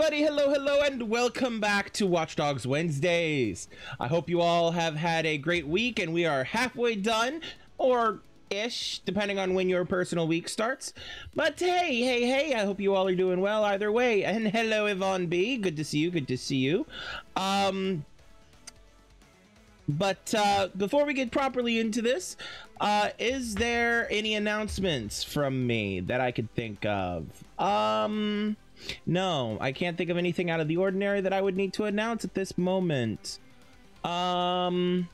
everybody. Hello, hello, and welcome back to Watchdogs Wednesdays. I hope you all have had a great week, and we are halfway done, or ish, depending on when your personal week starts. But hey, hey, hey, I hope you all are doing well either way. And hello, Yvonne B. Good to see you. Good to see you. Um, but uh, before we get properly into this, uh, is there any announcements from me that I could think of? Um, no, I can't think of anything out of the ordinary that I would need to announce at this moment. Um,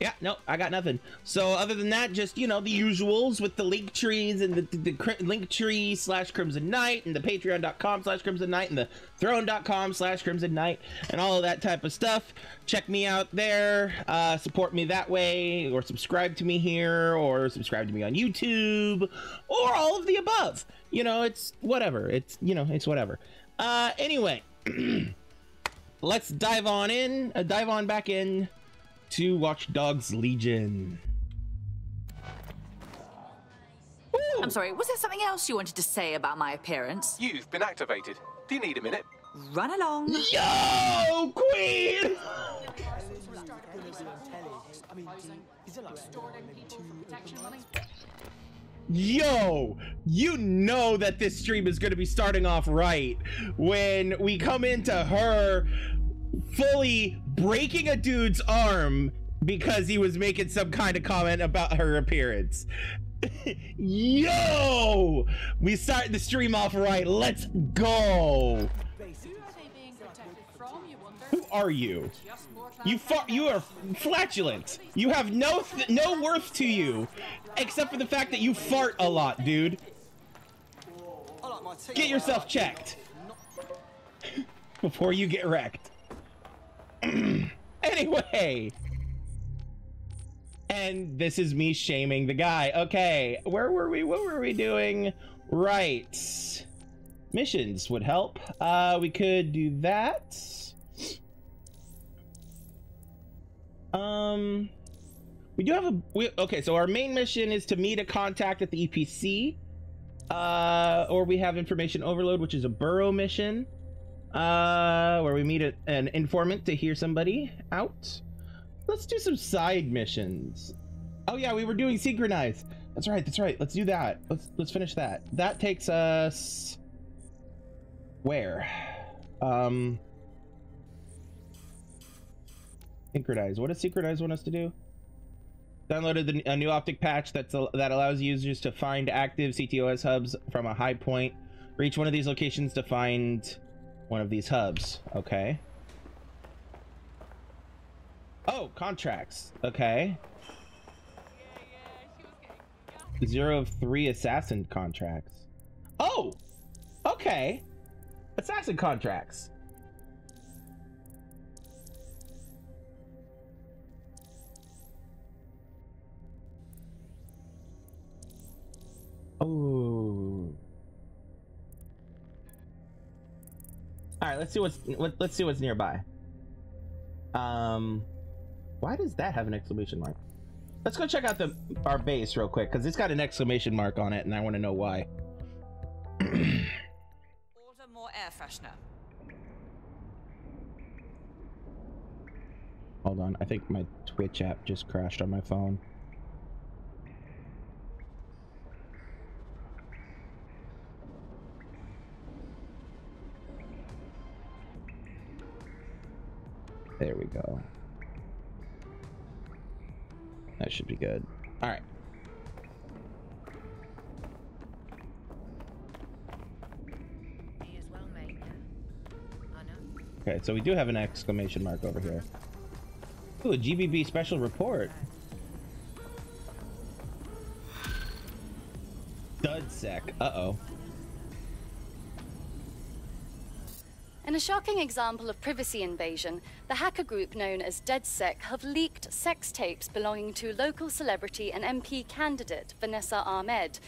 yeah, no, I got nothing. So other than that, just you know the usuals with the link trees and the, the, the link tree slash Krimzon Knight and the Patreon.com slash Krimzon Knight and the Throne.com slash Krimzon Knight and all of that type of stuff. Check me out there. Uh, support me that way, or subscribe to me here, or subscribe to me on YouTube, or all of the above. You know, it's whatever. It's you know, it's whatever. Uh, anyway, let's dive on in. Uh, dive on back in to Watch Dogs Legion. I'm sorry, was there something else you wanted to say about my appearance? You've been activated. Do you need a minute? Run along. Yo, Queen! Yo, you know that this stream is going to be starting off right when we come into her fully breaking a dude's arm because he was making some kind of comment about her appearance. Yo! We start the stream off right. Let's go. Who are you? You you are flatulent. You have no no worth to you except for the fact that you fart a lot, dude. Get yourself checked before you get wrecked. anyway. And this is me shaming the guy. Okay, where were we? What were we doing? Right. Missions would help. Uh, we could do that. Um, we do have a we, okay. So our main mission is to meet a contact at the EPC, uh, or we have information overload, which is a burrow mission, uh, where we meet a, an informant to hear somebody out. Let's do some side missions. Oh yeah, we were doing synchronize. That's right. That's right. Let's do that. Let's let's finish that. That takes us where? Um. Synchronize. What does Synchronize want us to do? Downloaded the, a new optic patch that's that allows users to find active CTOS hubs from a high point. Reach one of these locations to find one of these hubs. Okay. Oh, contracts. Okay. Zero of three assassin contracts. Oh! Okay. Assassin contracts. Oh. All right, let's see what's let, let's see what's nearby. Um, why does that have an exclamation mark? Let's go check out the our base real quick because it's got an exclamation mark on it, and I want to know why. Order more air freshener. Hold on, I think my Twitch app just crashed on my phone. There we go. That should be good. All right. Okay, so we do have an exclamation mark over here. Ooh, a GBB special report. Dud DudSec. Uh-oh. In a shocking example of privacy invasion, the hacker group known as DedSec have leaked sex tapes belonging to local celebrity and MP candidate Vanessa Ahmed.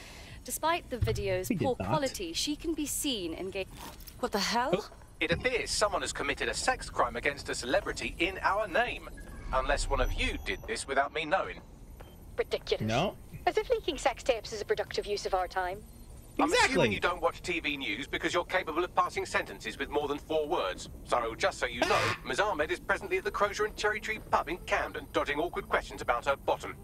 Despite the video's poor not. quality, she can be seen engaged. What the hell? Oh, it appears someone has committed a sex crime against a celebrity in our name. Unless one of you did this without me knowing. Ridiculous. No. As if leaking sex tapes is a productive use of our time. I'm assuming you don't watch TV news because you're capable of passing sentences with more than four words. So, just so you know, Ms. Ahmed is presently at the Crozier and Cherry Tree pub in Camden, dodging awkward questions about her bottom.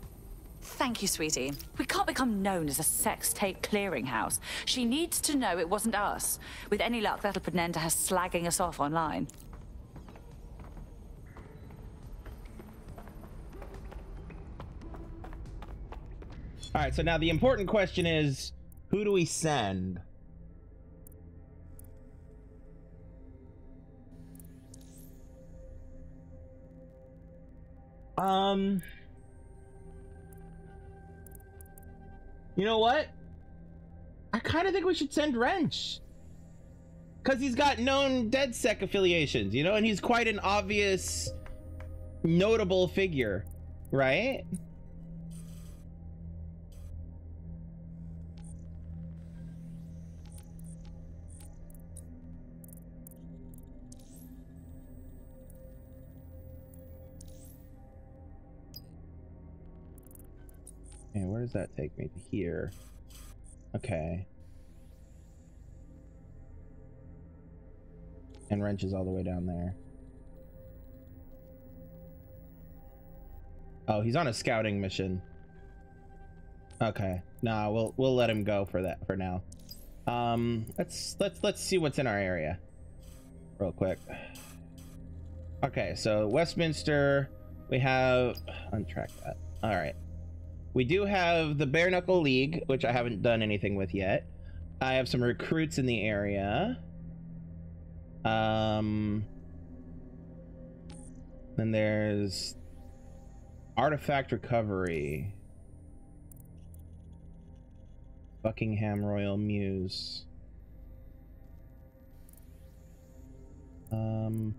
Thank you, sweetie. We can't become known as a sex tape clearinghouse. She needs to know it wasn't us. With any luck, that'll put an end to her slagging us off online. All right, so now the important question is who do we send? Um You know what? I kind of think we should send Wrench. Cuz he's got known DedSec affiliations, you know, and he's quite an obvious notable figure, right? Okay, where does that take me? To here. Okay. And Wrench's all the way down there. Oh, he's on a scouting mission. Okay. Nah, we'll we'll let him go for that for now. Um let's let's let's see what's in our area. Real quick. Okay, so Westminster, we have untrack that. Alright. We do have the Bare Knuckle League, which I haven't done anything with yet. I have some recruits in the area. Um, then there's artifact recovery. Buckingham Royal Mews. Um.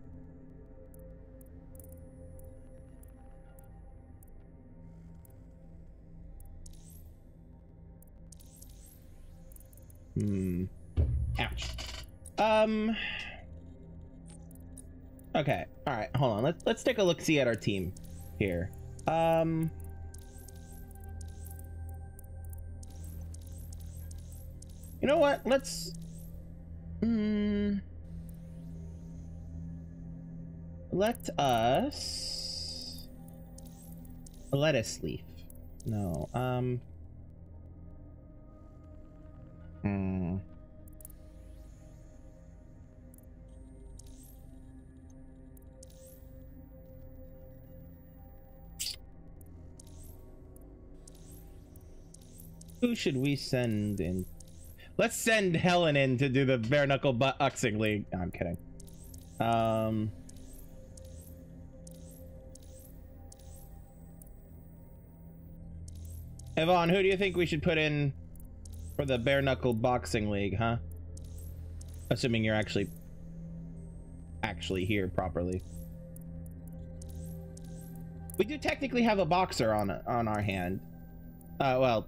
Hmm. Ouch. Um. Okay. All right. Hold on. Let's let's take a look. See at our team here. Um. You know what? Let's. Hmm. Let us. Lettuce leaf. No. Um. Hmm. Who should we send in? Let's send Helen in to do the bare knuckle butt uxing league. No, I'm kidding. Um. Yvonne, who do you think we should put in for the bare knuckle boxing league, huh? Assuming you're actually actually here properly. We do technically have a boxer on on our hand. Uh well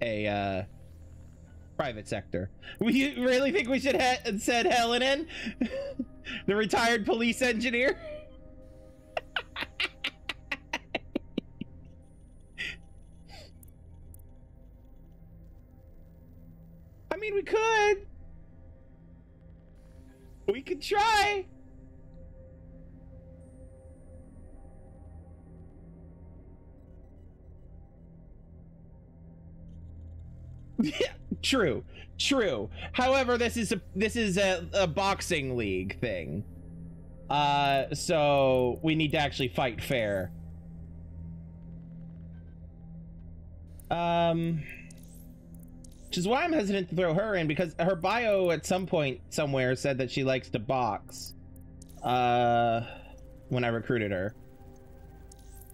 a uh private sector. We really think we should ha send Helen in? the retired police engineer? We could. We could try. Yeah, true, true. However, this is a this is a, a boxing league thing. Uh, so we need to actually fight fair. Um, which is why I'm hesitant to throw her in because her bio at some point somewhere said that she likes to box. Uh, when I recruited her.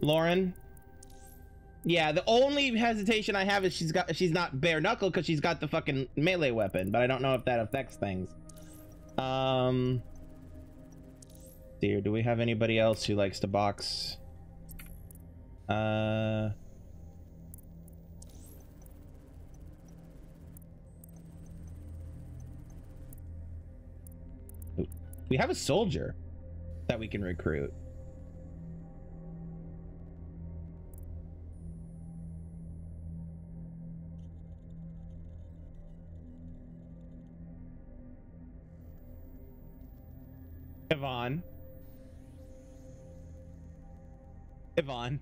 Lauren, yeah, the only hesitation I have is she's got she's not bare knuckle because she's got the fucking melee weapon, but I don't know if that affects things. Um, dear, do we have anybody else who likes to box? Uh. We have a soldier that we can recruit. Yvonne. Yvonne.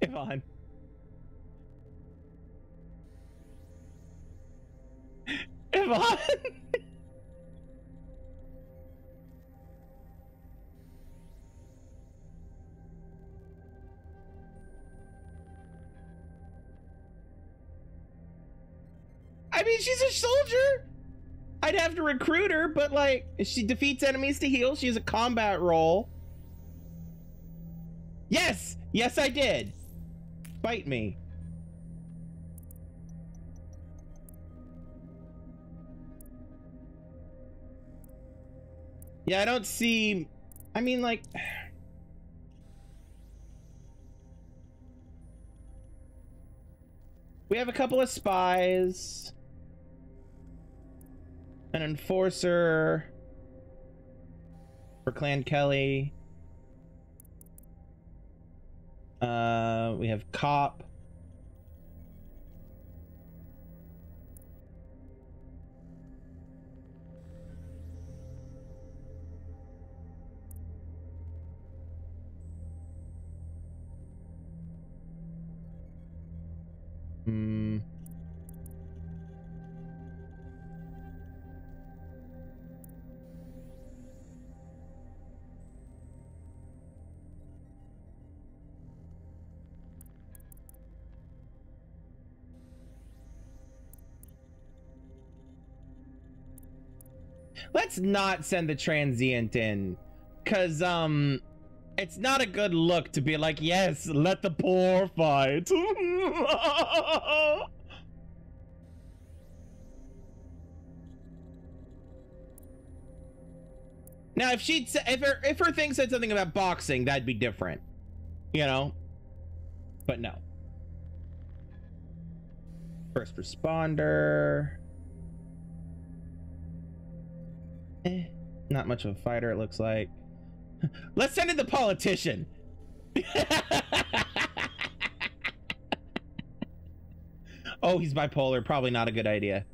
Yvonne. Yvonne. I mean, she's a soldier. I'd have to recruit her, but like, she defeats enemies to heal. She has a combat role. Yes, yes, I did. Bite me. Yeah, I don't see. I mean, like. We have a couple of spies an enforcer for Clan Kelly. Uh, we have cop. Hmm. Let's not send the transient in. Cause um it's not a good look to be like, yes, let the poor fight. now if she'd if her if her thing said something about boxing, that'd be different. You know? But no. First responder. Eh, not much of a fighter, it looks like. Let's send in the politician. oh, he's bipolar. Probably not a good idea.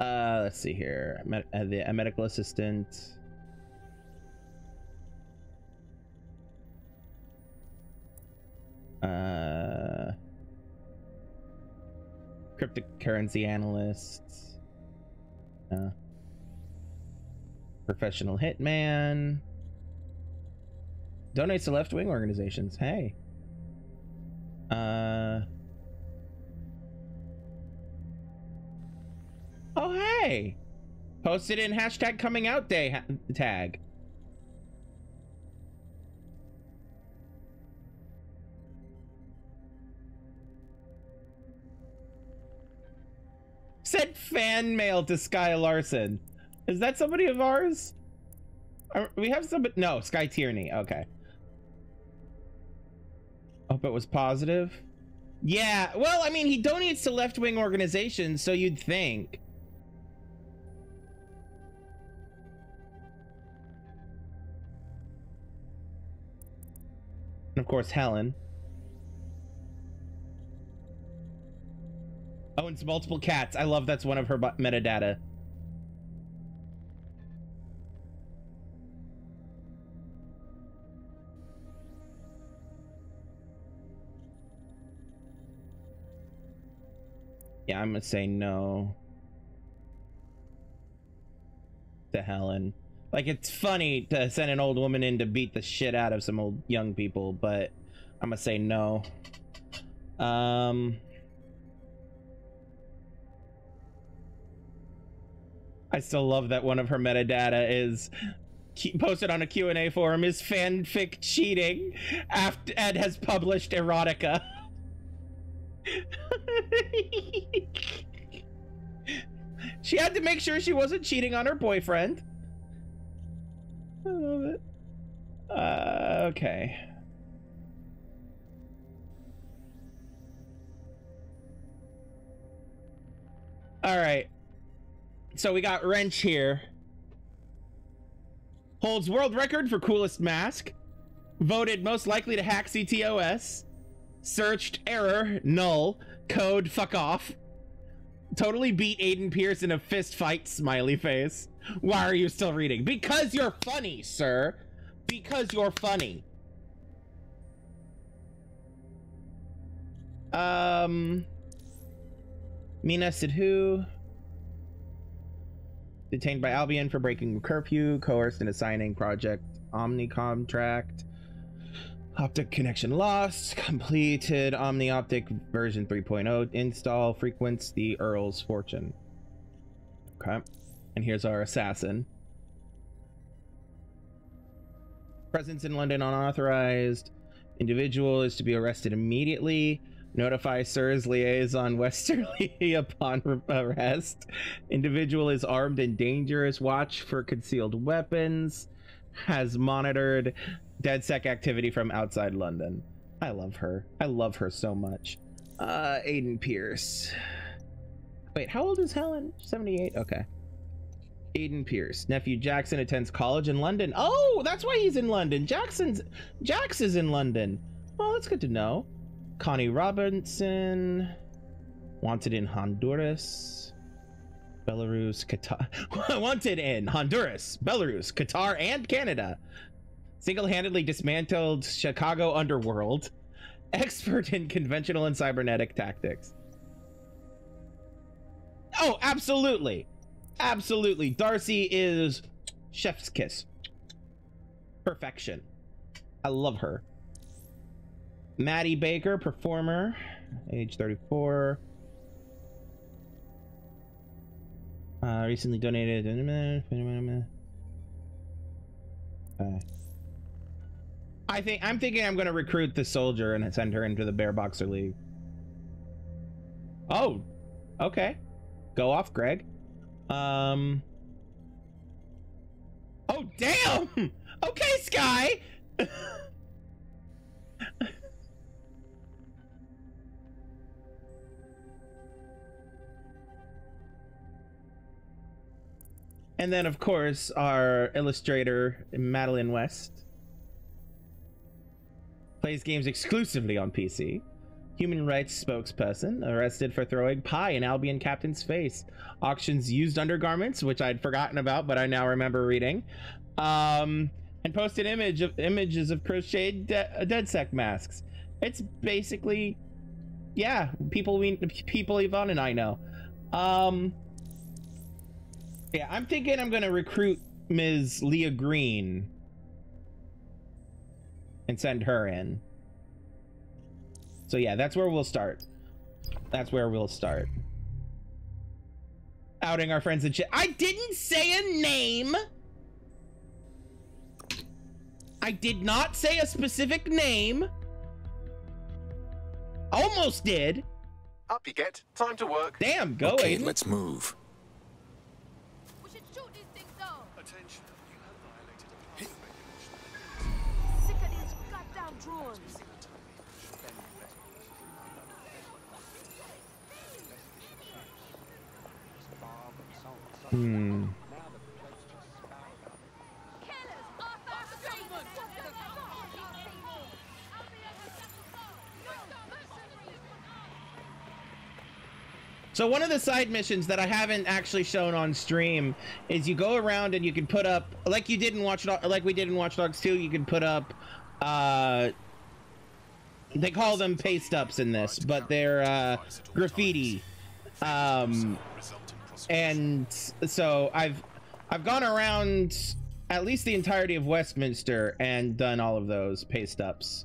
Uh, let's see here. Med uh, the a medical assistant. Uh cryptocurrency analysts, uh, professional hitman, donates to left wing organizations. Hey. Uh. Oh, hey. Posted in hashtag coming out day tag. Fan mail to Skye Larsen. Is that somebody of ours? Are, we have somebody. No, Sky Tierney. Okay. Hope it was positive. Yeah, well, I mean, he donates to left wing organizations, so you'd think. And of course, Helen. Owns multiple cats. I love that's one of her metadata. Yeah, I'm gonna say no. To Helen. Like, it's funny to send an old woman in to beat the shit out of some old young people, but I'm gonna say no. Um... I still love that one of her metadata is posted on a Q&A forum is fanfic cheating after Ed has published erotica. she had to make sure she wasn't cheating on her boyfriend. I love it. Uh, okay. All right. So we got Wrench here. Holds world record for coolest mask. Voted most likely to hack CTOS. Searched error null code fuck off. Totally beat Aiden Pearce in a fist fight smiley face. Why are you still reading? Because you're funny, sir. Because you're funny. Um Mina Sidhu detained by Albion for breaking curfew, coerced into signing project Omni contract. Optic connection lost. Completed Omni Optic version 3.0 install. Frequents the Earl's fortune. Okay. And here's our assassin. Presence in London unauthorized. Individual is to be arrested immediately. Notify Sir's liaison Westerly upon arrest. Individual is armed and dangerous. Watch for concealed weapons. Has monitored DedSec activity from outside London. I love her. I love her so much. Uh, Aiden Pearce. Wait, how old is Helen? 78? Okay. Aiden Pearce. Nephew Jackson attends college in London. Oh, that's why he's in London. Jackson's Jax is in London. Well, that's good to know. Connie Robinson. Wanted in Honduras. Belarus, Qatar. Wanted in Honduras, Belarus, Qatar, and Canada. Single-handedly dismantled Chicago underworld. Expert in conventional and cybernetic tactics. Oh, absolutely. Absolutely. Darcy is chef's kiss. Perfection. I love her. Maddie Baker, performer, age 34. Uh, recently donated. Uh, I think I'm thinking I'm going to recruit the soldier and send her into the Bear Boxer League. Oh, okay. Go off, Greg. Um. Oh, damn! Okay, Sky! and then, of course, our illustrator, Madeline West. Plays games exclusively on PC. Human rights spokesperson arrested for throwing pie in Albion captain's face. Auctions used undergarments, which I'd forgotten about, but I now remember reading. Um, and posted image of images of crocheted de- DedSec masks. It's basically, yeah, people we people Yvonne and I know. Um, yeah, I'm thinking I'm gonna recruit Ms. Leah Green and send her in. So yeah, that's where we'll start. That's where we'll start. Outing our friends and shit. I didn't say a name. I did not say a specific name. Almost did. Up you get. Time to work. Damn, go okay, Aiden. let's move. Hmm. So one of the side missions that I haven't actually shown on stream is you go around and you can put up like you did in Watch Dog, like we did in Watch Dogs 2, you can put up uh they call them paste ups in this, but they're uh graffiti. Um and so I've I've gone around at least the entirety of Westminster and done all of those paste ups.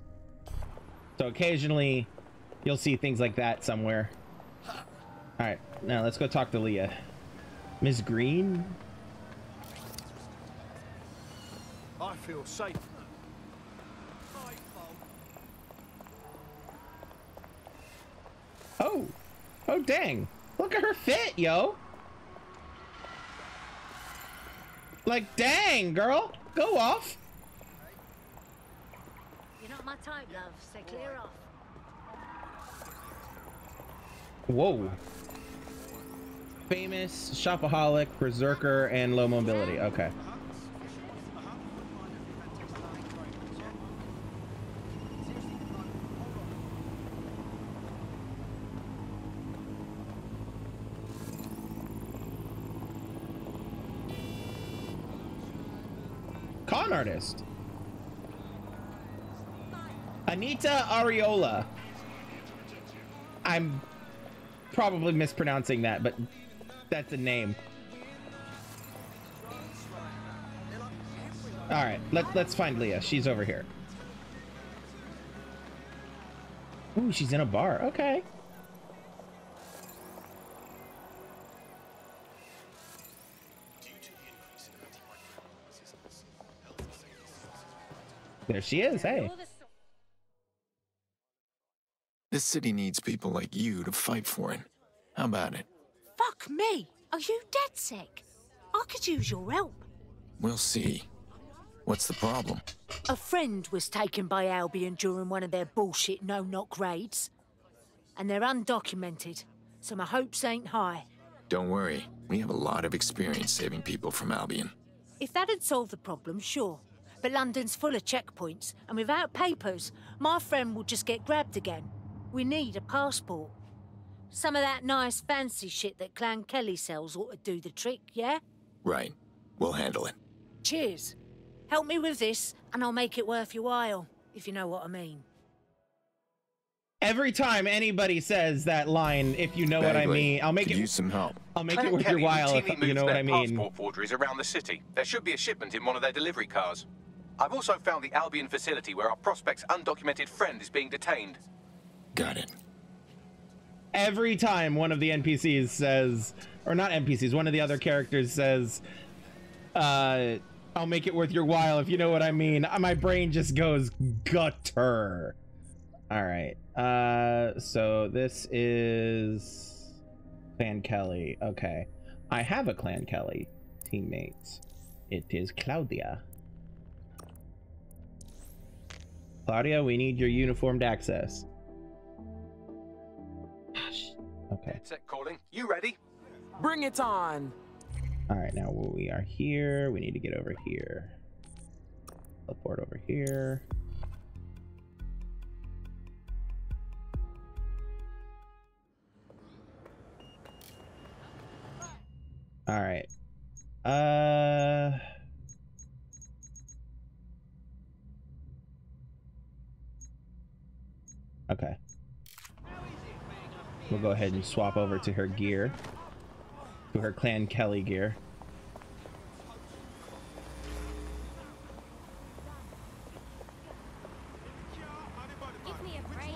So occasionally you'll see things like that somewhere. All right, now let's go talk to Leah. Ms. Green? I feel safe. Oh, oh dang. Look at her fit, yo. Like, dang, girl. Go off. You're not my type, love. Stay clear off. Whoa. Famous, shopaholic, berserker, and low mobility. Okay. Con artist. Anita Ariola. I'm probably mispronouncing that, but that's a name. All right, let, let's find Leah. She's over here. Ooh, she's in a bar. Okay. There she is. Hey. This city needs people like you to fight for it. How about it? Fuck me! Are you DedSec? I could use your help. We'll see. What's the problem? A friend was taken by Albion during one of their bullshit no-knock raids. And they're undocumented, so my hopes ain't high. Don't worry. We have a lot of experience saving people from Albion. If that'd solve the problem, sure. But London's full of checkpoints, and without papers, my friend will just get grabbed again. We need a passport. Some of that nice fancy shit that Clan Kelly sells ought to do the trick, yeah? Right. We'll handle it. Cheers. Help me with this, and I'll make it worth your while, if you know what I mean. Every time anybody says that line, if you know what I mean, I'll make could it. use some help. I'll make Clan it worth your Kelly while if routinely you moves know what their I mean. Passport forgeries around the city. There should be a shipment in one of their delivery cars. I've also found the Albion facility where our prospect's undocumented friend is being detained. Got it. Every time one of the NPCs says, or not NPCs, one of the other characters says, uh, "I'll make it worth your while," if you know what I mean. uh, My brain just goes gutter. All right. Uh, so this is Clan Kelly. Okay, I have a Clan Kelly teammate. It is Claudia. Claudia, we need your uniformed access. Okay. Set calling. You ready? Bring it on. All right, now we are here. We need to get over here. Teleport over here. All right. Uh. Okay. We'll go ahead and swap over to her gear. To her Clan Kelly gear. Give me a break.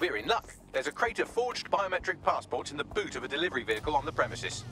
We're in luck. There's a crate of forged biometric passports in the boot of a delivery vehicle on the premises.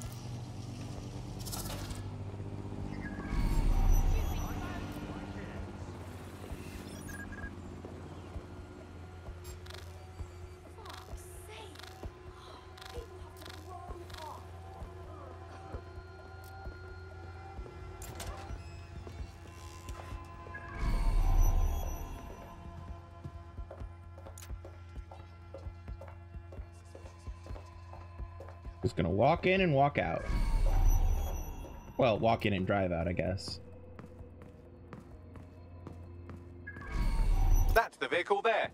Walk in and walk out. Well, walk in and drive out, I guess. That's the vehicle there.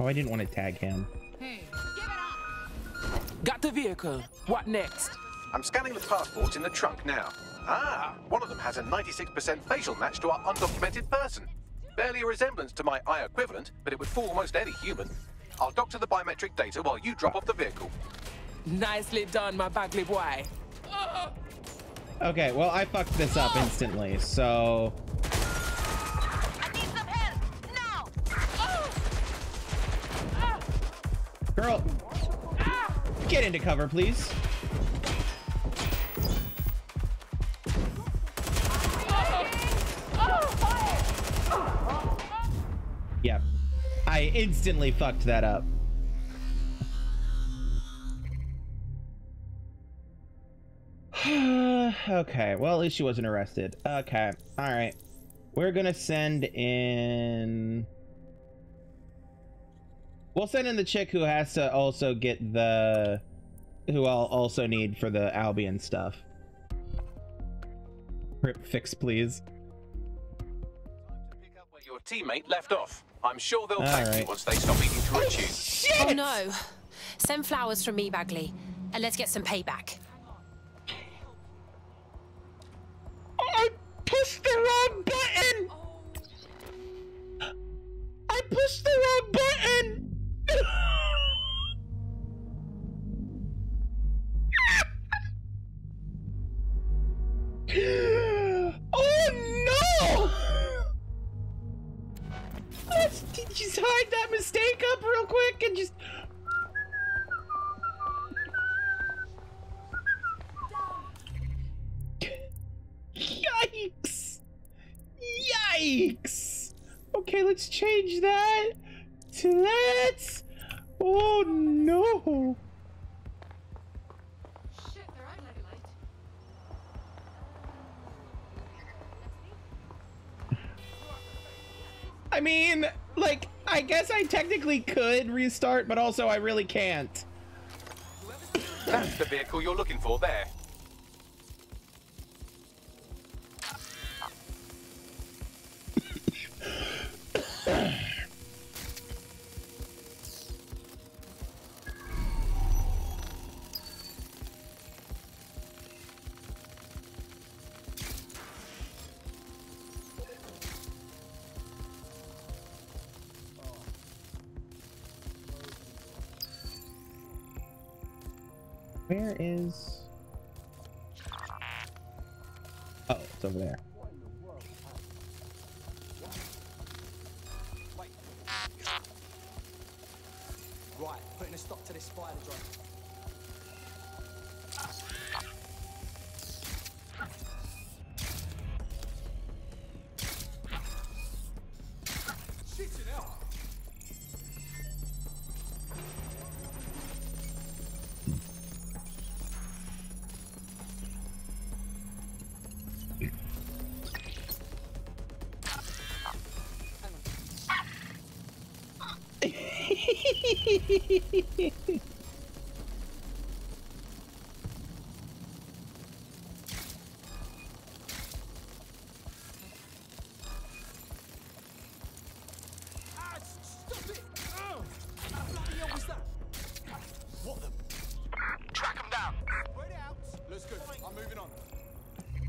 Oh, I didn't want to tag him. Got the vehicle. What next? I'm scanning the passports in the trunk now. Ah, one of them has a 96% facial match to our undocumented person. Barely a resemblance to my eye equivalent, but it would fool almost any human. I'll doctor the biometric data while you drop off the vehicle. Nicely done, my Bagley boy. Okay, well, I fucked this up instantly, so... I need some help now. Girl, get into cover, please. Instantly fucked that up. okay, well, at least she wasn't arrested. Okay, alright. We're gonna send in... We'll send in the chick who has to also get the who I'll also need for the Albion stuff. Rip fix, please. Time to pick up where your teammate left off. I'm sure they'll All thank you once they stop eating through a tube. Oh no. Send flowers from me, Bagley, and let's get some payback. I pushed the wrong button. I pushed the wrong button. oh technically could restart, but also I really can't. That's the vehicle you're looking for there.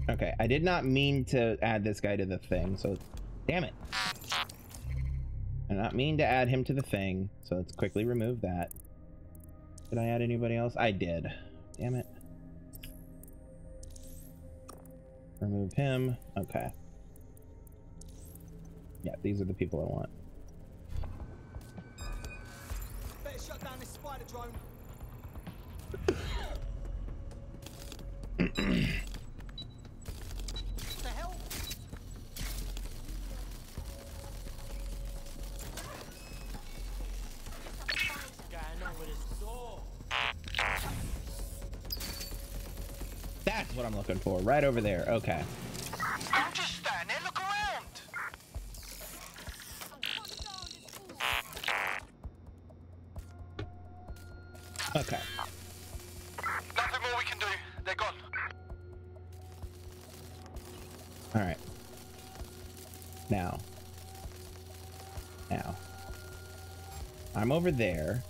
Okay, I did not mean to add this guy to the thing, so damn it. Not mean to add him to the thing, so let's quickly remove that. Did I add anybody else? I did. Damn it. Remove him. Okay. Yeah, these are the people I want. Better shut down this spider drone. right over there. Okay. I'm just standing. Look around. Okay. Nothing more we can do. They're gone. All right. Now. Now. I'm over there.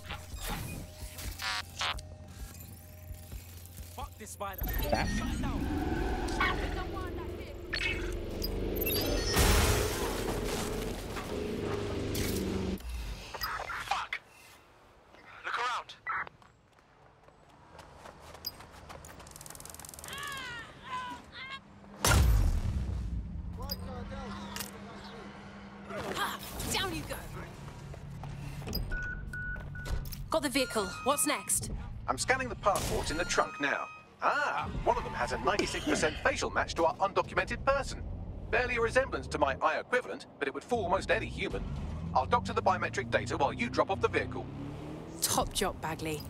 The vehicle. What's next? I'm scanning the passports in the trunk now. Ah, one of them has a 96% facial match to our undocumented person. Barely a resemblance to my eye equivalent, but it would fool almost any human. I'll doctor the biometric data while you drop off the vehicle. Top job, Bagley.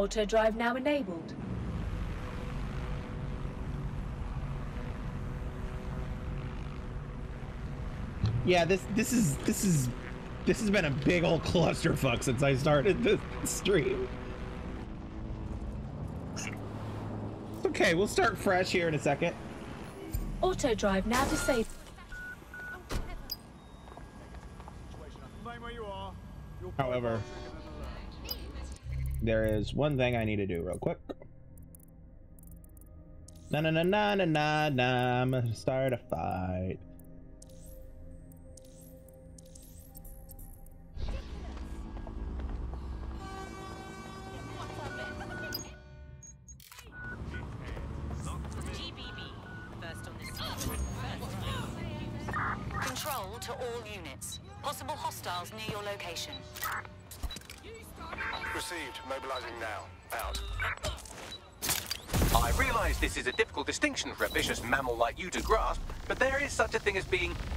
Auto drive now enabled. Yeah, this this is this is this has been a big old clusterfuck since I started this stream. Okay, we'll start fresh here in a second. Auto drive now disabled. Remain where you However, there is one thing I need to do real quick. Na na na na na na. I'm gonna start a fight.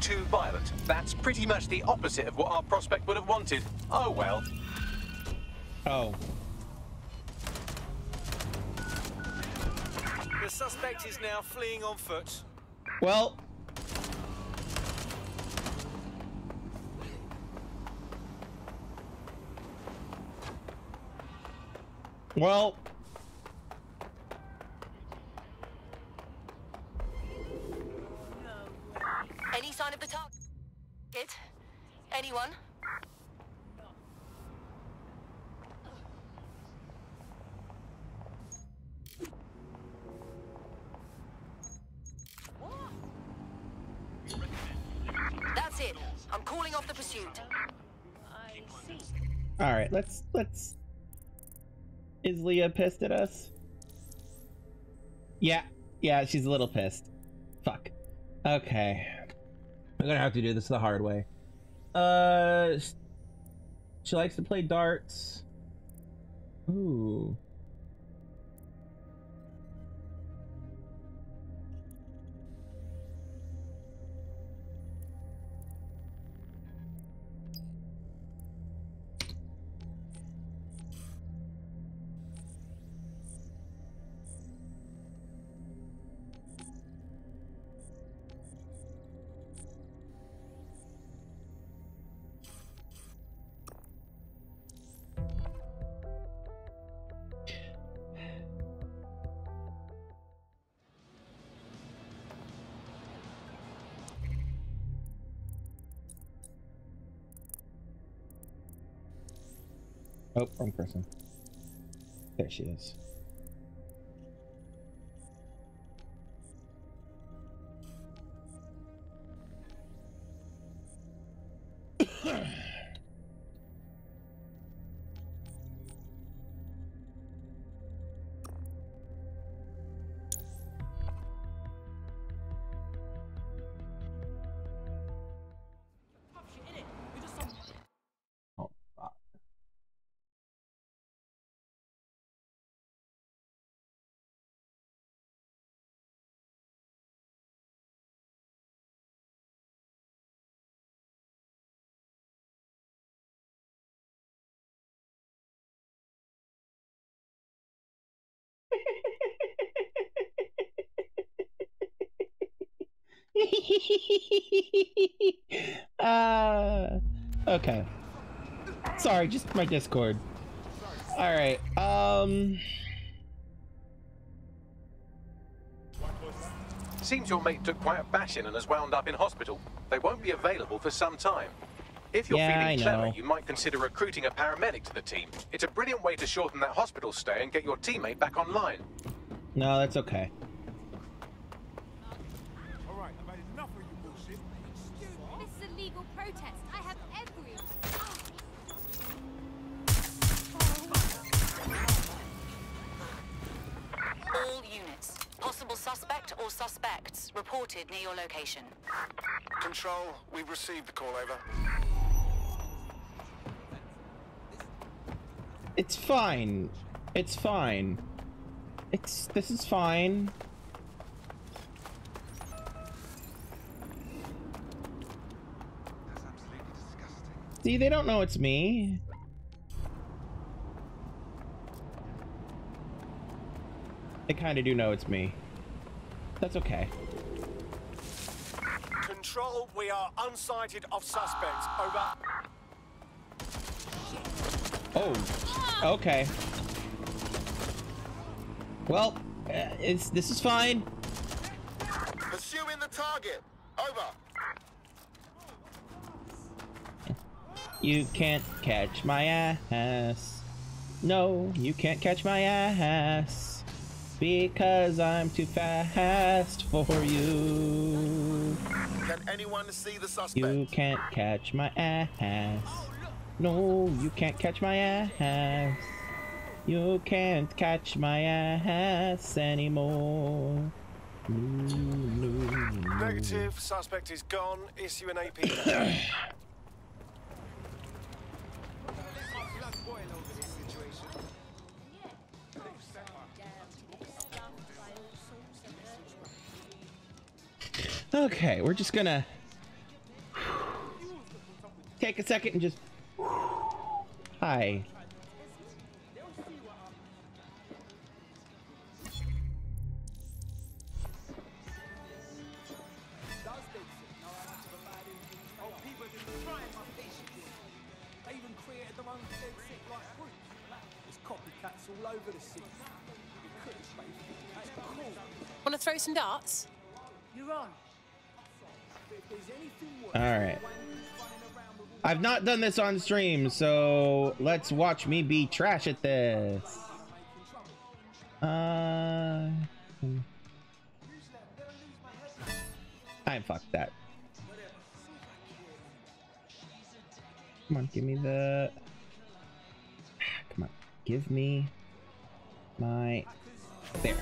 Too violent. That's pretty much the opposite of what our prospect would have wanted. Oh well. Oh. The suspect is now fleeing on foot. Well. Well. Is pissed at us? Yeah, yeah, she's a little pissed. Fuck. Okay, I'm gonna have to do this the hard way. Uh, she likes to play darts. Ooh. Oh, wrong person. There she is. uh, okay. Sorry, just my Discord. All right. Um. Seems your mate took quite a bashing and has wound up in hospital. They won't be available for some time. If you're Yeah, feeling clever, you might consider recruiting a paramedic to the team. It's a brilliant way to shorten that hospital stay and get your teammate back online. No, that's okay. Suspect or suspects reported near your location. Control, we've received the call over. It's fine. It's fine. It's this is fine. See, they don't know it's me. They kind of do know it's me. That's okay. Control, we are unsighted of suspects. Over. Oh, okay. Well, uh, it's this is fine. Pursuing the target. Over. You can't catch my ass. No, you can't catch my ass. Because I'm too fast for you. Can anyone see the suspect? You can't catch my ass. No, you can't catch my ass. You can't catch my ass anymore. No, no, no. Negative. Suspect is gone. Issue an AP. Okay, we're just gonna take a second and just hi. Oh, people have been trying my patience. They even created their own DedSec like groups. There's copycats all over the city. You couldn't stay fit. That's cool. Want to throw some darts? You're on. All right. I've not done this on stream, so let's watch me be trash at this. Uh, I fucked that. Come on, give me the. Come on, give me my. There.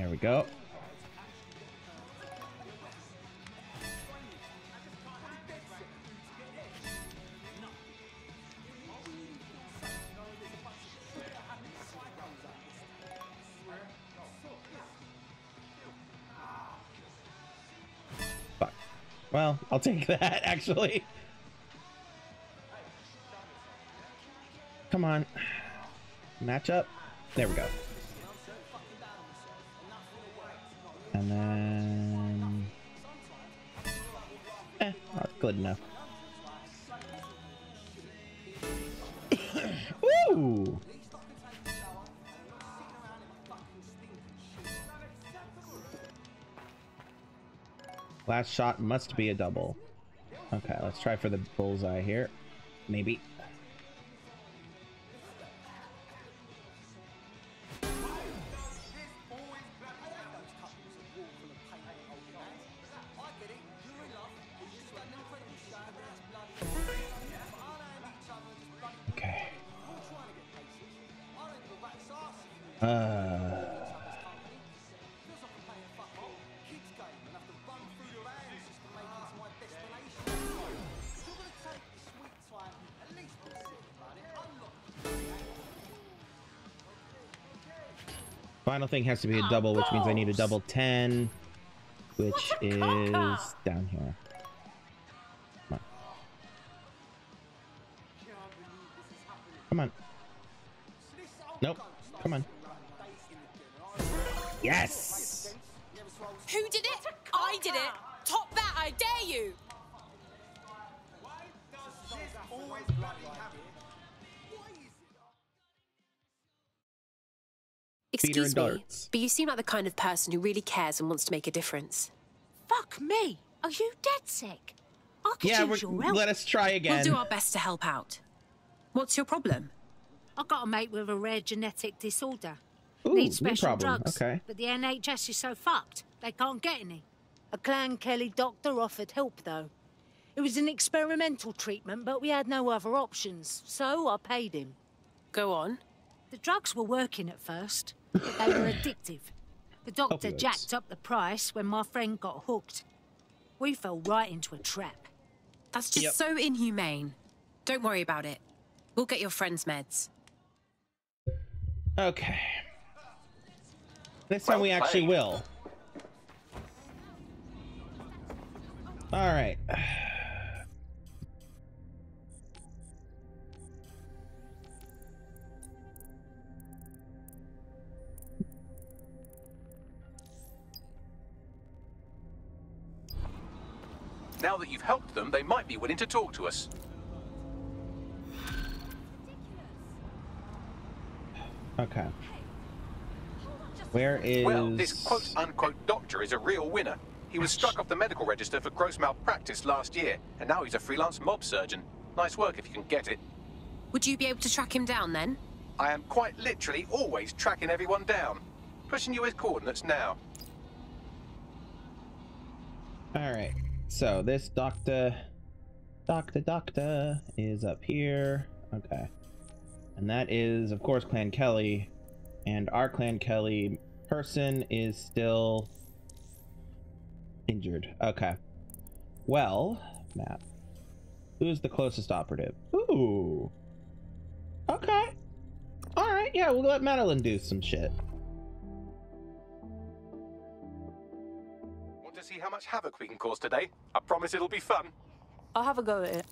There we go. Fuck. Well, I'll take that actually. Come on. Match up. There we go. And then... Eh, that's good enough. Ooh! Last shot must be a double. Okay, let's try for the bullseye here. Maybe. Uh. Final thing has to be a double, which means I need a double 10, which is down here. Come on. Come on. Nope. Come on. Feeder Excuse and me, but you seem like the kind of person who really cares and wants to make a difference. Fuck me. Are you DedSec? I could Yeah, use your help. let us try again. We'll do our best to help out. What's your problem? I got a mate with a rare genetic disorder. Ooh, Needs special drugs. Okay. But the NHS is so fucked, they can't get any. A Clan Kelly doctor offered help, though. It was an experimental treatment, but we had no other options, so I paid him. Go on. The drugs were working at first, but they were addictive. The doctor Opioids. jacked up the price when my friend got hooked. We fell right into a trap. That's just Yep. so inhumane. Don't worry about it. We'll get your friend's meds. Okay. This time we actually will. All right. Now that you've helped them, they might be willing to talk to us. Okay. Where is? Well, this quote-unquote doctor is a real winner. He was struck off the medical register for gross malpractice last year, and now he's a freelance mob surgeon. Nice work if you can get it. Would you be able to track him down then? I am quite literally always tracking everyone down. Pushing you his coordinates now. All right. So this doctor, doctor, doctor is up here. Okay. And that is, of course, Clan Kelly. And our Clan Kelly person is still injured. Okay. Well, map. Who's the closest operative? Ooh. Okay. All right. Yeah, we'll let Madeline do some shit. How much havoc we can cause today? I promise it'll be fun. I'll have a go at it.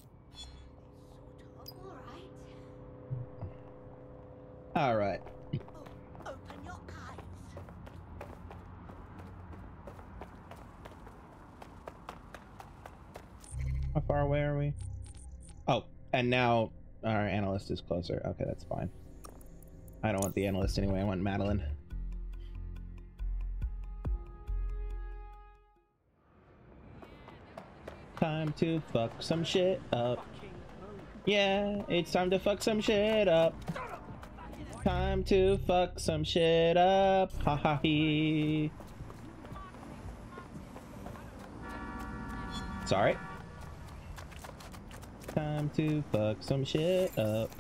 All right. How far away are we? Oh, and now our analyst is closer. Okay, that's fine. I don't want the analyst anyway. I want Madeline. Time to fuck some shit up. Yeah, it's time to fuck some shit up. Time to fuck some shit up. Ha ha he. Sorry. Time to fuck some shit up.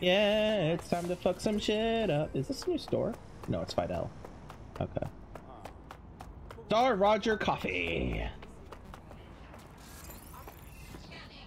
Yeah, it's time to fuck some shit up. Is this a new store? No, it's Fidel. Okay. Star Roger Coffee. Yeah. Do, do, do, do, do, do. No, no, no, no, no, no, no.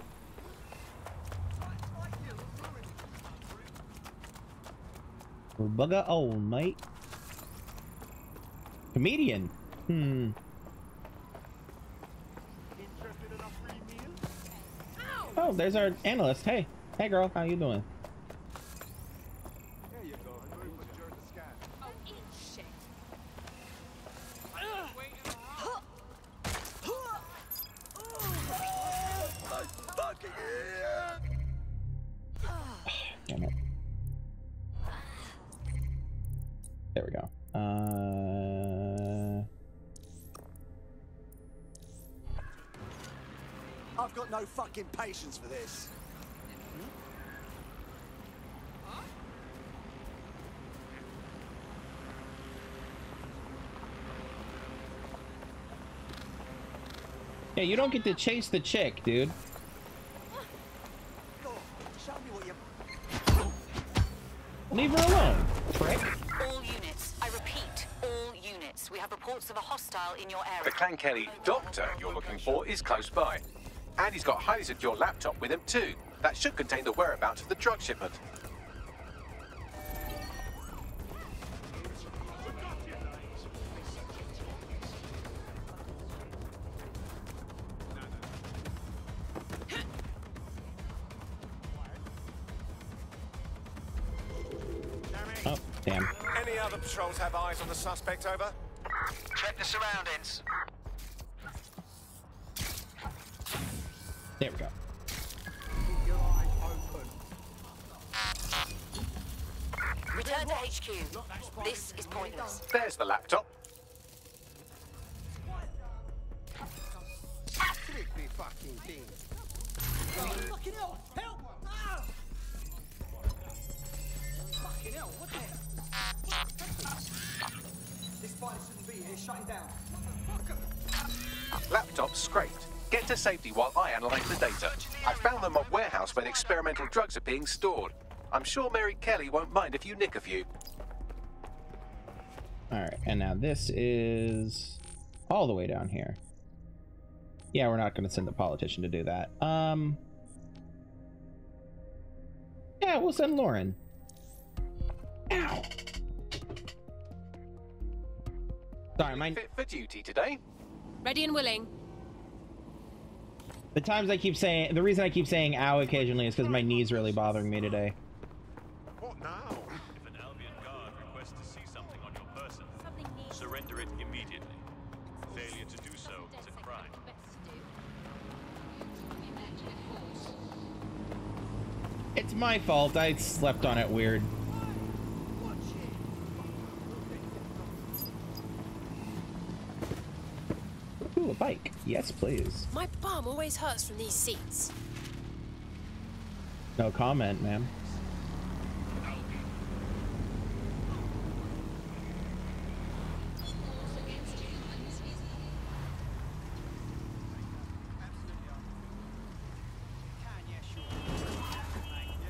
bugger old, mate. Comedian. Hmm. Oh, there's our analyst. Hey, hey, girl, how you doing? Got no fucking patience for this. yeah, you don't get to chase the chick, dude. Show me what you. Leave her alone, prick. All units. I repeat, all units. We have reports of a hostile in your area. The Clan Kelly doctor you're looking for is close by. And he's got a highly secure laptop with him too. That should contain the whereabouts of the drug shipment. Oh, damn. Any other patrols have eyes on the suspect over? Experimental drugs are being stored. I'm sure Mary Kelly won't mind if you nick a few. Alright, and now this is all the way down here. Yeah, we're not going to send the politician to do that. Um. Yeah, we'll send Lauren. Ow. Sorry, my Fit for duty today. Ready and willing. The times I keep saying the reason I keep saying ow occasionally is because my knee's really bothering me today. What now? If an Albion guard requests to see something on your person, surrender it immediately. Failure to do so is a crime. It's my fault. I slept on it weird. A bike. Yes, please. My bum always hurts from these seats. No comment, ma'am.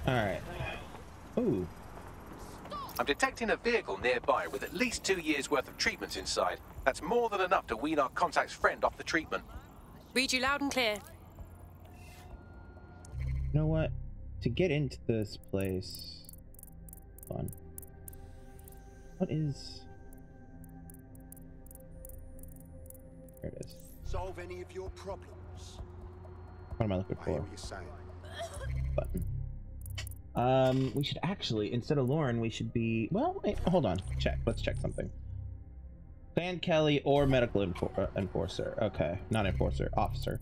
Alright. Ooh. I'm detecting a vehicle nearby with at least two years' worth of treatments inside. That's more than enough to wean our contact's friend off the treatment. Read you loud and clear. You know what? To get into this place... Hold on. What is... There it is. Solve any of your problems. What am I looking for? what you're saying. Button. Um, we should actually, instead of Lauren, we should be... Well, wait, hold on. Check. Let's check something. Clan Kelly or medical enfor uh, enforcer. Okay, not enforcer, officer.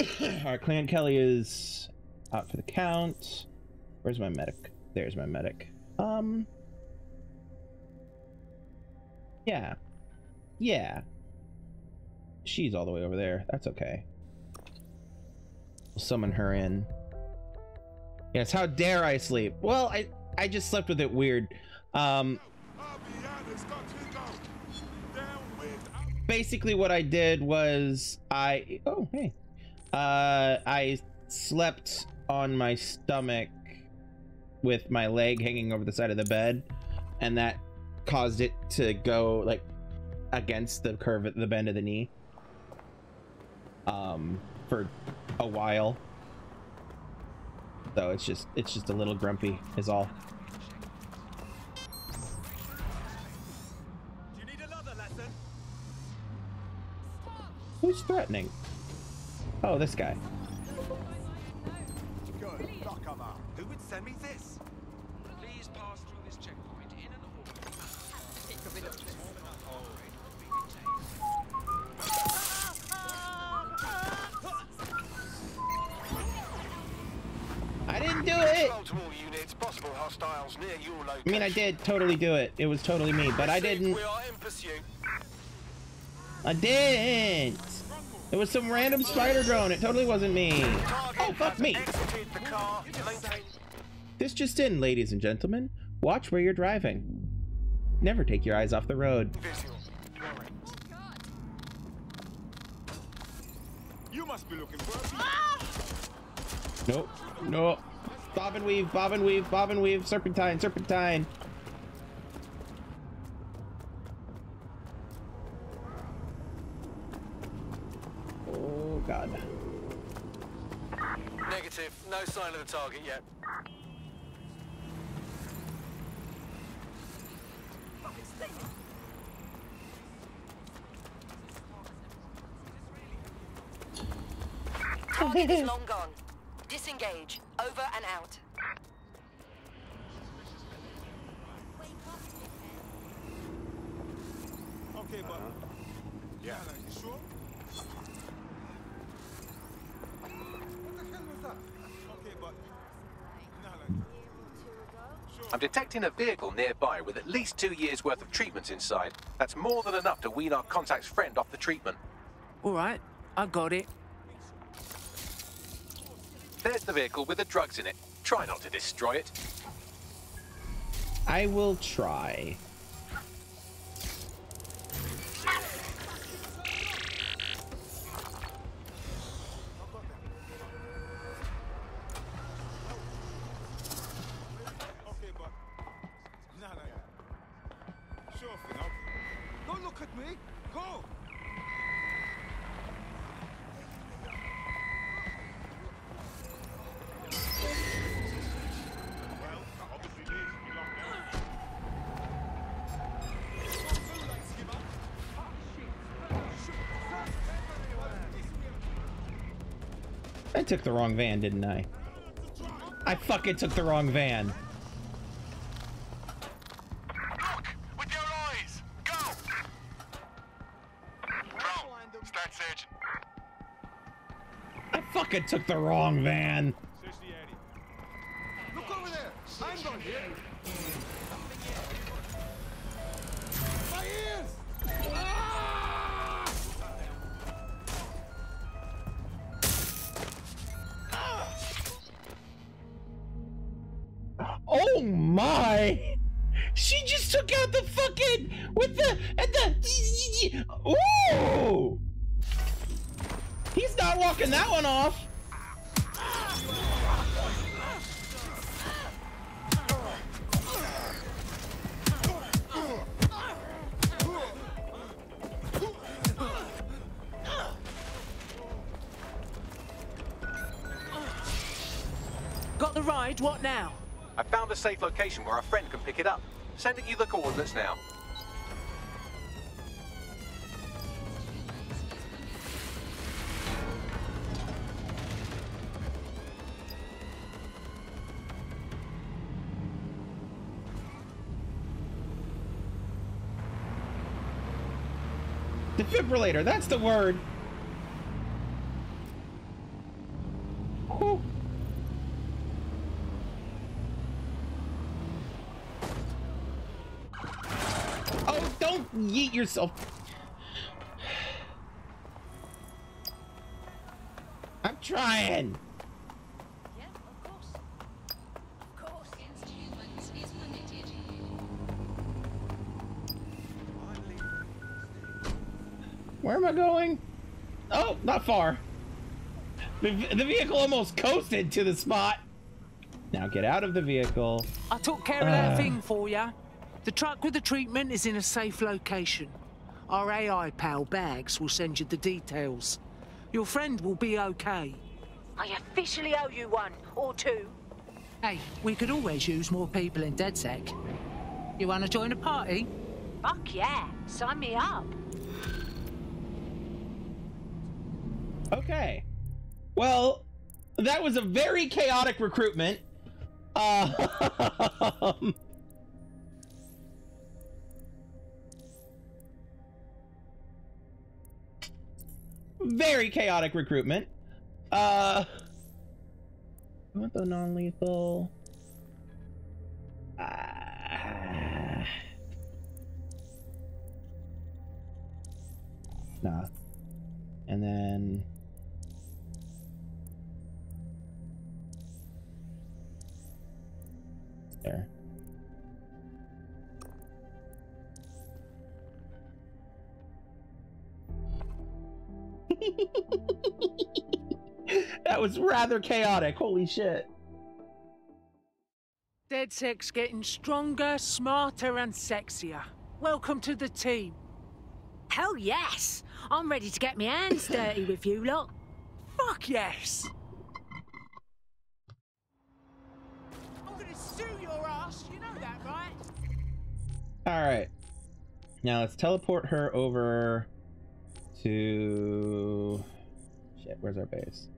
Alright, Clan Kelly is out for the count. Where's my medic? There's my medic. Um... Yeah. Yeah. She's all the way over there. That's okay. We'll summon her in. Yes, how dare I sleep? Well, I I just slept with it weird. Um Basically what I did was I oh hey. Uh I slept on my stomach with my leg hanging over the side of the bed and that caused it to go like against the curve the bend of the knee. Um for a while. So it's just it's just a little grumpy is all. Who's threatening? Oh, this guy. Good. Lock 'em up. Who would send me this? Hostiles near your location. I mean, I did totally do it. It was totally me, but I didn't. We are in pursuit. I didn't. It was some random spider drone. It totally wasn't me. Oh, fuck me. Exited the car. Maintain. This just in, ladies and gentlemen. Watch where you're driving. Never take your eyes off the road. You must be looking for Nope. Nope. Bob and weave, bob and weave, bob and weave, serpentine, serpentine. Oh, God. Negative. No sign of the target yet. Target is long gone. Disengage. Over and out. Okay, but. Uh-huh. Yeah. You sure? What the hell was that? Okay, but. I'm detecting a vehicle nearby with at least two years' worth of treatments inside. That's more than enough to wean our contact's friend off the treatment. All right, I got it. There's the vehicle with the drugs in it. Try not to destroy it. I will try. Took the wrong van, didn't I? I fucking took the wrong van. I fucking took the wrong van. Location where a friend can pick it up. Sending you the coordinates now. Defibrillator, that's the word. Whew. Oh, don't yeet yourself. I'm trying. Where am I going? Oh, not far. The, the vehicle almost coasted to the spot. Now get out of the vehicle. I took care of that Uh. thing for you. The truck with the treatment is in a safe location. Our AI pal Bags will send you the details. Your friend will be okay. I officially owe you one, or two. Hey, we could always use more people in DedSec. You want to join a party? Fuck yeah, sign me up. Okay. Well, that was a very chaotic recruitment. Uh, very chaotic recruitment. Uh, I want the non-lethal. Ah. nah. And then there. that was rather chaotic. Holy shit. DedSec getting stronger, smarter, and sexier. Welcome to the team. Hell yes! I'm ready to get my hands dirty with you lot. Fuck yes! I'm gonna sue your ass, you know that, right? All right. Now let's teleport her over to. Shit, where's our base?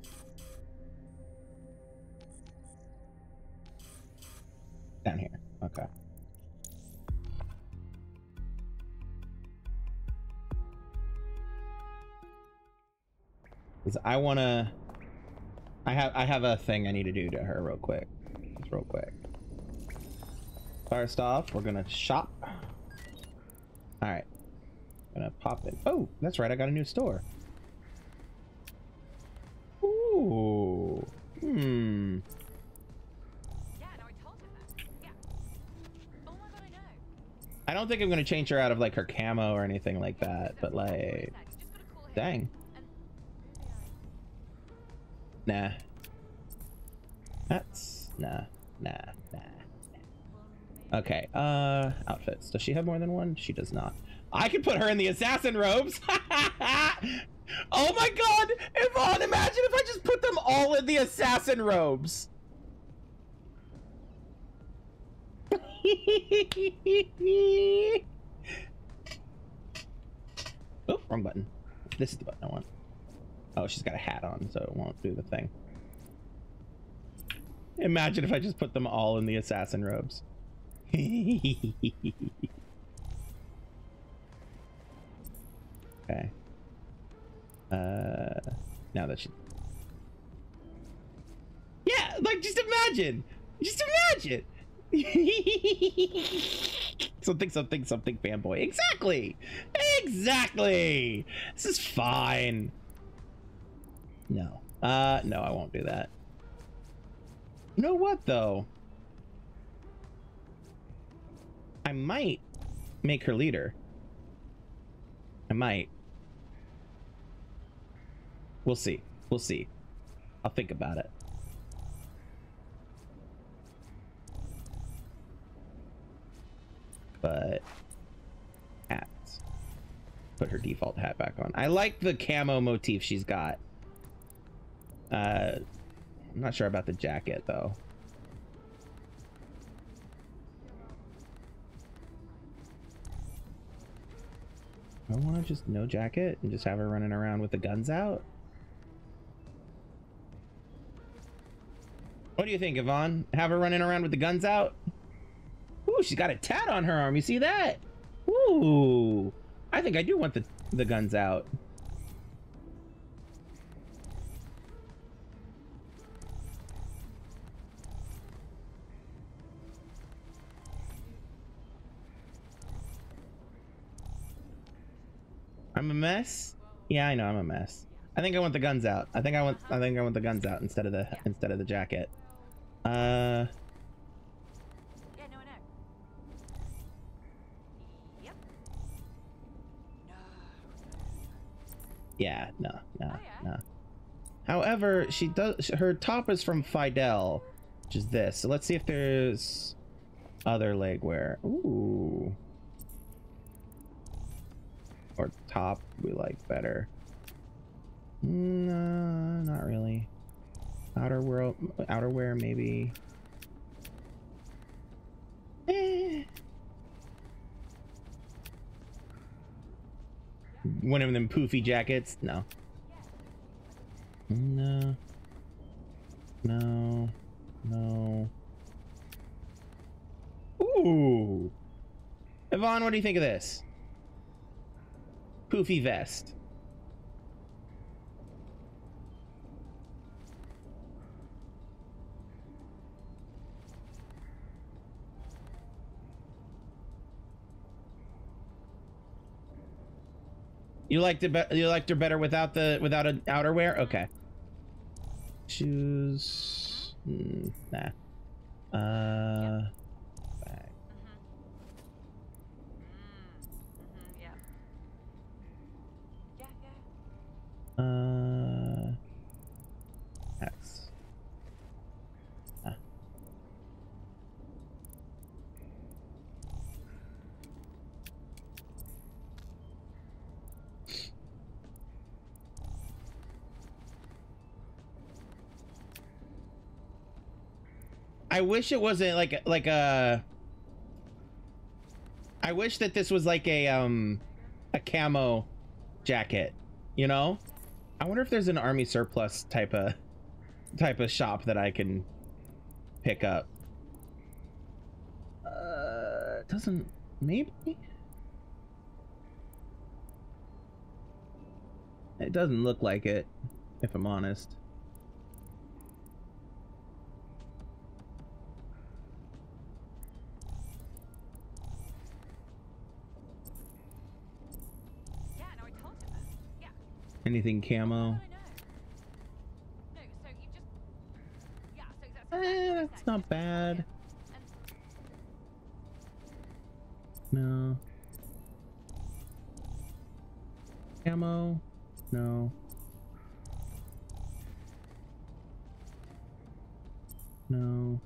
Down here. Okay. Because I want to. I have I have a thing I need to do to her real quick. Just real quick. First off, we're gonna shop. All right. Gonna pop it. Oh, that's right. I got a new store. Ooh. Hmm. I don't think I'm gonna change her out of like her camo or anything like that, but like, dang. Nah. That's nah, nah, nah. Okay, uh, outfits. Does she have more than one? She does not. I could put her in the assassin robes. oh my god! Yvonne, imagine if I just put them all in the assassin robes. oh, wrong button. This is the button I want. Oh, she's got a hat on, so it won't do the thing. Imagine if I just put them all in the assassin robes. okay. Uh, now that she. Yeah, like just imagine, just imagine. something, something, something, fanboy. Exactly, exactly. This is fine. No, uh, no, I won't do that. You know what though? I might make her leader. I might. We'll see. We'll see. I'll think about it. But hats. Put her default hat back on. I like the camo motif she's got. Uh, I'm not sure about the jacket though. I want to just no jacket and just have her running around with the guns out. What do you think, Yvonne? Have her running around with the guns out? Ooh, she's got a tat on her arm. You see that? Ooh. I think I do want the, the guns out. I'm a mess. Yeah, I know I'm a mess. I think I want the guns out. I think I want I think I want the guns out instead of the instead of the jacket. Uh Yeah, no, no, no. However, she does her top is from Fidel, which is this. So let's see if there's other leg wear. Ooh. Or top we like better. No, not really. Outer world, outerwear maybe. Eh. One of them poofy jackets? No. No. No. No. Ooh. Yvonne, what do you think of this? Poofy vest. You liked it. Be you liked her better without the without an outerwear. Okay. Shoes. Mm, nah. Uh. Uh. Hats. Ah. I wish it wasn't like like a. I wish that this was like a um, a camo jacket. You know, I wonder if there's an army surplus type of type of shop that I can pick up. Uh, doesn't maybe. It doesn't look like it, if I'm honest. Anything camo? Eh, that's not bad. No. Camo? No. No.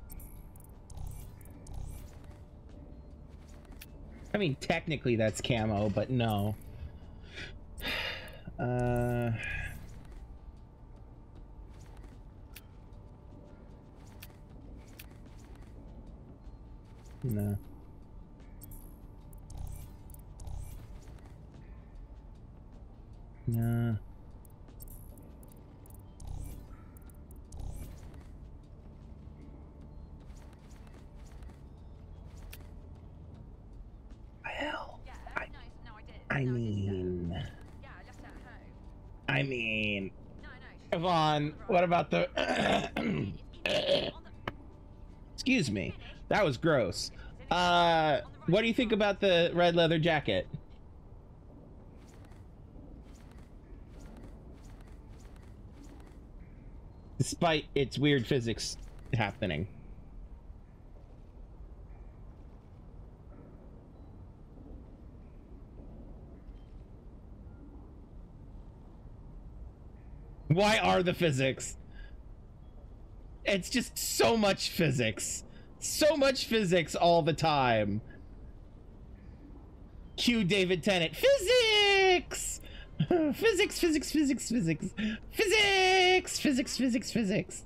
I mean, technically that's camo, but no. Uh... No. Nah. I mean, Yvonne, what about the? Excuse me, that was gross. Uh, what do you think about the red leather jacket? Despite its weird physics happening. Why are the physics? It's just so much physics. So much physics all the time. Cue David Tennant. Physics! physics, physics, physics, physics. Physics! Physics, physics, physics.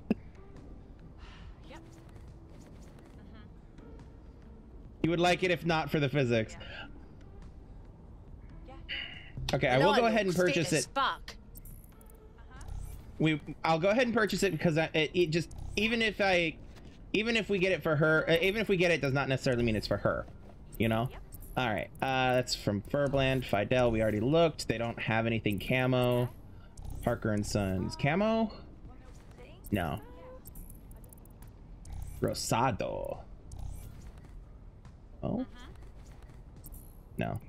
You would like it if not for the physics. Okay, I will go ahead and purchase it. Fuck. We I'll go ahead and purchase it because I, it, it just even if I even if we get it for her uh, even if we get it does not necessarily mean it's for her you know? All right uh that's from Furbland Fidel we already looked they don't have anything camo. Parker and Sons camo? No. Rosado. Oh. No.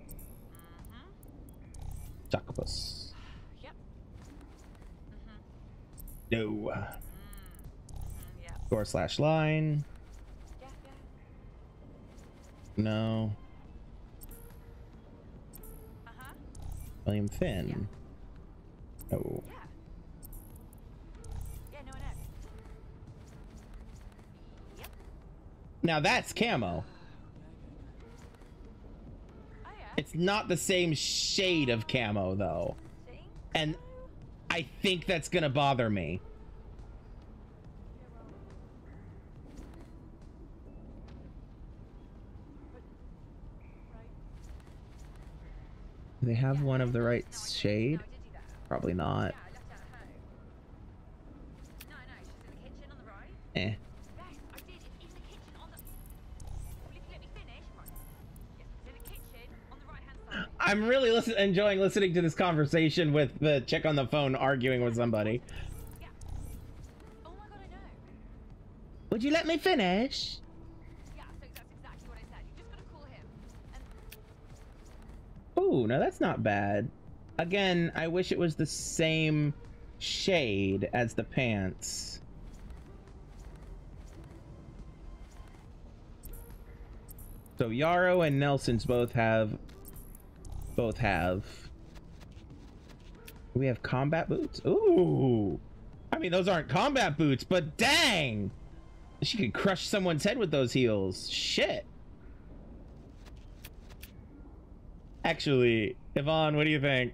Jacobus no Door slash line. No. William Finn. No. Now that's camo. It's not the same shade of camo though. And I think that's gonna bother me. Do they have one of the right shade? Probably not. Eh. I'm really listen enjoying listening to this conversation with the chick on the phone arguing with somebody. Would you let me finish? Ooh, no, that's not bad. Again, I wish it was the same shade as the pants. So Yarrow and Nelson's both have both have we have combat boots. Ooh. I mean those aren't combat boots, but dang. She could crush someone's head with those heels. Shit. Actually, Yvonne, what do you think?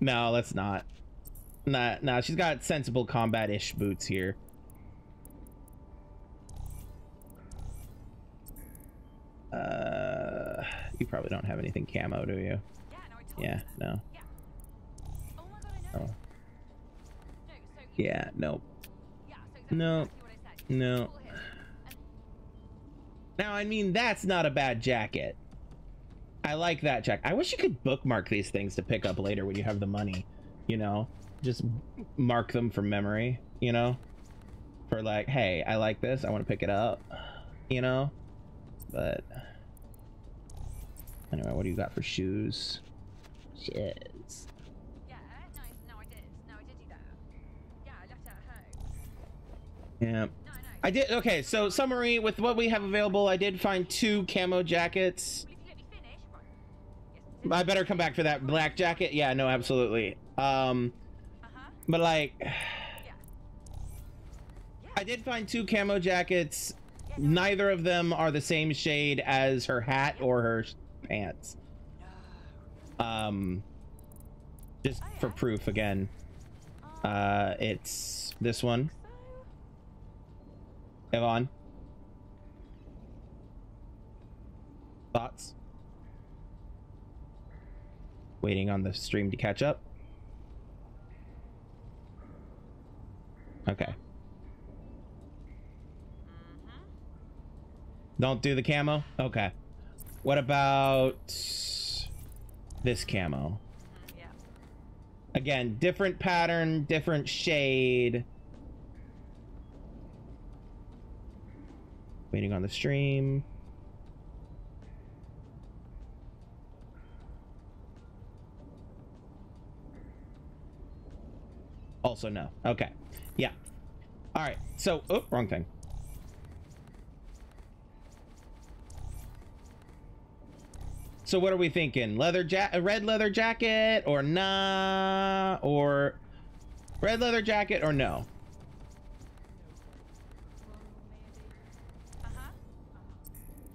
No, let's not. Nah, nah, she's got sensible combat-ish boots here. Uh, you probably don't have anything camo, do you? Yeah, no. Oh. Yeah, nope. No. No. Now, I mean, that's not a bad jacket. I like that jacket. I wish you could bookmark these things to pick up later when you have the money, you know? Just mark them from memory, you know? For like, hey, I like this, I want to pick it up, you know? But anyway, what do you got for shoes? Shiz. Yeah. I did okay, so summary with what we have available, I did find two camo jackets. I better come back for that black jacket. Yeah, no, absolutely. Um but like I did find two camo jackets. Neither of them are the same shade as her hat or her pants. Um just for proof again. Uh it's this one. Yvonne. Thoughts? Waiting on the stream to catch up. Okay. Don't do the camo? Okay. What about this camo? Again, different pattern, different shade. Waiting on the stream. Also no. Okay. Yeah. All right. So, oh, wrong thing. So what are we thinking? Leather ja red leather jacket or nah or red leather jacket or no?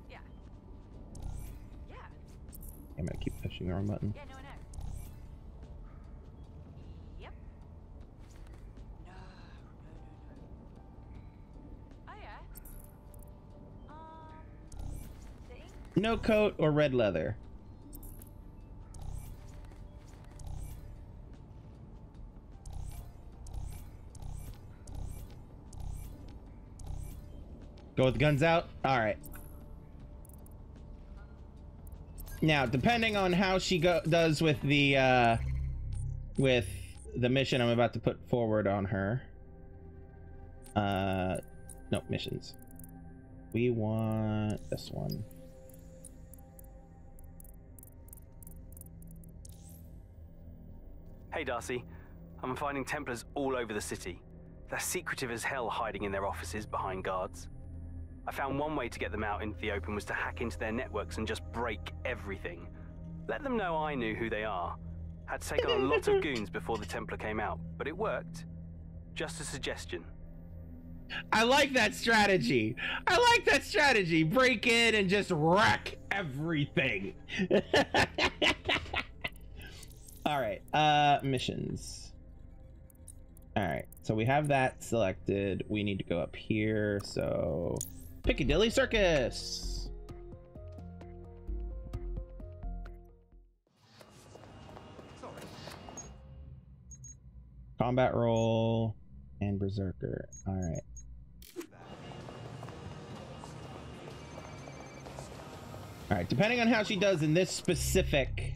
Yeah. Yeah. I'm gonna keep pushing the wrong button. Yeah, no, No coat or red leather. Go with guns out? Alright. Now, depending on how she go does with the uh with the mission I'm about to put forward on her. Uh no, missions. We want this one. Hey, Darcy. I'm finding Templars all over the city. They're secretive as hell hiding in their offices behind guards. I found one way to get them out into the open was to hack into their networks and just break everything. Let them know I knew who they are. Had to take on a lot of goons before the Templar came out, but it worked. Just a suggestion. I like that strategy. I like that strategy. Break in and just wreck everything. All right. Uh missions. All right. So we have that selected. We need to go up here. So Piccadilly Circus. Combat roll and berserker. All right. All right, depending on how she does in this specific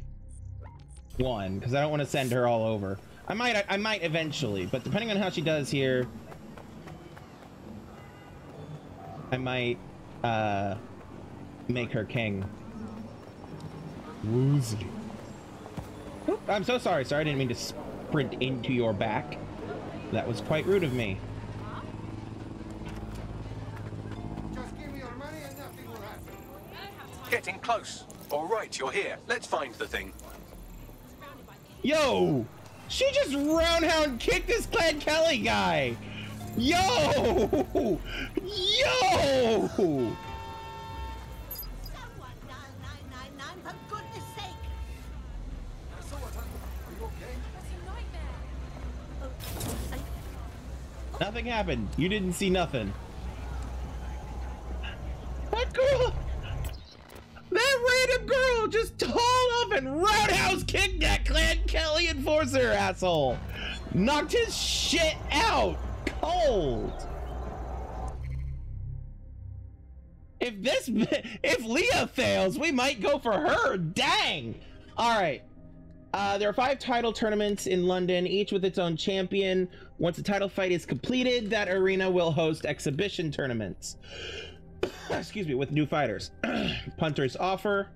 one, because I don't want to send her all over. I might, I might eventually, but depending on how she does here, I might uh, make her king. Woozy. I'm so sorry, sir. I didn't mean to sprint into your back. That was quite rude of me. Getting close. All right, you're here. Let's find the thing. Yo! She just roundhound kicked this Clan Kelly guy! Yo! Yo! Nothing happened. You didn't see nothing. That girl! That random girl just hauled up and roundhouse kicked that Clan Kelly enforcer asshole! Knocked his shit out! Cold! If this, if Leah fails, we might go for her. Dang! Alright. Uh, there are five title tournaments in London, each with its own champion. Once the title fight is completed, that arena will host exhibition tournaments. Excuse me, with new fighters. Punters offer.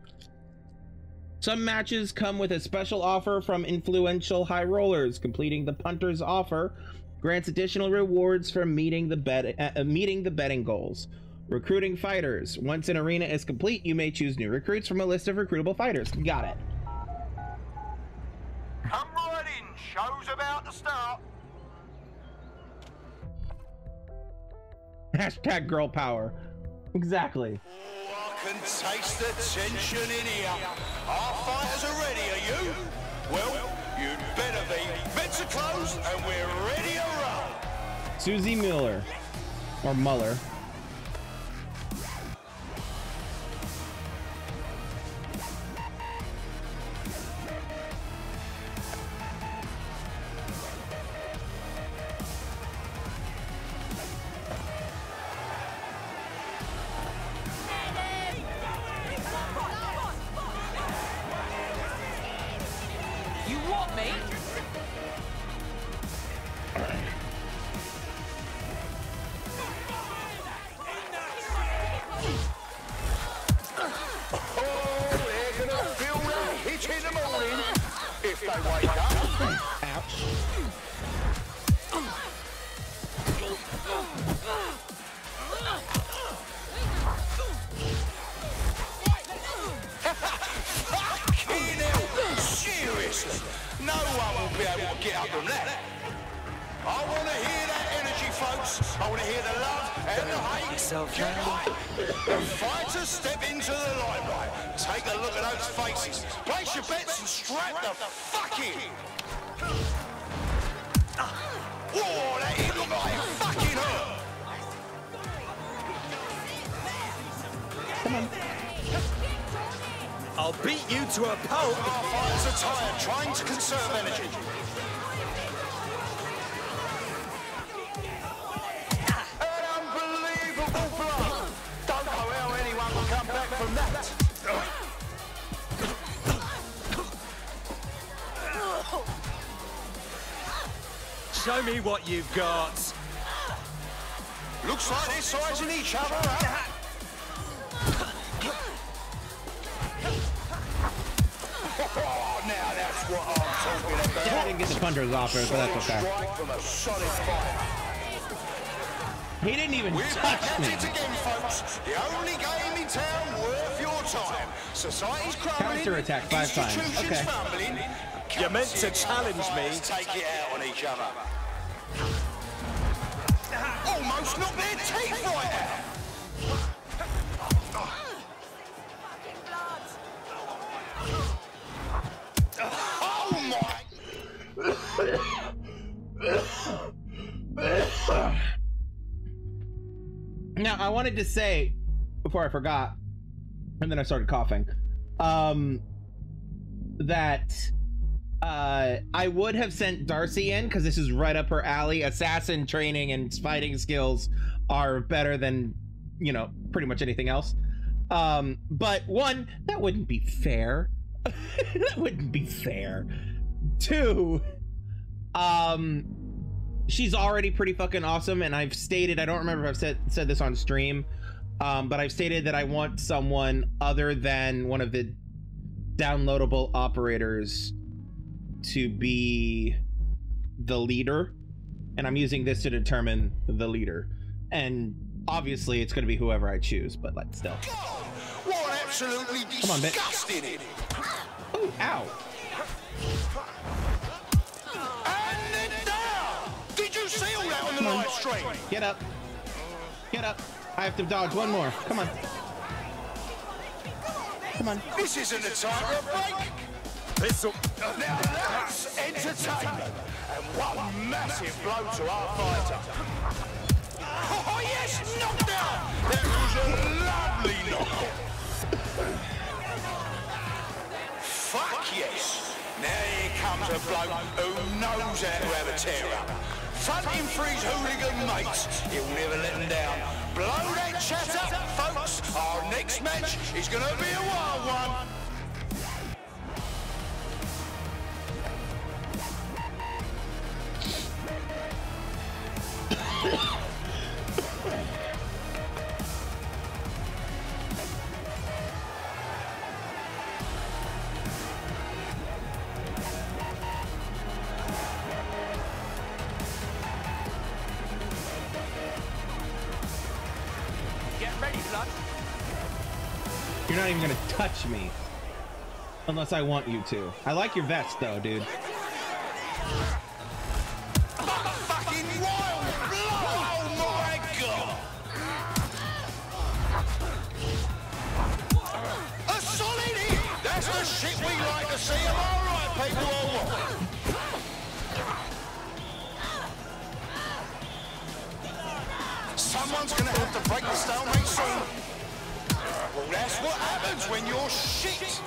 Some matches come with a special offer from influential high rollers. Completing the punter's offer grants additional rewards for meeting the bet uh, meeting the betting goals. Recruiting fighters. Once an arena is complete, you may choose new recruits from a list of recruitable fighters. Got it. Come right in. Show's about to start. Hashtag girl power. Exactly. I can taste the tension in here. Our fighters are ready, are you? Well, you'd better be. Bets are closed and we're ready to roll. Susie Miller, Or Muller. Show me what you've got. Looks like they're sizing each other up. Oh, now that's what I'm talking about. Yeah, I didn't get the punches off her, but that's okay. Strike from a solid fighter. He didn't even We're back touch at me. it again, folks. The only game in town worth your time. Society's crumbling. Counter-attack five times. institutions Okay. fumbling. You meant to challenge me. Take it out on each other. Knocked their teeth right my! Now, I wanted to say before I forgot, and then I started coughing, um, that uh, I would have sent Darcy in because this is right up her alley. Assassin training and fighting skills are better than, you know, pretty much anything else. Um, but one, that wouldn't be fair. that wouldn't be fair. Two, um, she's already pretty fucking awesome and i've stated i don't remember if i've said said this on stream um, but i've stated that i want someone other than one of the downloadable operators to be the leader and i'm using this to determine the leader. And obviously it's going to be whoever i choose but like still. What absolutely Come on, bitch. disgusting it. Ooh, ow. And then down. Did you see all that on the Come live stream? get up. Get up. I have to dodge one more. Come on. Come on. This isn't the time for a. This'll. Now that's entertainment. And one massive blow to our fighter. Oh yes, knockdown. That was a lovely knockout. Fuck yes. Now here comes a bloke who knows how to have a tear up. Fronting for hooligan mates. He'll never let them down. Blow that chat up, folks. Our next match is going to be a wild one. You're not even gonna touch me. Unless i want you to. I like your vest though dude see. Am I right, people? Or what? Someone's gonna have to break the stalemate soon. Well, that's what happens when you're shit.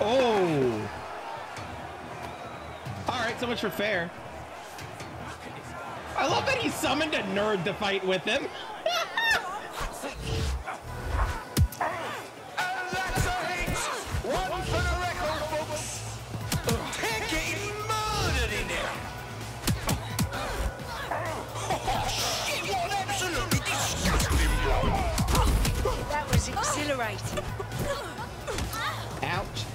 Oh. All right, so much for fair. I love that he summoned a nerd to fight with him.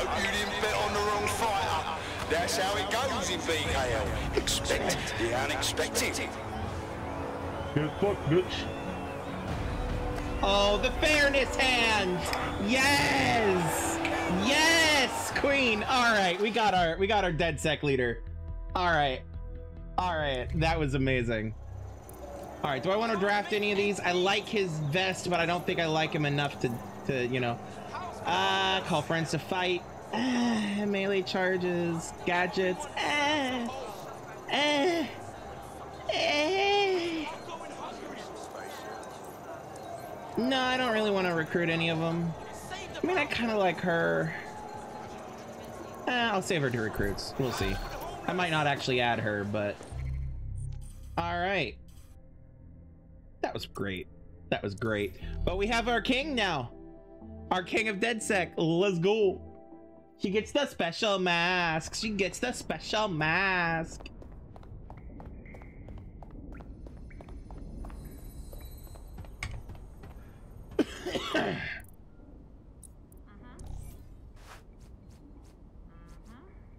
Hope you didn't bet on the wrong fighter. That's how it goes in BKL. Expect the unexpected. Get fucked, bitch. Oh, the fairness hand! Yes! Yes, Queen! Alright, we got our we got our DedSec leader. Alright. Alright, that was amazing. Alright, do I want to draft any of these? I like his vest, but I don't think I like him enough to, to you know. Uh, call friends to fight. Uh, melee charges, gadgets. Uh, uh. No, I don't really want to recruit any of them. I mean, I kind of like her. I'll save her to recruits. We'll see. I might not actually add her, but... Alright. That was great. That was great. But we have our king now. Our king of DedSec. Let's go. She gets the special mask. She gets the special mask.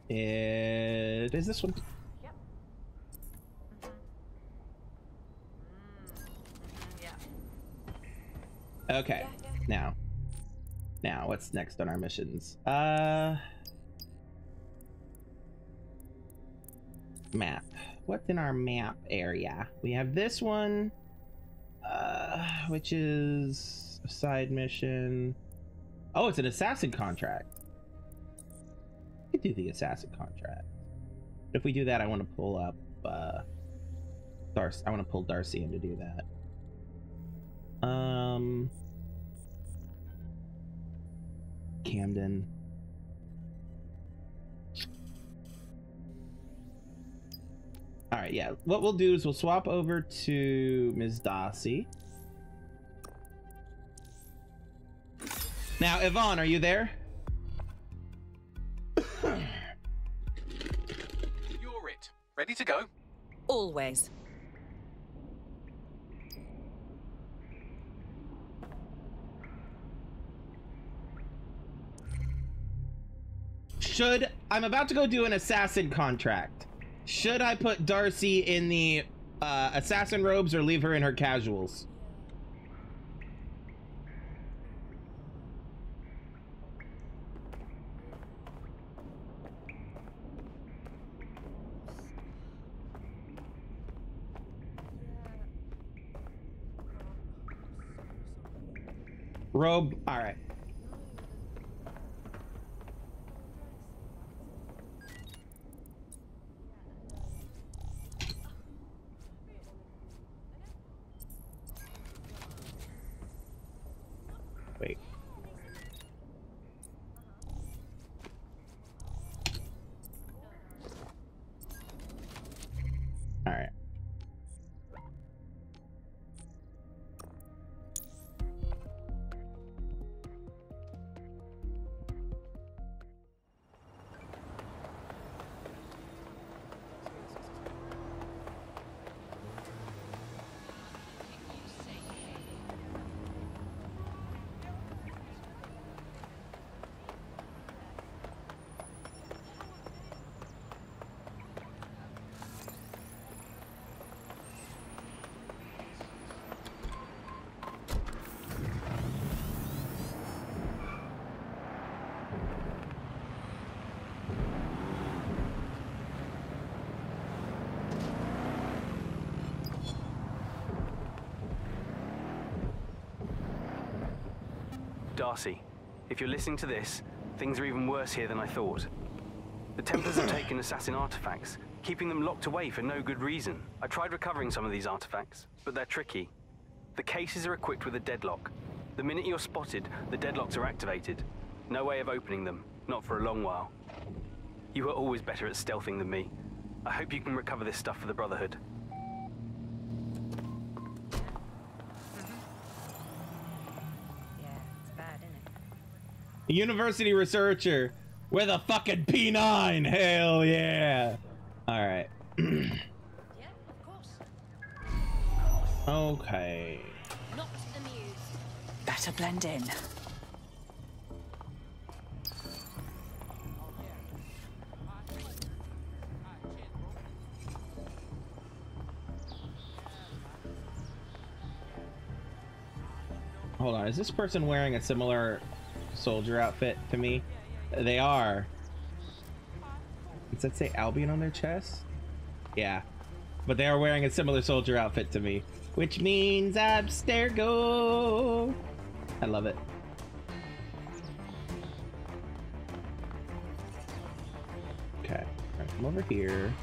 It is this one. Mm-hmm. Mm-hmm. Mm-hmm. Okay, now. Now, what's next on our missions? Uh... Map. What's in our map area? We have this one, uh, which is a side mission. Oh, it's an assassin contract. We could do the assassin contract. But if we do that, I want to pull up, uh, Darcy. I want to pull Darcy in to do that. Um... Camden. All right, yeah. What we'll do is we'll swap over to Ms. Darcy. Now, Yvonne, are you there? You're it. Ready to go? Always. Should I'm about to go do an assassin contract? Should I put Darcy in the uh, assassin robes or leave her in her casuals? Robe. All right. If you're listening to this, things are even worse here than I thought. The Templars have taken assassin artifacts, keeping them locked away for no good reason. I tried recovering some of these artifacts, but they're tricky. The cases are equipped with a deadlock. The minute you're spotted, the deadlocks are activated. No way of opening them, not for a long while. You were always better at stealthing than me. I hope you can recover this stuff for the Brotherhood. University researcher with a fucking P9. Hell yeah. All right. okay. Not amused. Better blend in. Hold on. Is this person wearing a similar soldier outfit to me? They are. Does that say Albion on their chest? Yeah. But they are wearing a similar soldier outfit to me. Which means Abstergo. I love it. Okay. Alright, come over here.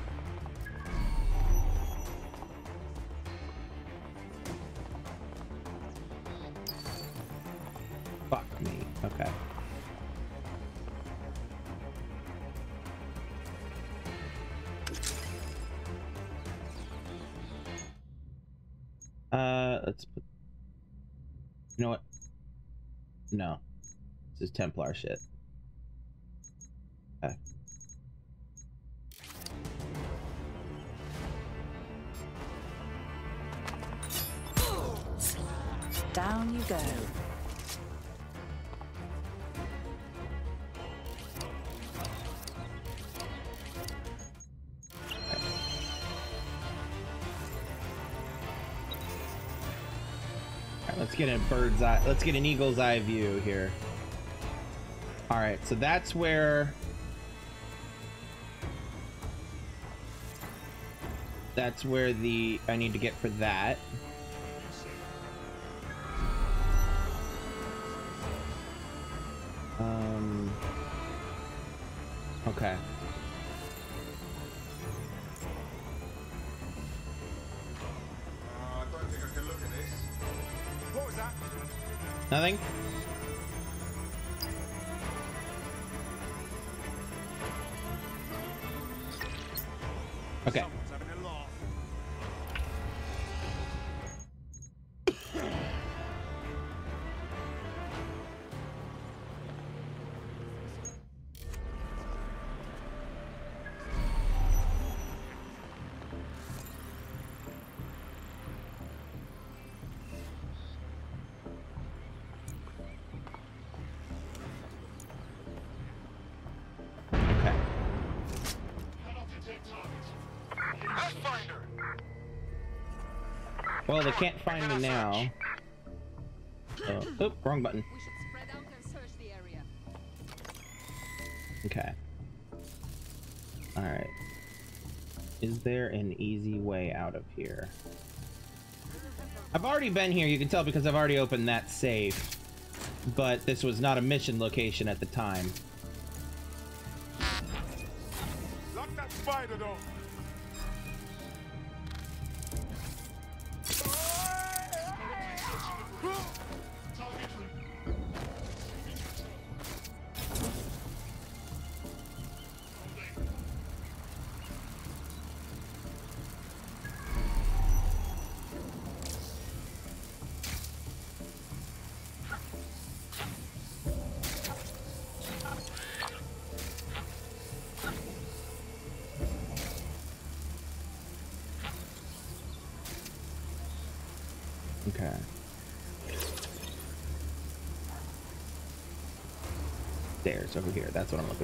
Okay. Uh, let's put. You know what? No, this is Templar shit. Okay. Down you go. Get a bird's eye. Let's get an eagle's eye view here. All right, so that's where. That's where the I need to get for that. Find me now. Oh, oop, wrong button. We should spread out and search the area. Okay. Alright. Is there an easy way out of here? I've already been here, you can tell because I've already opened that safe. But this was not a mission location at the time. Over here, that's what I'm looking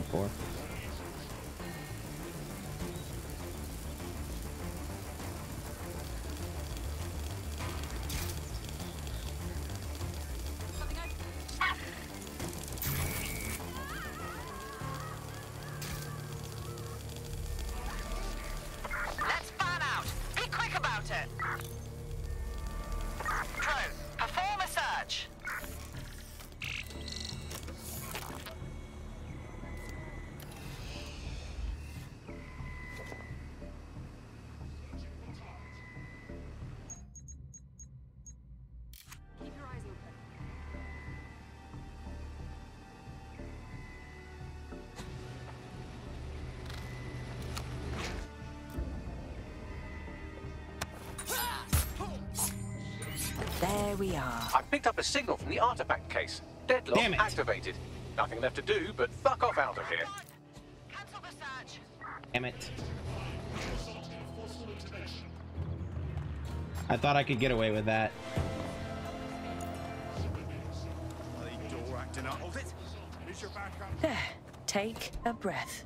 I picked up a signal from the artifact case. Deadlock Damn it. activated. Nothing left to do but fuck off out of here. Damn it. I thought I could get away with that. door acting up. Hold it. Is your back up? There. Take a breath.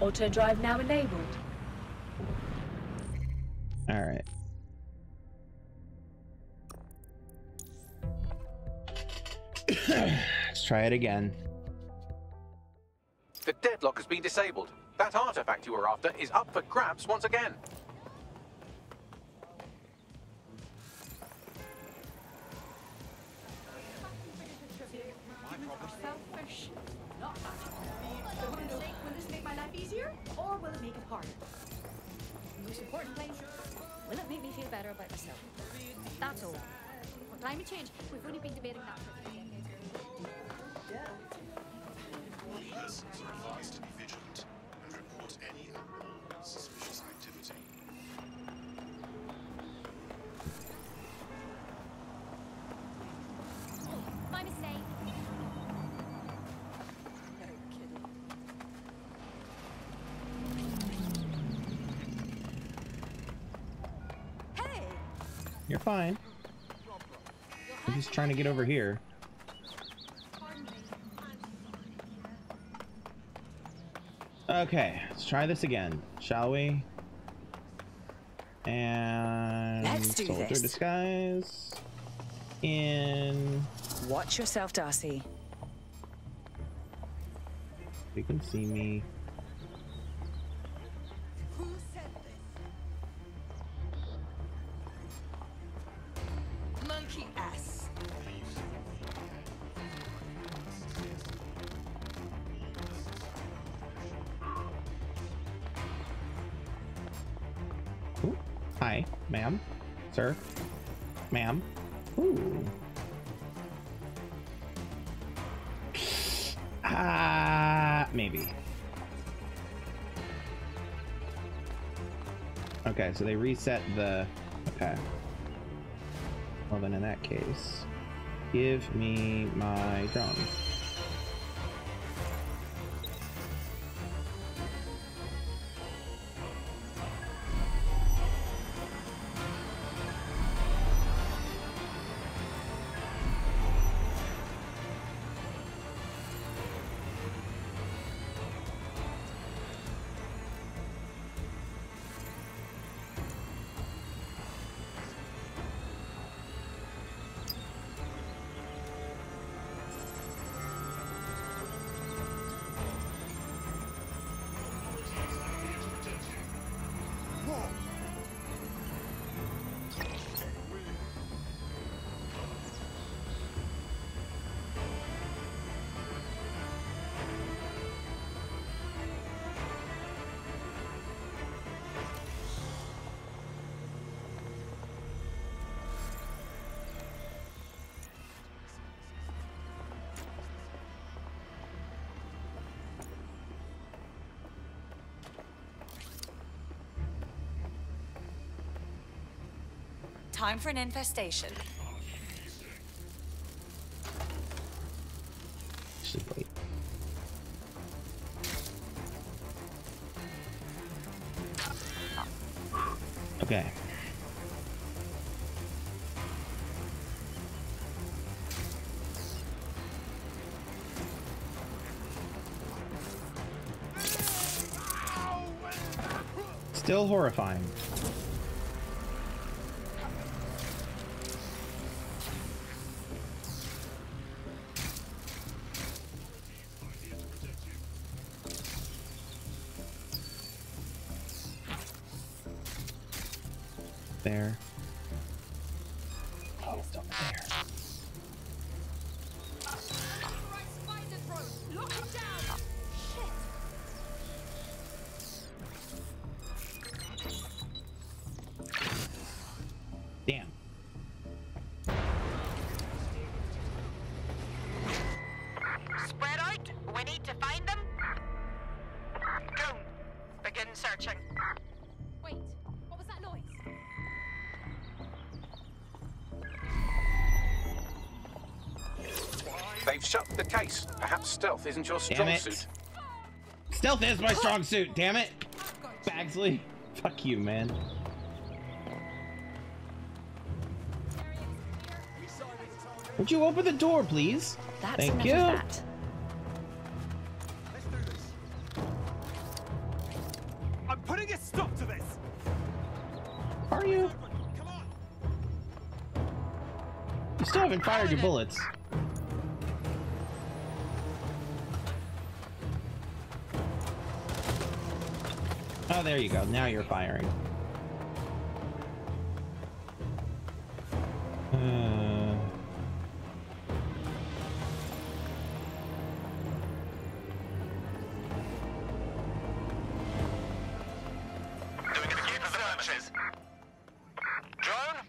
Auto drive now enabled. All right. Let's try it again. The deadlock has been disabled. That artifact you were after is up for grabs once again. Will it make me feel better about myself? That's all. Climate change, we've only been debating that for decades. Listeners are advised to be vigilant and report any suspicious fine. I'm just trying to get over here. Okay, let's try this again, shall we? And Let's do soldier this. disguise in. Watch yourself, Darcy. You can see me. So they reset the. Okay. Well, then in that case, give me my drone. Time for an infestation. Okay. Still horrifying. Stealth isn't your strong suit. Stealth is my strong suit, damn it! Bagley. Fuck you, man. Would you open the door, please? That's Thank enough you. of that. I'm putting a stop to this. Are you? You still haven't fired your bullets. Oh, there you go. Now you're firing. Uh, Doing searches. Drone?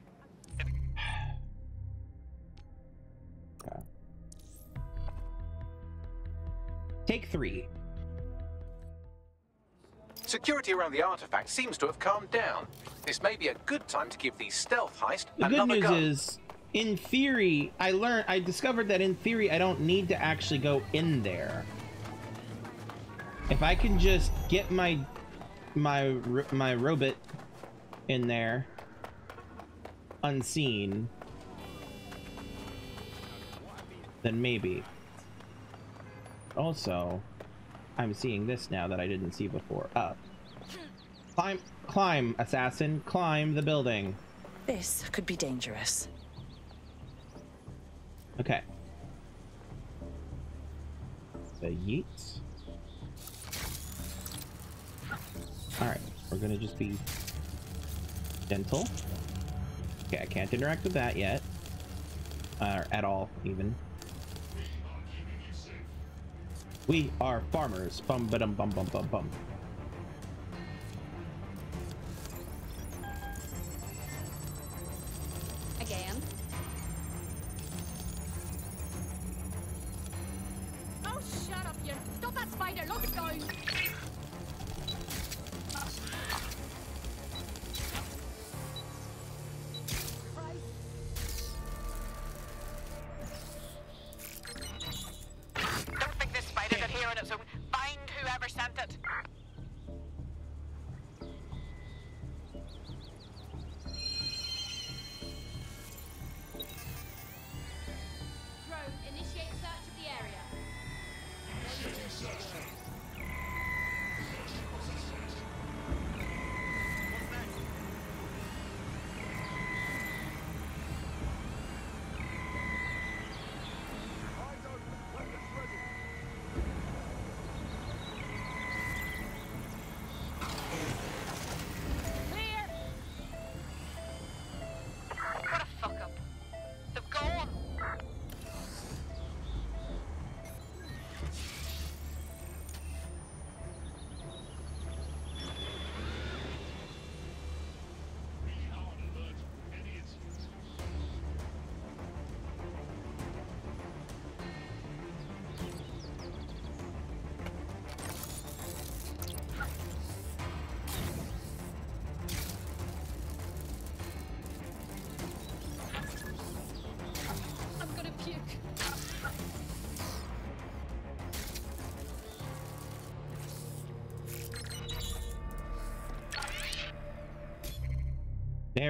take three. Security around the artifact seems to have calmed down. This may be a good time to give the stealth heist The good news go. is, in theory, I learned, I discovered that in theory, I don't need to actually go in there. If I can just get my, my, my robot in there, unseen, then maybe. Also, I'm seeing this now that I didn't see before. Up. Climb, climb, assassin, climb the building. This could be dangerous. Okay. The yeets. Alright, we're gonna just be gentle. Okay, I can't interact with that yet. Uh, at all, even. We are farmers. Bum ba dum bum bum bum bum.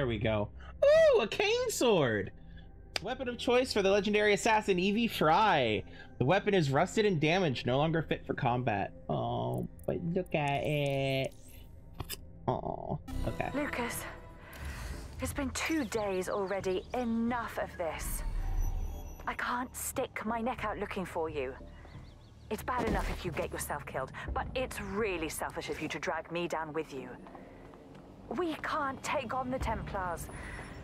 We go. Ooh, a cane sword! Weapon of choice for the legendary assassin Evie Fry. The weapon is rusted and damaged, no longer fit for combat. Oh, but look at it. Oh, okay. Lucas, it's been two days already. Enough of this. I can't stick my neck out looking for you. It's bad enough if you get yourself killed, but it's really selfish of you to drag me down with you. We can't take on the Templars.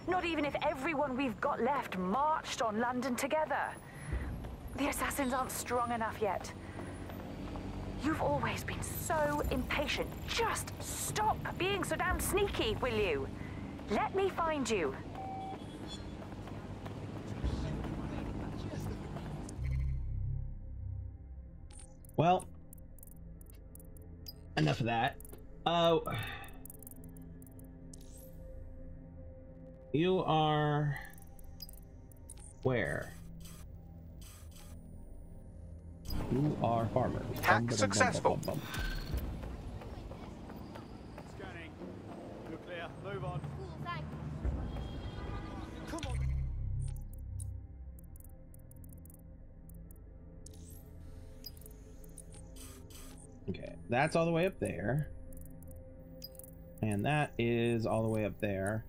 Not even if everyone we've got left marched on London together. The assassins aren't strong enough yet. You've always been so impatient. Just stop being so damn sneaky, will you? Let me find you. Well, enough of that. Uh, you are where? You are farmers. Hack Bum, ba, bum, successful. bum, bum, bum. Scanning. You're clear. Move on. Come on. Okay, that's all the way up there. And that is all the way up there.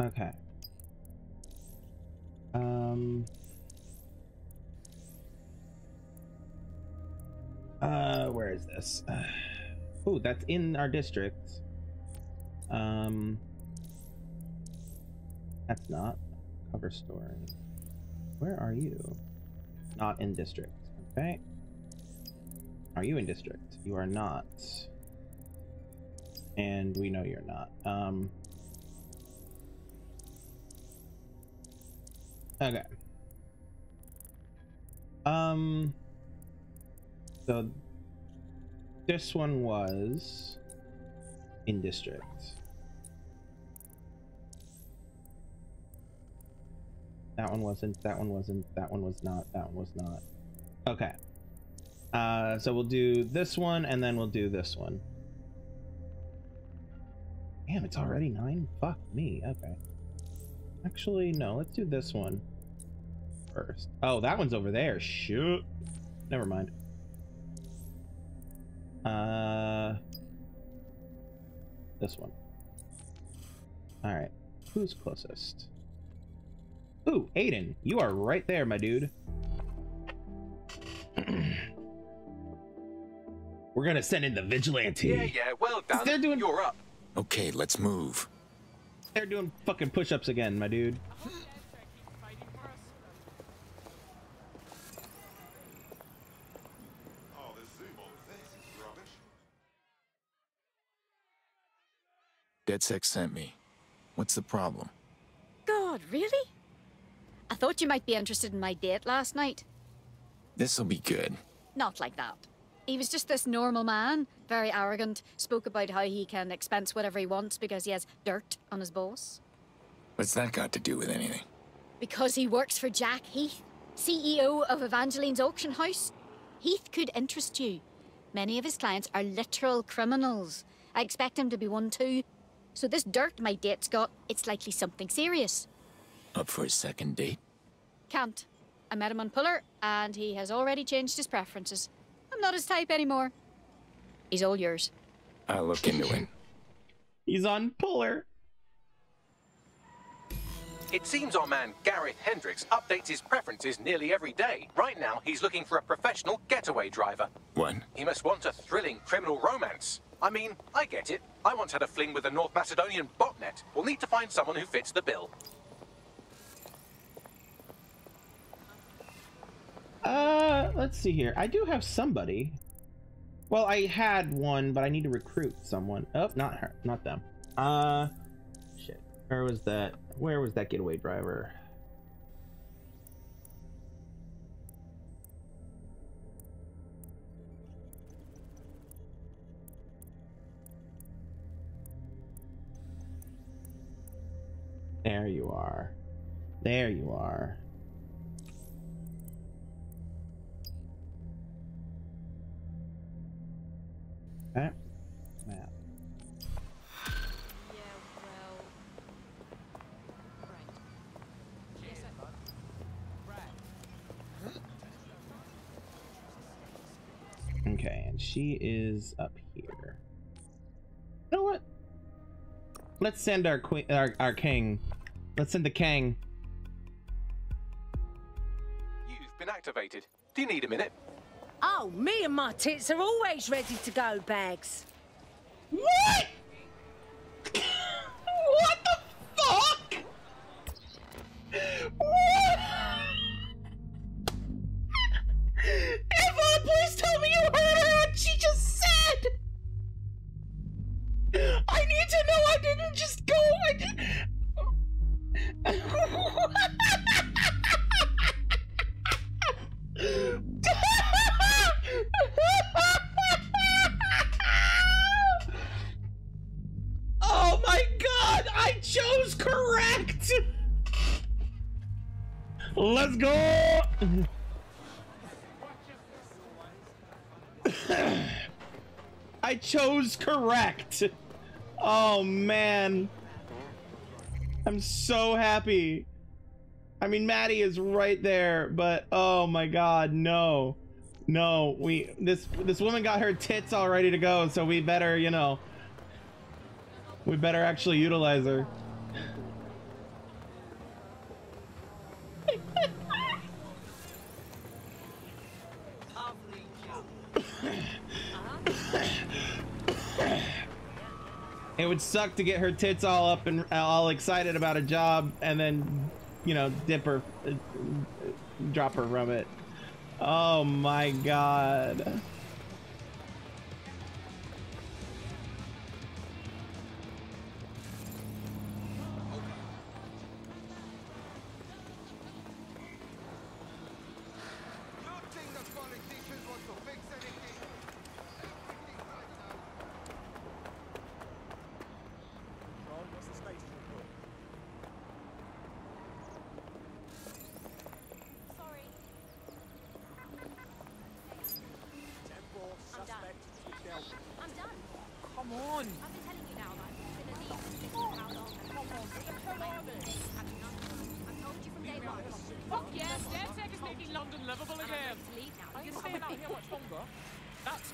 Okay. Um. Uh, where is this? Oh, that's in our district. Um. That's not cover story. Where are you? Not in district. Okay. Are you in district? You are not. And we know you're not. Um. Okay. Um. So this one was in district. That one wasn't. That one wasn't. That one was not. That one was not. Okay. Uh, so we'll do this one and then we'll do this one. Damn, it's already nine? Fuck me. Okay. Actually, no, let's do this one first. Oh, that one's over there. Shoot. Never mind. Uh, this one. All right. Who's closest? Ooh, Aiden, you are right there, my dude. We're gonna send in the vigilante. Yeah, yeah, well done. They're doing. You're up. Okay, let's move. They're doing fucking push-ups again, my dude. DedSec sent me. What's the problem? God, really? I thought you might be interested in my date last night. This'll be good. Not like that. He was just this normal man, very arrogant, spoke about how he can expense whatever he wants because he has dirt on his boss. What's that got to do with anything? Because he works for Jack Heath, CEO of Evangeline's auction house. Heath could interest you. Many of his clients are literal criminals. I expect him to be one too. So this dirt my date's got, it's likely something serious. Up for a second date? Can't. I met him on Puller, and he has already changed his preferences. I'm not his type anymore. He's all yours. I'll look into it. He's on Puller. It seems our man Gareth Hendricks updates his preferences nearly every day. Right now, he's looking for a professional getaway driver. What? He must want a thrilling criminal romance. I mean, I get it. I once had a fling with a North Macedonian botnet. We'll need to find someone who fits the bill. Uh, let's see here. I do have somebody. Well, I had one, but I need to recruit someone. Oh, not her, not them. Uh, shit. Where was that? Where was that getaway driver? There you are. There you are. Ah, Map. Okay, and she is up here. You know what? Let's send our queen, our, our king. Let's send the king. You've been activated. Do you need a minute? Oh, me and my tits are always ready to go, Bags. What? what the fuck? What? Eva, please tell me you heard what she just said. I need to know I didn't just go. I did. oh my god, I chose correct! Let's go! I chose correct! Oh man. I'm so happy. I mean, Maddie is right there, but oh my god, no. No, we this this woman got her tits all ready to go, so we better, you know, we better actually utilize her. It would suck to get her tits all up and all excited about a job and then, you know, dip her, uh, drop her from it. Oh my god.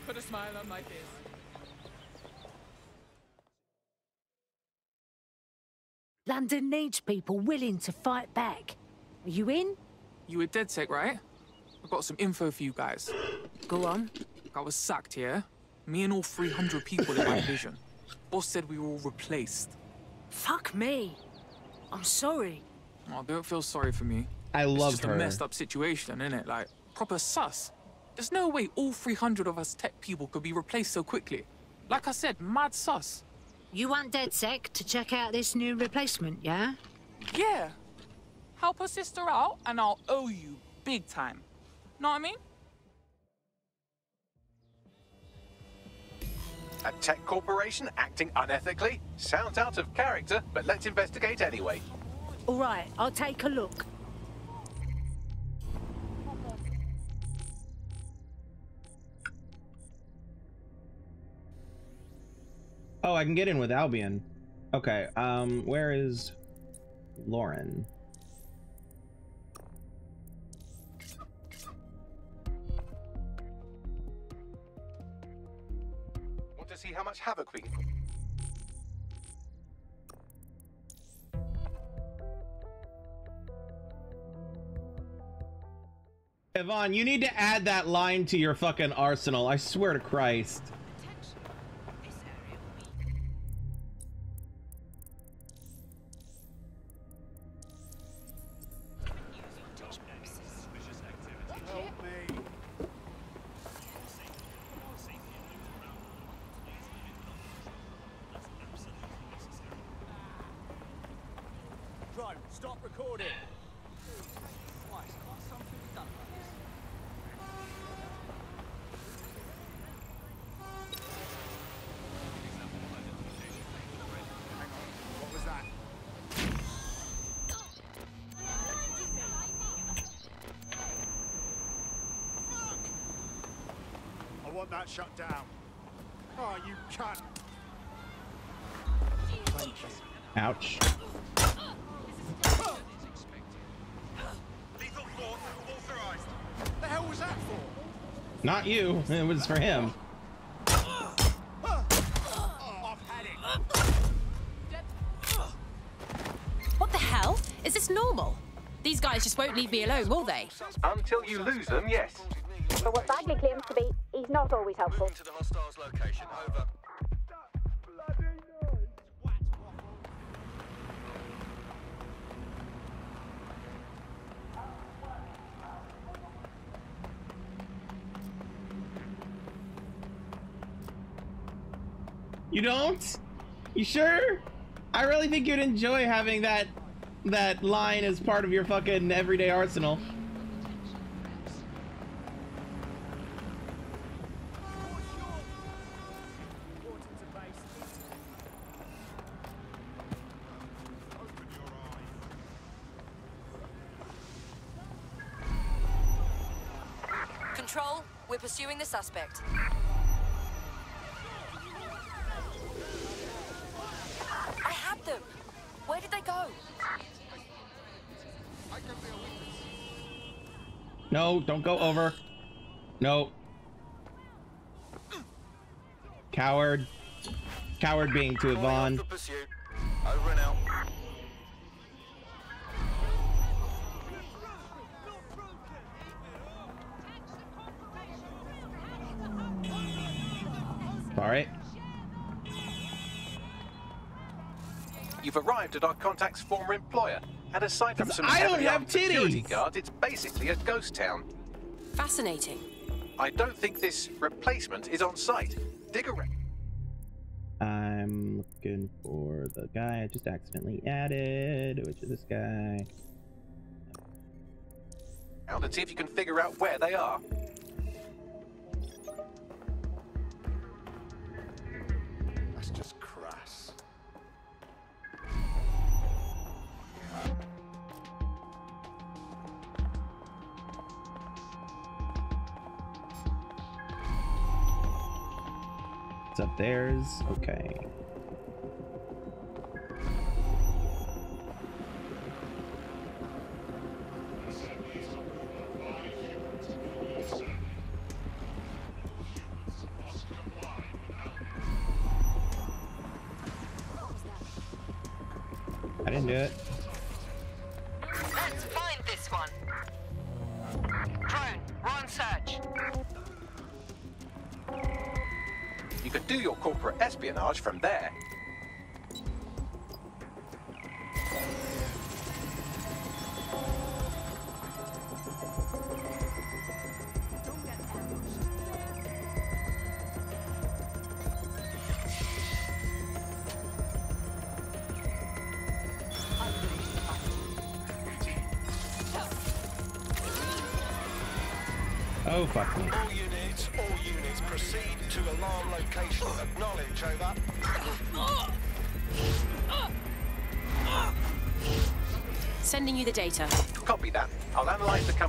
Put a smile on my face. London needs people willing to fight back. Are you in? You were DedSec, right? I've got some info for you guys. Go on. I was sacked, yeah? Me and all 300 people in my division. Boss said we were all replaced. Fuck me. I'm sorry. Oh, don't feel sorry for me. I it's love just her. a messed up situation, isn't it? Like, proper sus. There's no way all 300 of us tech people could be replaced so quickly. Like I said, mad sus. You want DedSec to check out this new replacement, yeah? Yeah. Help a sister out, and I'll owe you big time. Know what I mean? A tech corporation acting unethically? Sounds out of character, but let's investigate anyway. All right, I'll take a look. Oh, I can get in with Albion. Okay, um, where is Lauren? Want to see how much havoc we can... Yvonne, you need to add that line to your fucking arsenal. I swear to Christ. Shut down. Oh, you cunt. Ouch. Lethal force authorized. The hell was that for? Not you. It was for him. I've had it. What the hell? Is this normal? These guys just won't leave me alone, will they? Until you lose them, yes. For what not always helpful. to the hostiles location. Over. You don't? You sure? I really think you'd enjoy having that that line as part of your fucking everyday arsenal. No, don't go over. No. Coward. Coward being to Yvonne. Over and out. Alright. You've arrived at our contact's former employer, and aside from some I don't have armed security titties. guards, it's basically a ghost town. Fascinating. I don't think this replacement is on site. Dig around. I'm looking for the guy I just accidentally added, which is this guy. and see if you can figure out where they are. Theirs. Okay. You could do your corporate espionage from there.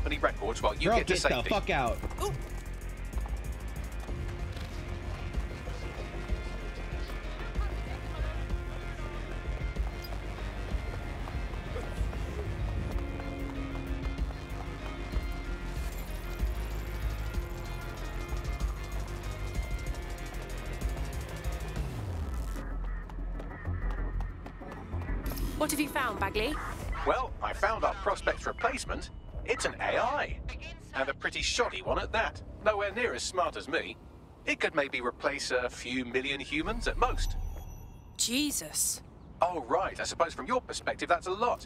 Company records while you Girl, get to get the fuck out. Pretty shoddy one at that. Nowhere near as smart as me. It could maybe replace a few million humans at most. Jesus. Oh, right. I suppose from your perspective, that's a lot.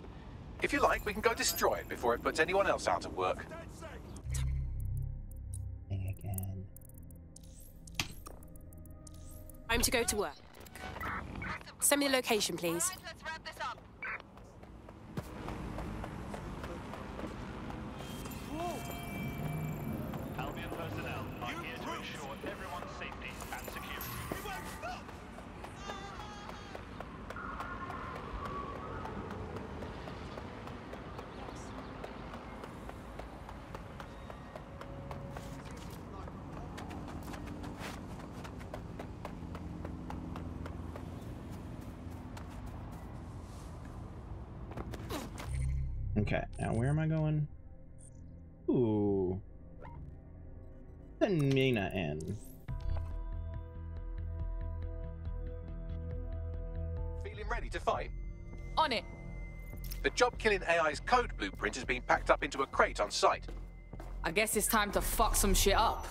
If you like, we can go destroy it before it puts anyone else out of work. I'm to go to work. Send me the location, please. Albion I going? Ooh. Send Mina in. Feeling ready to fight? On it. The job killing AI's code blueprint has been packed up into a crate on site. I guess it's time to fuck some shit up.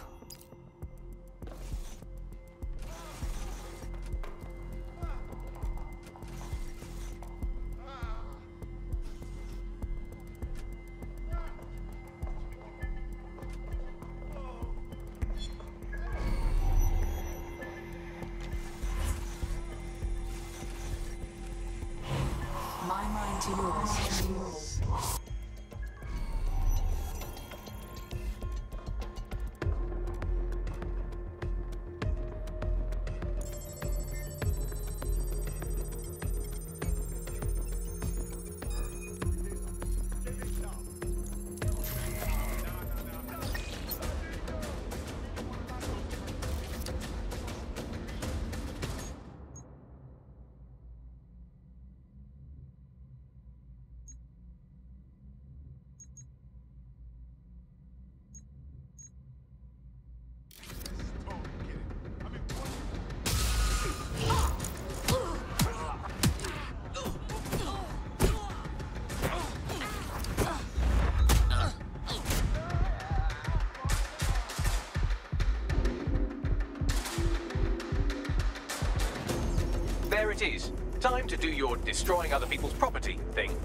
To do your destroying other people's property thing.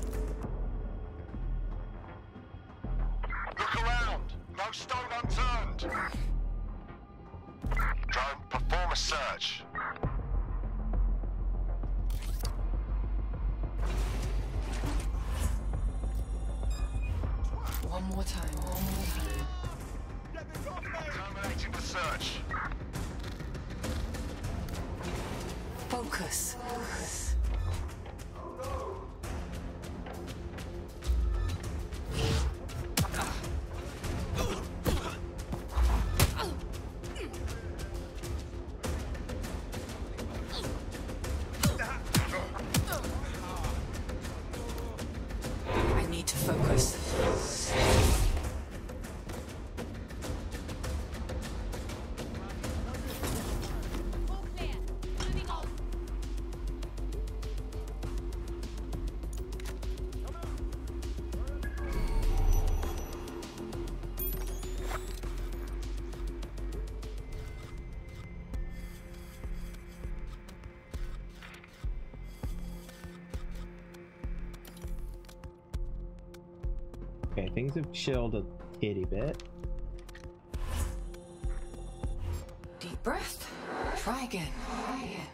Chilled a titty bit. Deep breath. Try again. Try again.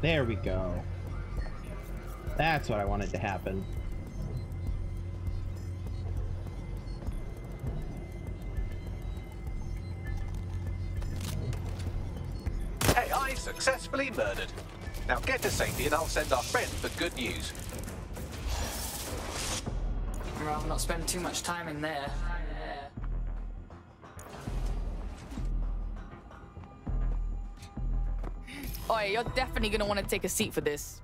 There we go. That's what I wanted to happen. AI successfully murdered. Now get to safety and I'll send our friend the good news. I'd rather not spend too much time in there. Oi, you're definitely gonna want to take a seat for this.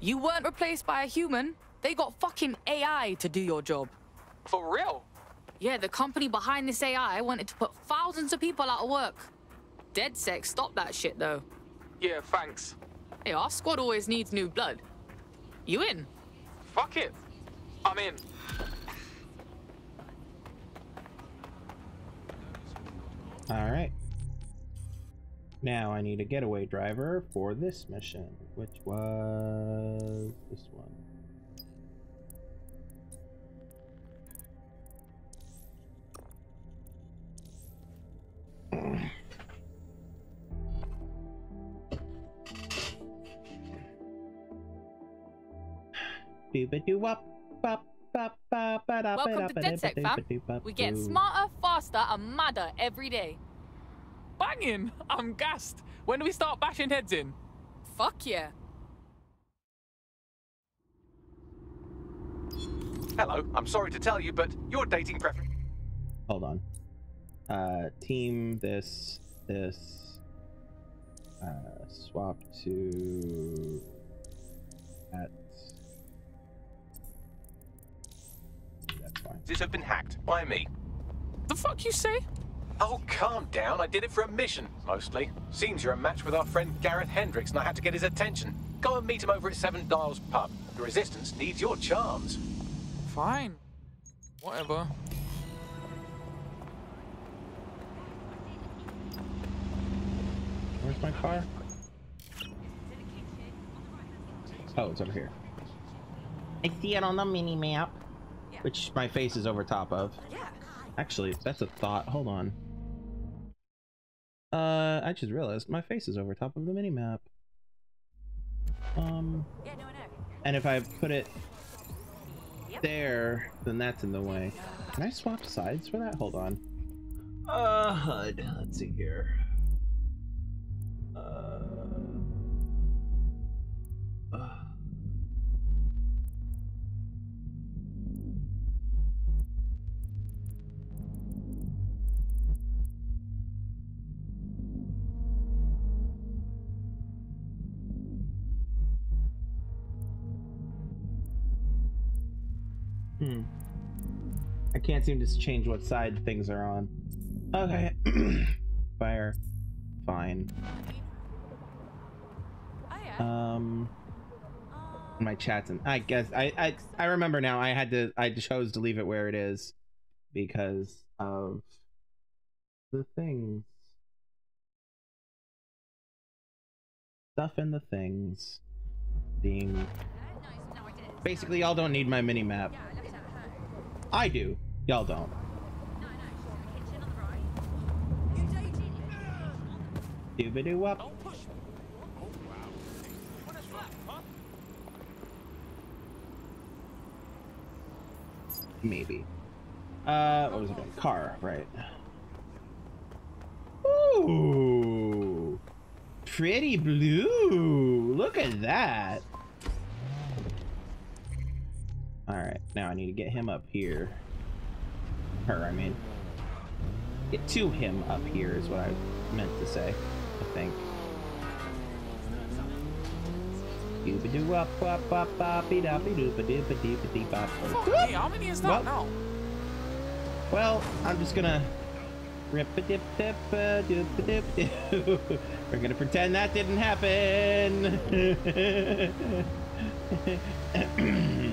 You weren't replaced by a human. They got fucking AI to do your job. For real? Yeah, the company behind this AI wanted to put thousands of people out of work. DedSec stop that shit, though. Yeah, thanks. Hey, our squad always needs new blood. You in? Fuck it. I'm in. All right. Now I need a getaway driver for this mission, which was this one. Welcome to DedSec, fam. We get smarter, faster, and madder every day. Banging! I'm gassed. When do we start bashing heads in? Fuck yeah. Hello, I'm sorry to tell you, but your dating preference. Hold on. Uh, team this, this, uh, swap to that. That's fine. This have been hacked by me. The fuck you say? Oh, calm down. I did it for a mission, mostly. Seems you're a match with our friend Gareth Hendricks, and I had to get his attention. Go and meet him over at Seven Dials Pub. The Resistance needs your charms. Fine. Whatever. Where's my car? Oh, it's over here. I see it on the mini map, which my face is over top of. Actually, that's a thought. Hold on. Uh, I just realized my face is over top of the mini map. Um, and if I put it there, then that's in the way. Can I swap sides for that? Hold on. Uh, HUD. Let's see here. Uh, uh. I can't seem to change what side things are on. Okay. Fire. Fine. Um my chats and I guess I, I I remember now I had to I chose to leave it where it is because of the things. Stuff in the things. Being. Basically, y'all don't need my mini map. I do. Y'all don't. Doobity wop. Maybe. Uh, what was it? Called? Car, right? Ooh, pretty blue. Look at that. All right, now I need to get him up here. Her, I mean. Get to him up here is what I meant to say. I think. Hey, how many is that Well- now? Well, I'm just gonna rip a dip dip a doop a dip doo. We're gonna pretend that didn't happen.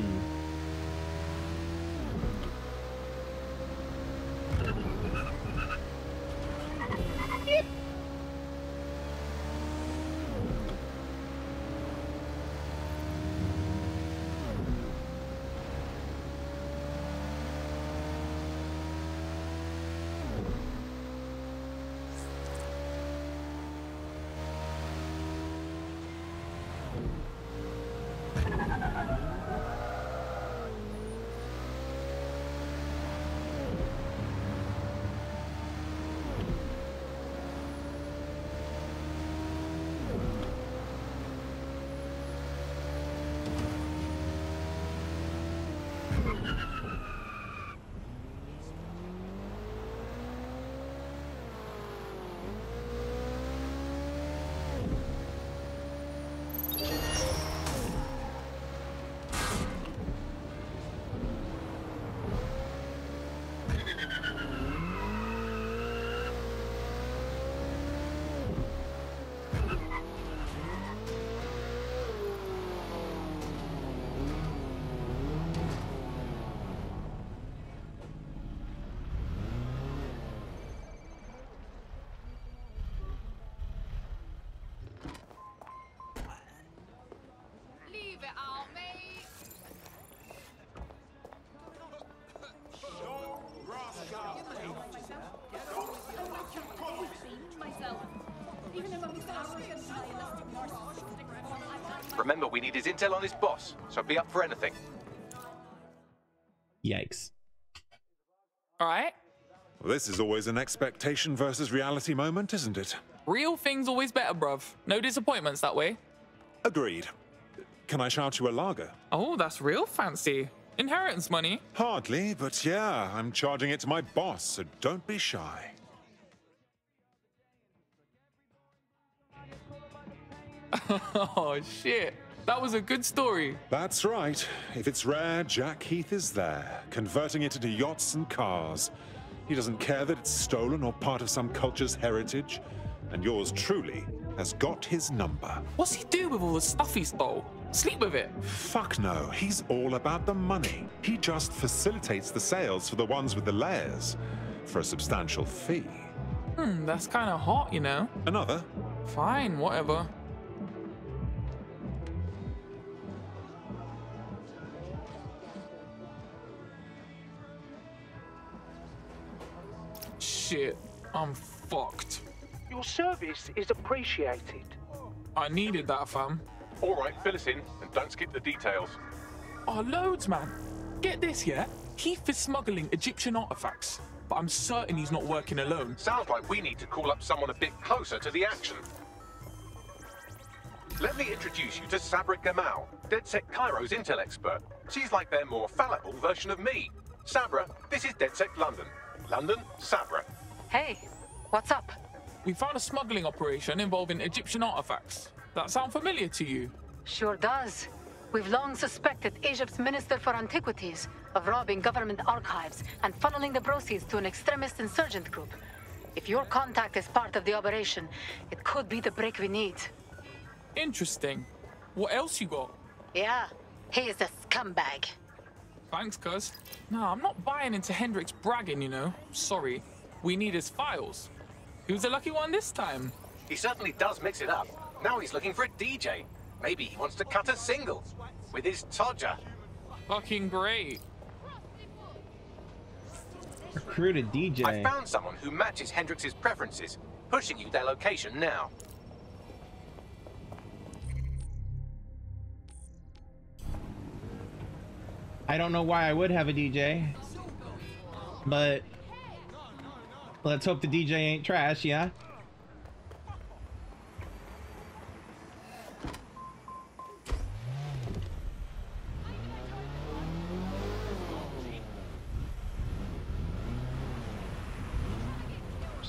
Leave it out, mate. Remember, we need his intel on his boss, so be up for anything. Yikes. All right. Well, this is always an expectation versus reality moment, isn't it? Real things always better, bruv. No disappointments that way. Agreed. Can I shout you a lager? Oh, that's real fancy. Inheritance money. Hardly, but yeah, I'm charging it to my boss, so don't be shy. oh, shit. That was a good story. That's right. If it's rare, Jack Heath is there, converting it into yachts and cars. He doesn't care that it's stolen or part of some culture's heritage. And yours truly has got his number. What's he do with all the stuff he stole? Sleep with it? Fuck no, he's all about the money. He just facilitates the sales for the ones with the layers for a substantial fee. Hmm, that's kind of hot, you know. Another? Fine, whatever. Shit, I'm fucked. Your service is appreciated. I needed that, fam. All right, fill us in, and don't skip the details. Oh, loads, man. Get this, yeah? Heath is smuggling Egyptian artifacts, but I'm certain he's not working alone. Sounds like we need to call up someone a bit closer to the action. Let me introduce you to Sabra Gamal, DedSec Cairo's intel expert. She's like their more fallible version of me. Sabra, this is DedSec London. London, Sabra. Hey, what's up? We found a smuggling operation involving Egyptian artifacts. That sound familiar to you? Sure does. We've long suspected Egypt's Minister for Antiquities of robbing government archives and funneling the proceeds to an extremist insurgent group. If your contact is part of the operation, it could be the break we need. Interesting. What else you got? Yeah, he is a scumbag. Thanks, cuz. Nah, I'm not buying into Hendrix bragging, you know. Sorry. We need his files. Who's the lucky one this time? He certainly does mix it up. Now he's looking for a DJ. Maybe he wants to cut a single with his Todger. Fucking great. Recruit a DJ. I found someone who matches Hendrix's preferences, pushing you their location now. I don't know why I would have a DJ, but let's hope the DJ ain't trash, yeah?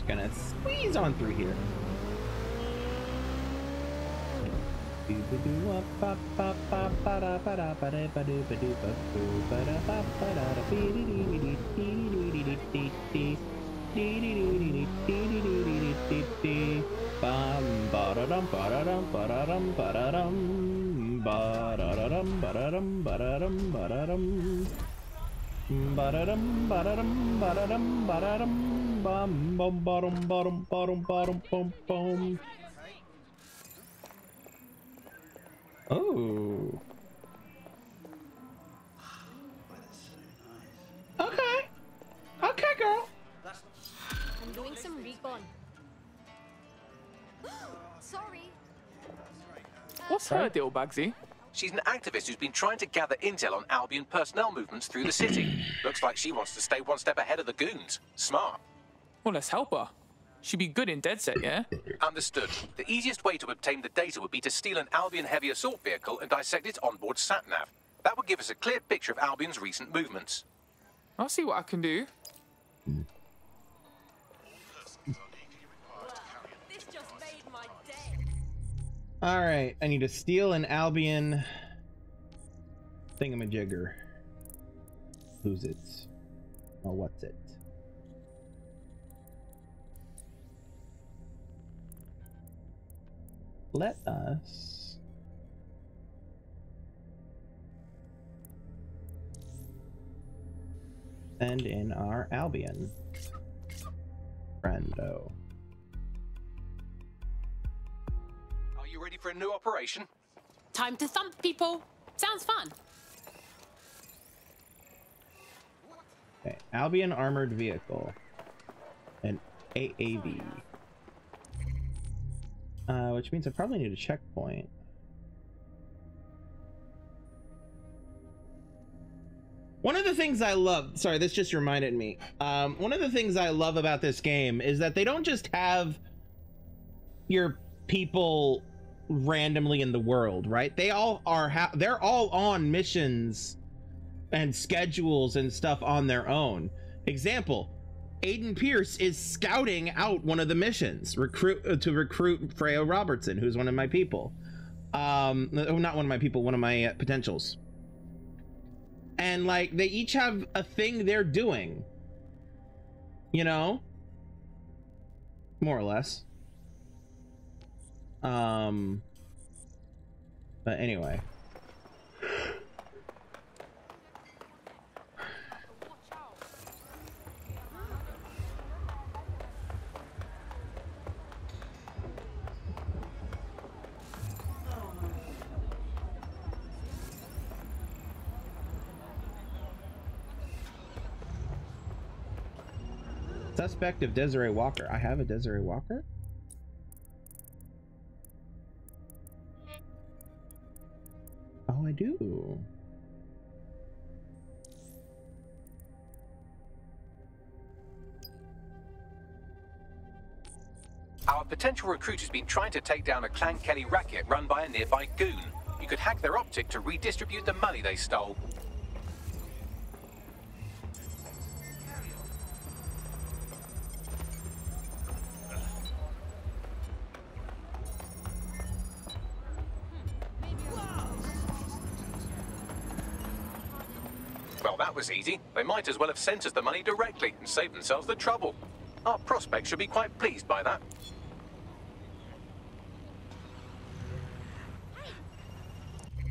Gonna squeeze on through here. Oh. Okay. Okay, girl. I'm doing some recon. Sorry. What's her deal, Bugsy? She's an activist who's been trying to gather intel on Albion personnel movements through the city. Looks like she wants to stay one step ahead of the goons. Smart. Well, let's help her. She'd be good in DedSec, yeah? Understood. The easiest way to obtain the data would be to steal an Albion heavy assault vehicle and dissect its onboard satnav. That would give us a clear picture of Albion's recent movements. I'll see what I can do. All right, I need to steal an Albion thingamajigger. Who's it? Oh, what's it? Let us send in our Albion friendo. For a new operation? Time to thump people. Sounds fun. Okay, Albion armored vehicle. An AAV. Uh, which means I probably need a checkpoint. One of the things I love, sorry, this just reminded me. Um, one of the things I love about this game is that they don't just have your people randomly in the world, right? They all are, ha- they're all on missions and schedules and stuff on their own. Example, Aiden Pearce is scouting out one of the missions, recruit uh, to recruit Freya Robertson, who's one of my people. Um, not one of my people, one of my uh, potentials. And like they each have a thing they're doing. You know? More or less. Um but anyway. Suspect of Desiree Walker. I have a Desiree Walker? I do. Our potential recruit has been trying to take down a Clan Kelly racket run by a nearby goon. You could hack their optic to redistribute the money they stole. Was easy. They might as well have sent us the money directly and saved themselves the trouble. Our prospects should be quite pleased by that.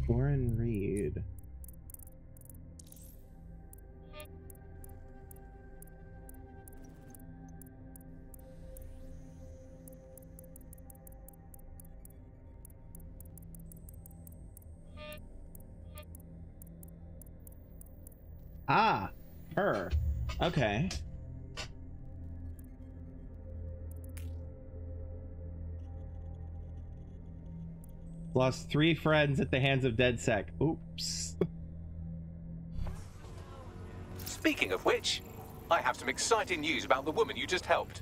Warren Reed. Ah, her. Okay. Lost three friends at the hands of DedSec. Oops. Speaking of which, I have some exciting news about the woman you just helped.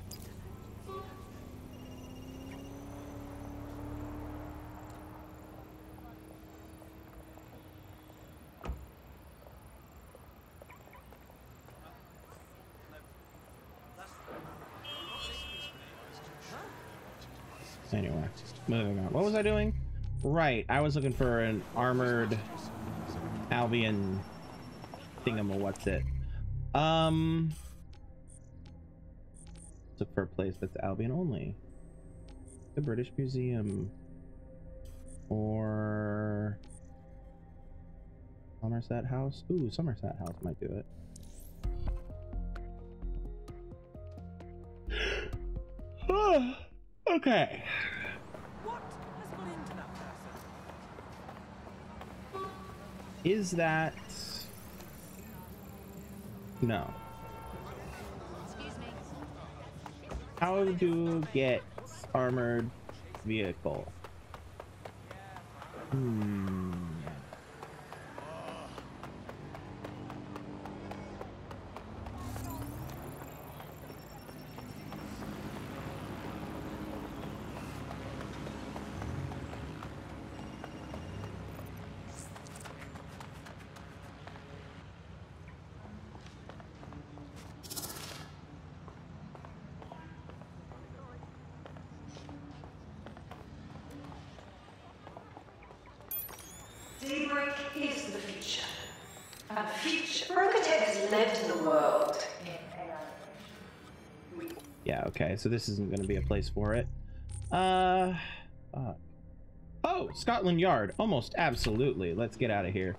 Anyway, moving on. What was I doing? Right, I was looking for an armored Albion thingama what's it. Um look for a place that's Albion only. The British Museum. Or Somerset House. Ooh, Somerset House might do it. okay. Is that... No. How do get armored vehicle? Hmm. Daybreak is the future. And future. Rocketech has lived in the world. Yeah, okay, so this isn't going to be a place for it. Uh, fuck. Oh, Scotland Yard. Almost absolutely. Let's get out of here.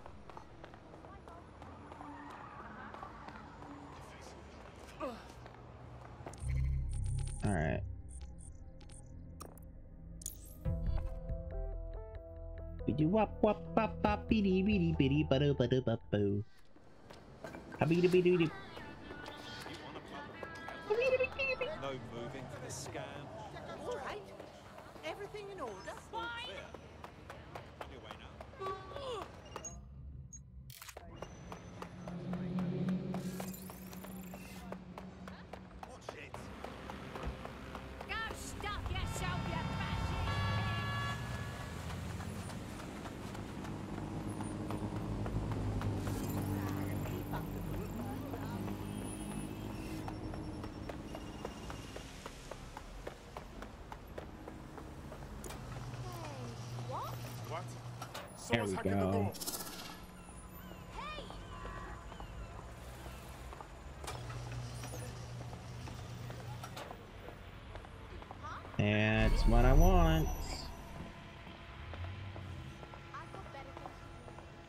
Alright. Biddy wop wop wop biddy biddy biddy boo. Biddy biddy. Moving for this scam. All right. Everything in order? Fine. Go There we go. That's what I want.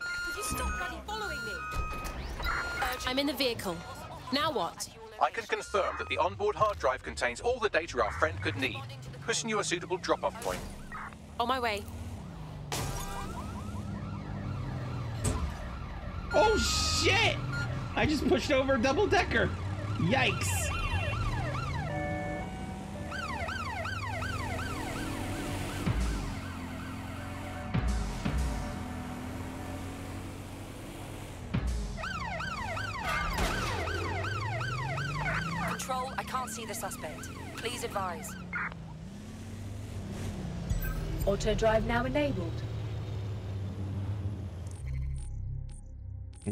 Would you stop bloody following me? I'm in the vehicle. Now what? I can confirm that the onboard hard drive contains all the data our friend could need, pushing you a suitable drop-off point. On my way. Oh shit! I just pushed over a double decker. Yikes. Control, I can't see the suspect. Please advise. Auto drive now enabled.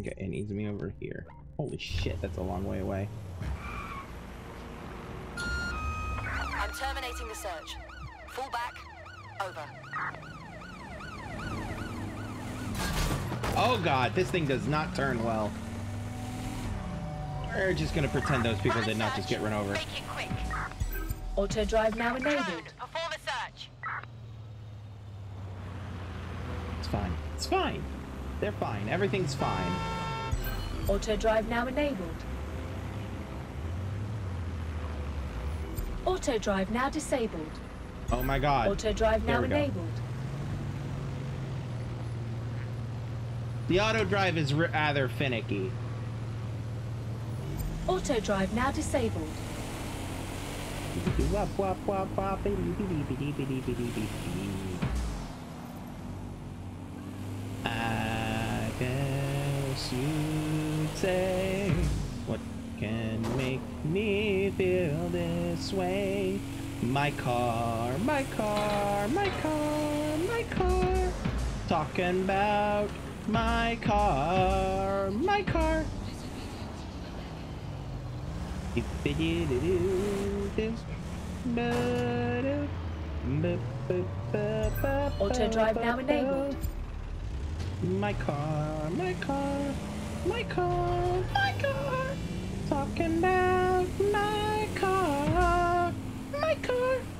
Okay, it needs me over here. Holy shit, that's a long way away. I'm terminating the search. Fall back. Over. Oh god, this thing does not turn well. We're just gonna pretend those people did not just get run over. Auto drive now enabled. Perform a search. It's fine. It's fine. They're fine. Everything's fine. Auto drive now enabled. Auto drive now disabled. Oh my god. Auto drive now we go. enabled. The auto drive is rather finicky. Auto drive now disabled. Wop, wop, wop, wop. I guess you'd say, what can make me feel this way? My car, my car, my car, my car. Talking about my car, my car. Auto drive now enabled. My car, my car, my car, my car. Talking about my car, my car.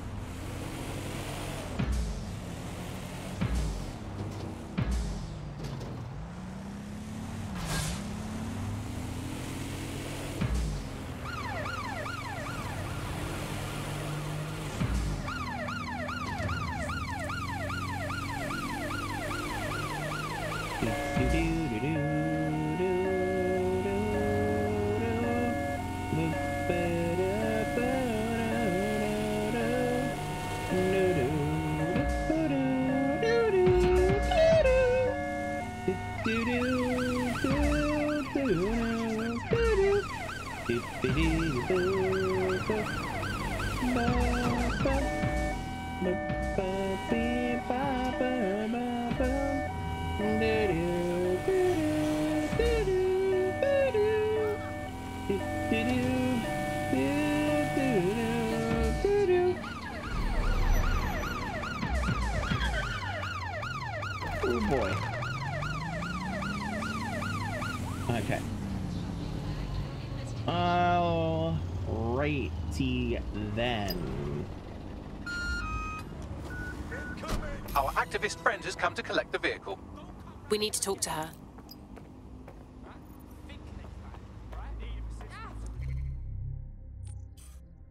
We need to talk to her.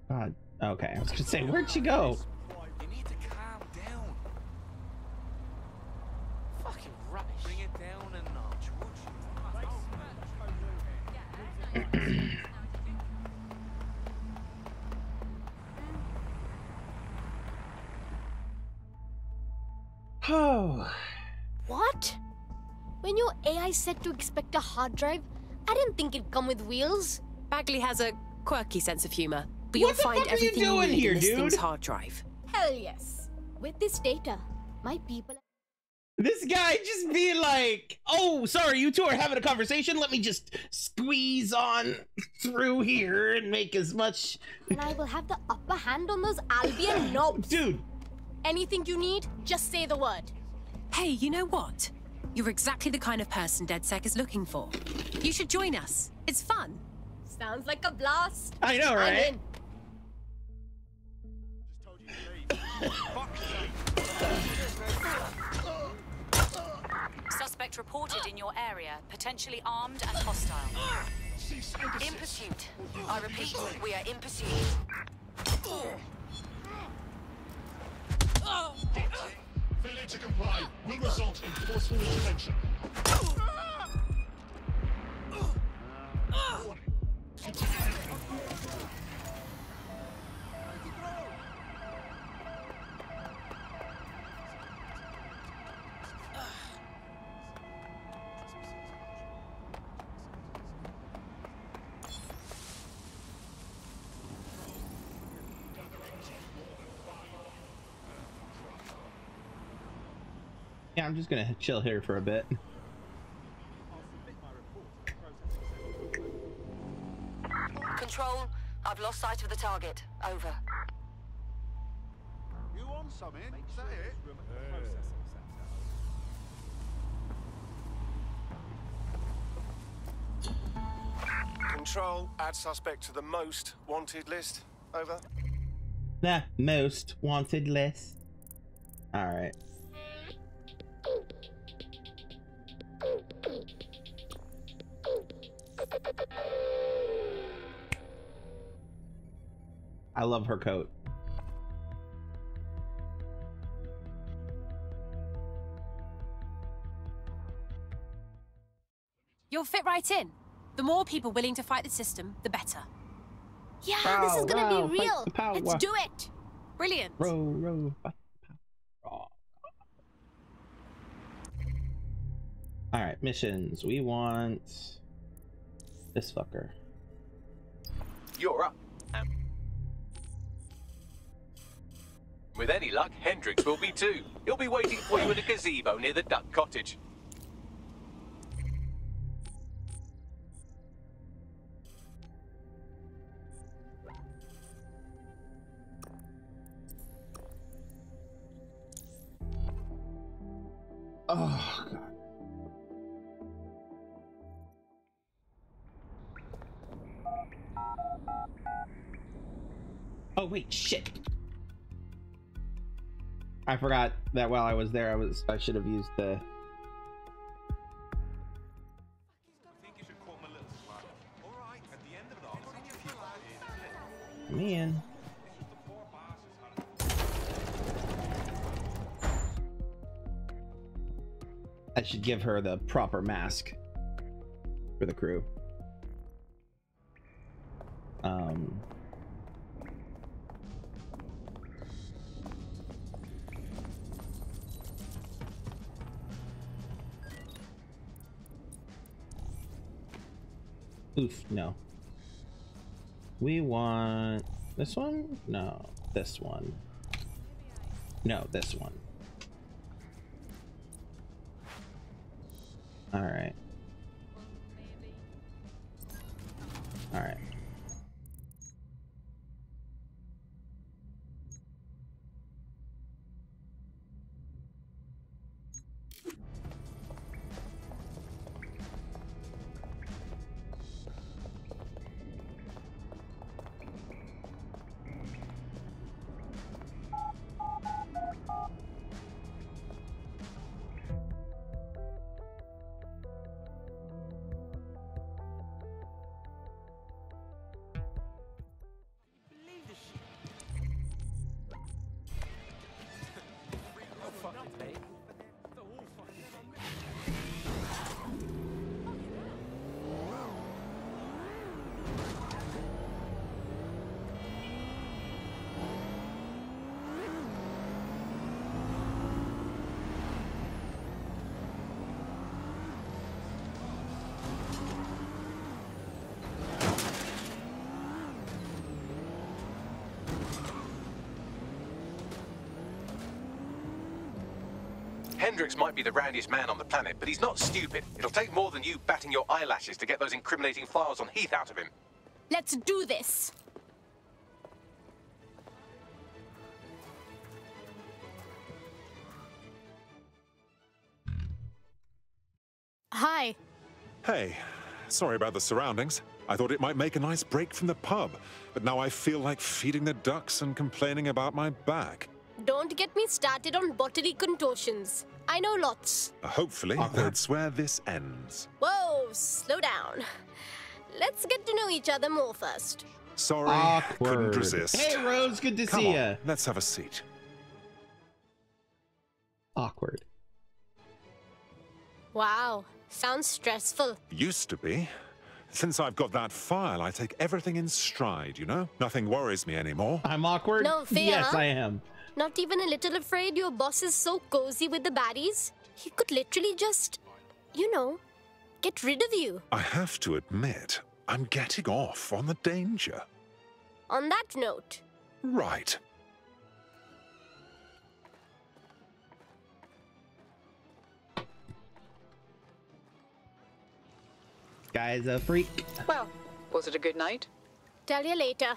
God. Okay, I was gonna say, where'd she go? Said to expect a hard drive, I didn't think it'd come with wheels. Bagley has a quirky sense of humor, but What you'll find fuck are you everything you need here, in this dude? thing's hard drive. Hell yes. With this data, my people. This guy just be like, oh, sorry, you two are having a conversation. Let me just squeeze on through here and make as much. And I will have the upper hand on those Albion knobs. Dude. Anything you need, just say the word. Hey, you know what? You're exactly the kind of person DedSec is looking for. You should join us. It's fun. Sounds like a blast. I know, I'm right? in. Suspect reported in your area, potentially armed and hostile. In pursuit. I repeat, we are in pursuit. Failure to comply will result in forceful intervention. Yeah, I'm just gonna chill here for a bit. Control, I've lost sight of the target. Over. You on something? Is that it? Control, add suspect to the most wanted list. Over. The most wanted list. Alright. I love her coat. You'll fit right in. The more people willing to fight the system, the better. Yeah, this is gonna row, be real. Let's do it. Brilliant. Row, row, fight the power. All right, missions. We want this fucker. You're up. With any luck, Hendrix will be too. He'll be waiting for you in a gazebo near the duck cottage. Oh god. Oh wait, shit. I forgot that while I was there, I was I should have used the. Man. I should give her the proper mask for the crew. Um. Oof, no. We want this one? No, this one. No, this one. All right. Hendrix might be the roundiest man on the planet, but he's not stupid. It'll take more than you batting your eyelashes to get those incriminating files on Heath out of him. Let's do this. Hi. Hey, sorry about the surroundings. I thought it might make a nice break from the pub, but now I feel like feeding the ducks and complaining about my back. Don't get me started on bodily contortions. I know lots. Hopefully, that's where this ends. Whoa, slow down. Let's get to know each other more first. Sorry, Awkward. couldn't resist. Hey, Rose, good to Come see on, ya. Let's have a seat. Awkward. Wow, sounds stressful. Used to be. Since I've got that file, I take everything in stride, you know? Nothing worries me anymore. I'm awkward? No fear, Yes. I am. Not even a little afraid your boss is so cozy with the baddies? He could literally just, you know, get rid of you. I have to admit, I'm getting off on the danger. On that note, Right. Guy's a freak. Well, was it a good night? tell you later.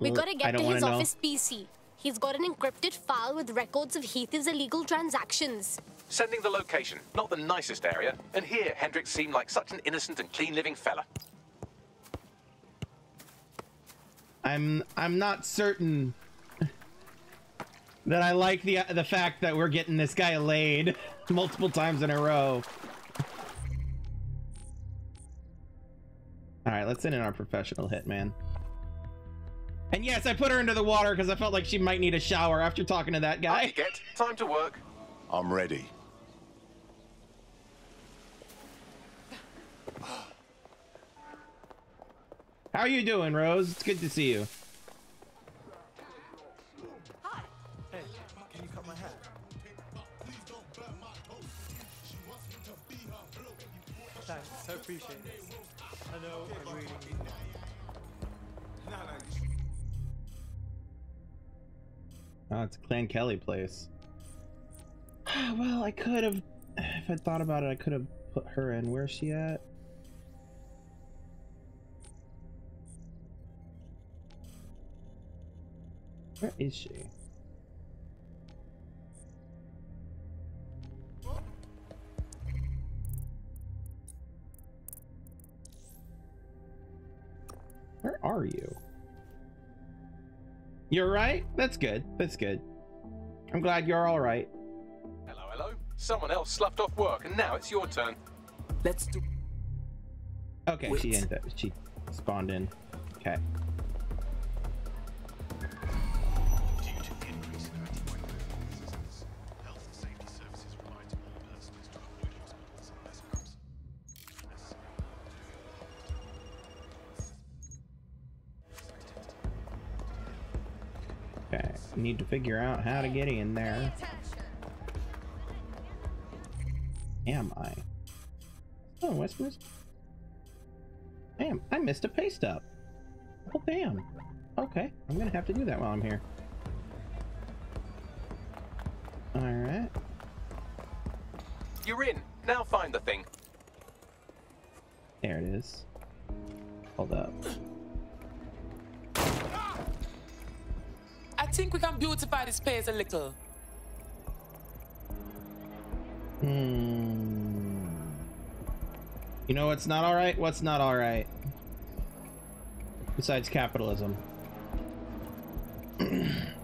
We Well, gotta get to his wanna know. office PC. He's got an encrypted file with records of Heath's illegal transactions. Sending the location, not the nicest area. And here, Hendrix seemed like such an innocent and clean-living fella. I'm I'm not certain that I like the the fact that we're getting this guy laid multiple times in a row. All right, let's send in our professional hitman. And yes, I put her into the water because I felt like she might need a shower after talking to that guy. Get time to work. I'm ready. How are you doing, Rose? It's good to see you. Hey, can you cut my hair? Thanks, I appreciate it. Oh, it's Clan Kelly place. well, I could have, if I thought about it, I could have put her in. Where's she at? Where is she? Where are you? You're right? That's good. That's good. I'm glad you're all right. Hello, hello. Someone else sloughed off work, and now it's your turn. Let's do. Okay, she ended. She spawned in. Okay. Need to figure out how to get in there. Am I? Oh, Westminster. Damn, I missed a pay stub. Oh, damn. Okay, I'm gonna have to do that while I'm here. Alright. You're in. Now find the thing. There it is. Hold up. I think we can beautify this place a little. Hmm. You know what's not alright? What's not alright? Besides capitalism.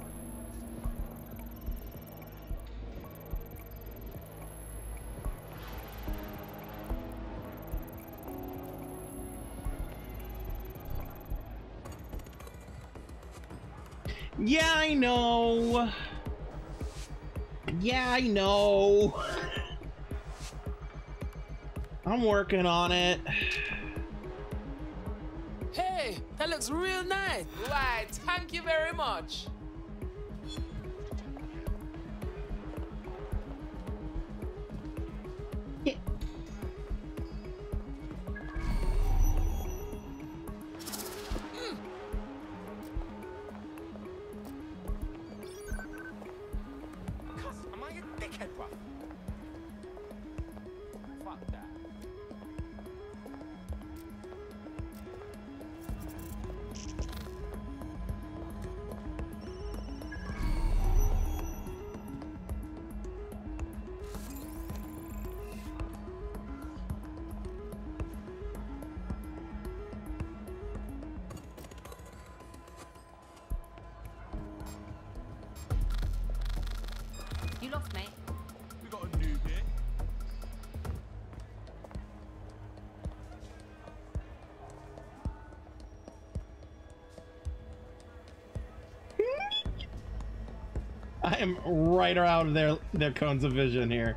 I know. Yeah, I know. I'm working on it. Hey, that looks real nice. Right, thank you very much. Am right of their their cones of vision here.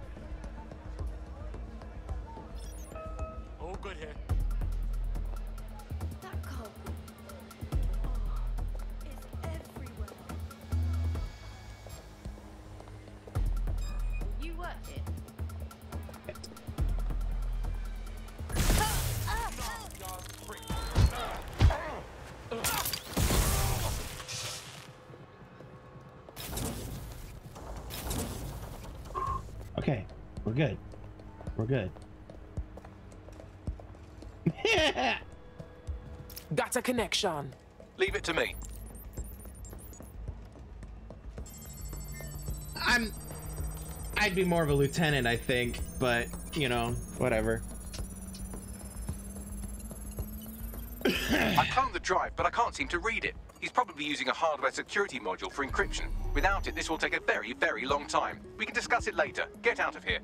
Good. We're good. Got a connection. Leave it to me. I'm. I'd be more of a lieutenant, I think, but you know, whatever. I cloned the drive, but I can't seem to read it. He's probably using a hardware security module for encryption. Without it, this will take a very, very long time. We can discuss it later. Get out of here.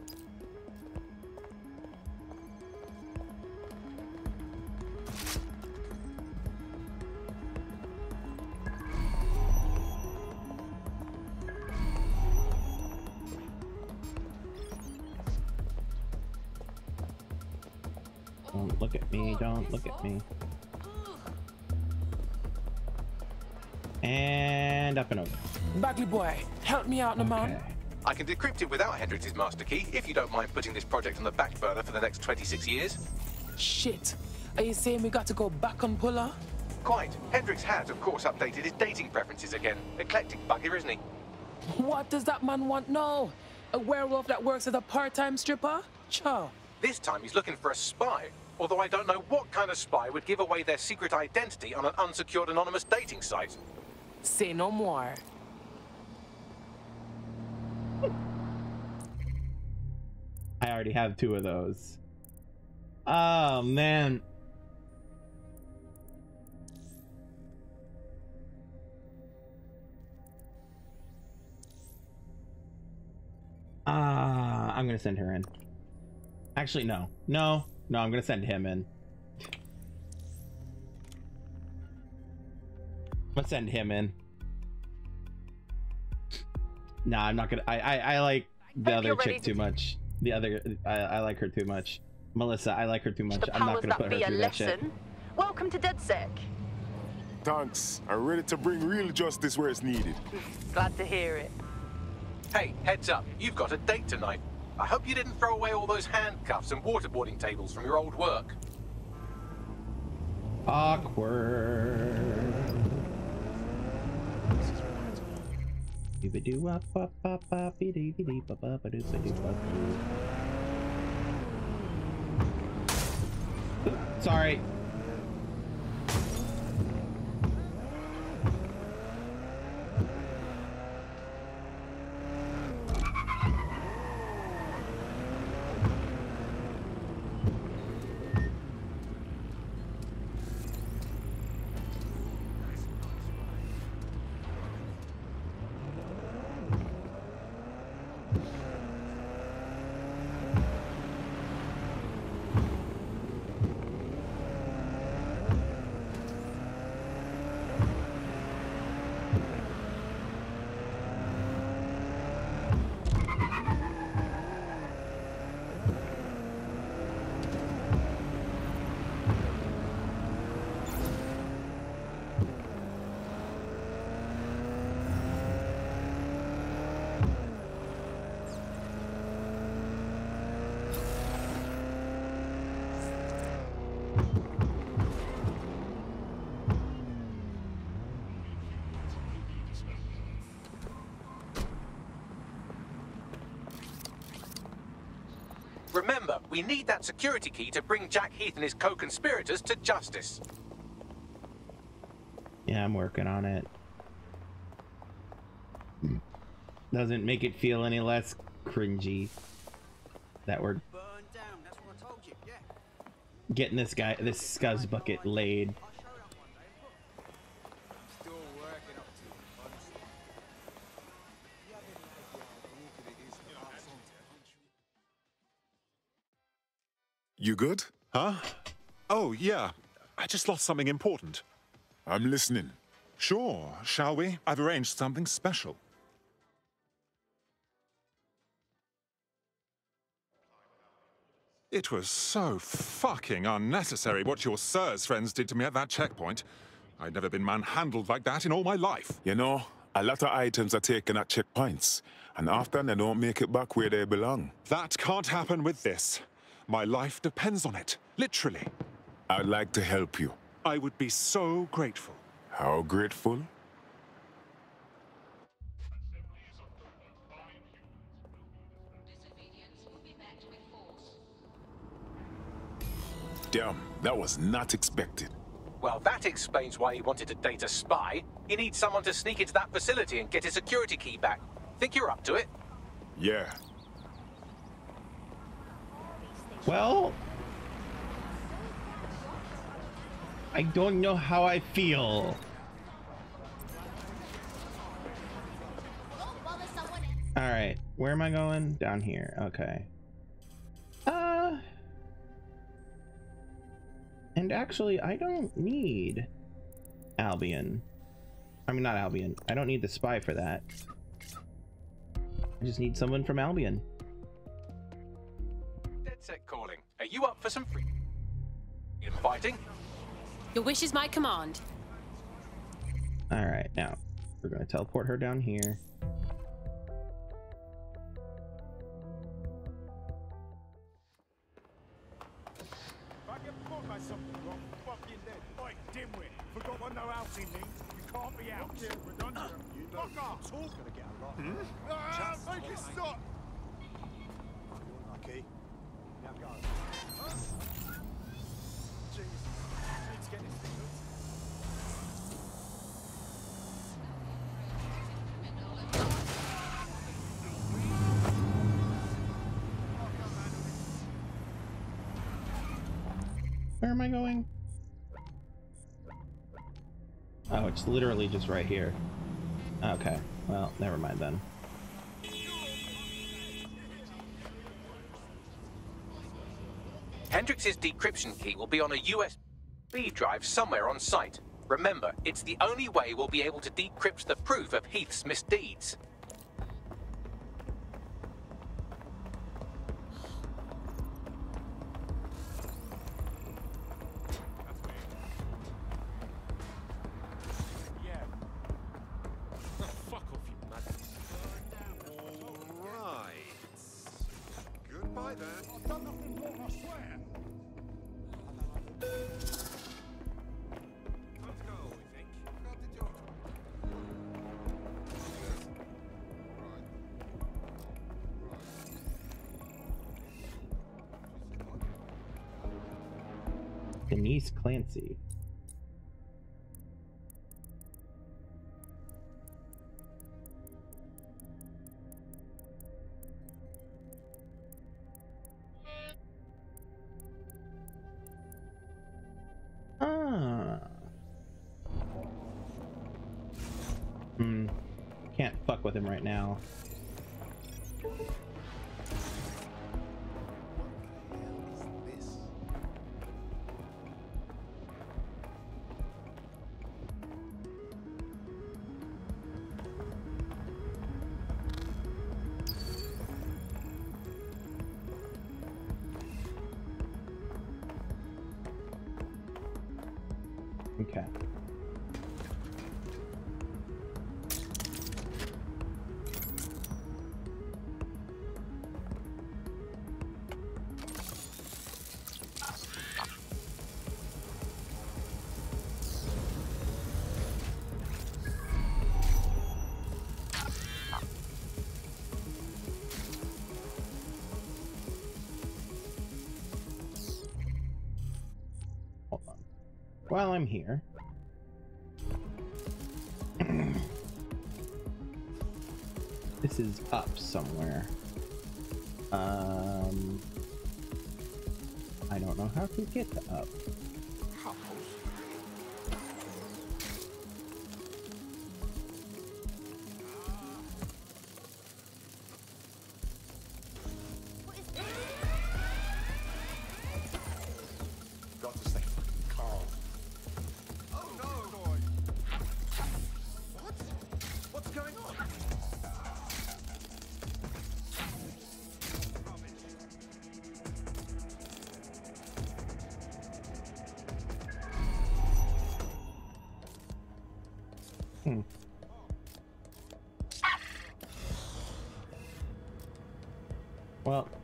Me out, no man. I can decrypt it without Hendrix's master key, if you don't mind putting this project on the back burner for the next 26 years. Shit. Are you saying we got to go back on Puller? Quite. Hendrix has, of course, updated his dating preferences again. Eclectic bugger, isn't he? What does that man want now? A werewolf that works as a part-time stripper? Cha. This time he's looking for a spy. Although I don't know what kind of spy would give away their secret identity on an unsecured anonymous dating site. Say no more. I already have two of those. Oh man. Ah, I'm gonna send her in. Actually, no. No, no, I'm gonna send him in. Let's send him in. Nah, I'm not gonna. I I, I like the Hope other chick to- too much. The other, I, I like her too much. Melissa, I like her too much. The I'm not gonna put her be a through that shit. Welcome to DedSec. Thanks. I'm ready to bring real justice where it's needed. Glad to hear it. Hey, heads up, you've got a date tonight. I hope you didn't throw away all those handcuffs and waterboarding tables from your old work. Awkward. Doobadoo wop wop wop wop dee dee dee dee bop bop doo doo bop doo. Sorry. Remember, we need that security key to bring Jack Heath and his co-conspirators to justice. Yeah, I'm working on it. Doesn't make it feel any less cringy that we're getting this guy, this scuzz bucket laid. Yeah. I just lost something important. I'm listening. Sure, shall we? I've arranged something special. It was so fucking unnecessary what your sir's friends did to me at that checkpoint. I'd never been manhandled like that in all my life. You know, a lot of items are taken at checkpoints, and often they don't make it back where they belong. That can't happen with this. My life depends on it, literally. I'd like to help you. I would be so grateful. How grateful? Damn, that was not expected. Well, that explains why he wanted to date a spy. He needs someone to sneak into that facility and get his security key back. Think you're up to it? Yeah. Well, I don't know how I feel. All right, where am I going? Down here. Okay. Uh. And actually, I don't need Albion. I mean, not Albion. I don't need the spy for that. I just need someone from Albion. DedSec calling. Are you up for some free fighting? Your wish is my command. All right, now we're gonna teleport her down here. If I get caught by something wrong, Where am I going? Oh, it's literally just right here. Okay, well, never mind then. Hendrix's decryption key will be on a USB drive somewhere on site. Remember, it's the only way we'll be able to decrypt the proof of Heath's misdeeds. While I'm here. this is up somewhere. Um, I don't know how to get to up. Forever.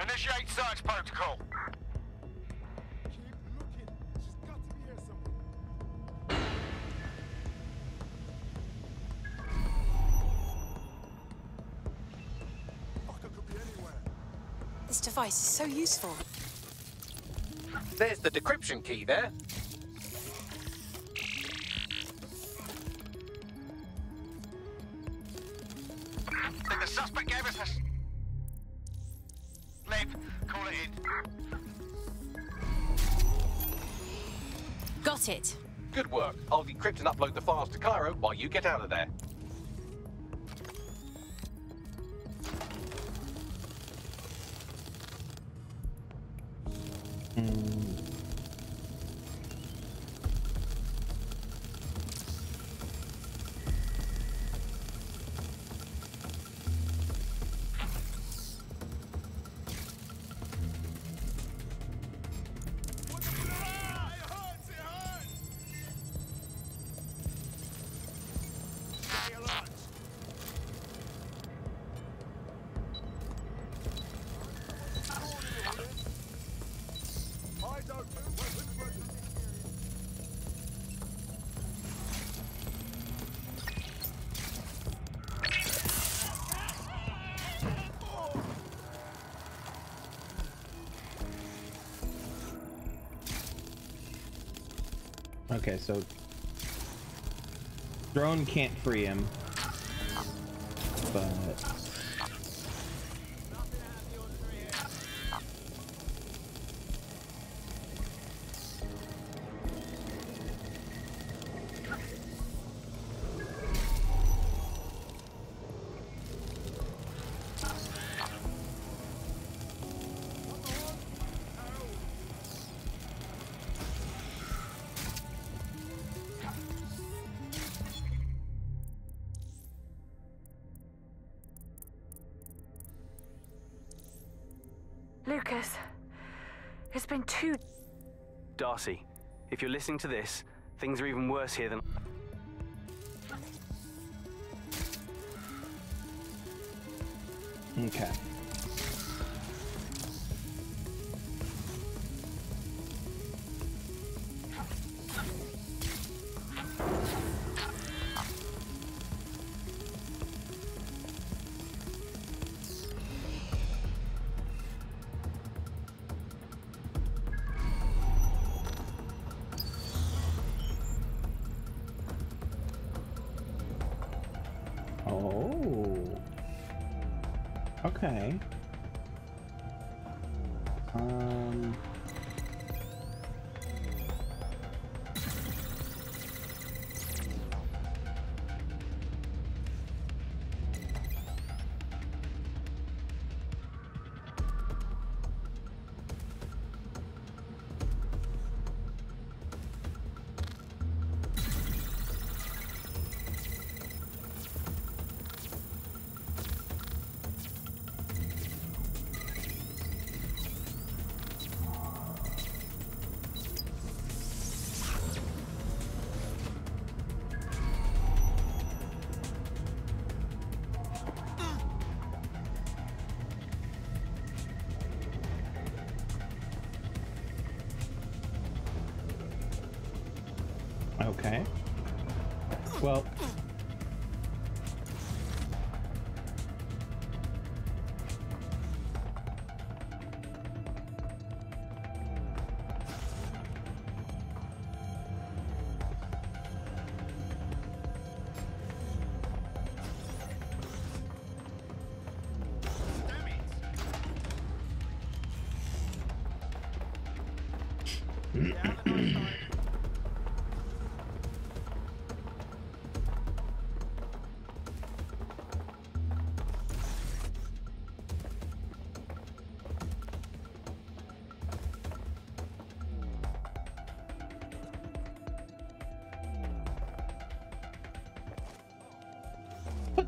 Initiate search protocol. This device is so useful. There's the decryption key there. Think the suspect gave us a... s- Lip, call it in. Got it. Good work. I'll decrypt and upload the files to Cairo while you get out of there. Okay, so drone can't free him, if you're listening to this, things are even worse here than.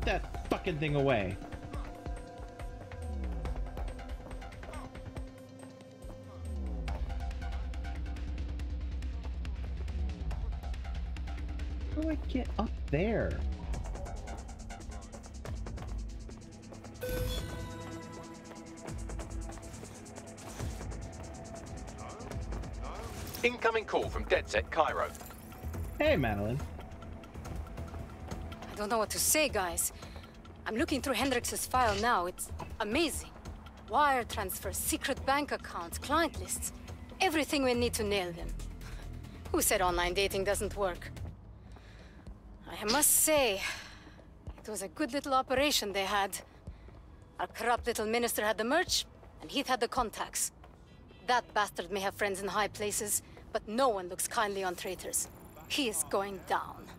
Put that fucking thing away. How do I get up there? Incoming call from DedSec Cairo. Hey, Madeline. Don't know what to say, guys. I'm looking through Hendrix's file now. It's amazing. Wire transfers, secret bank accounts, client lists. Everything we need to nail them. Who said online dating doesn't work? I must say, it was a good little operation they had. Our corrupt little minister had the merch, and Heath had the contacts. That bastard may have friends in high places, but no one looks kindly on traitors. He is going down.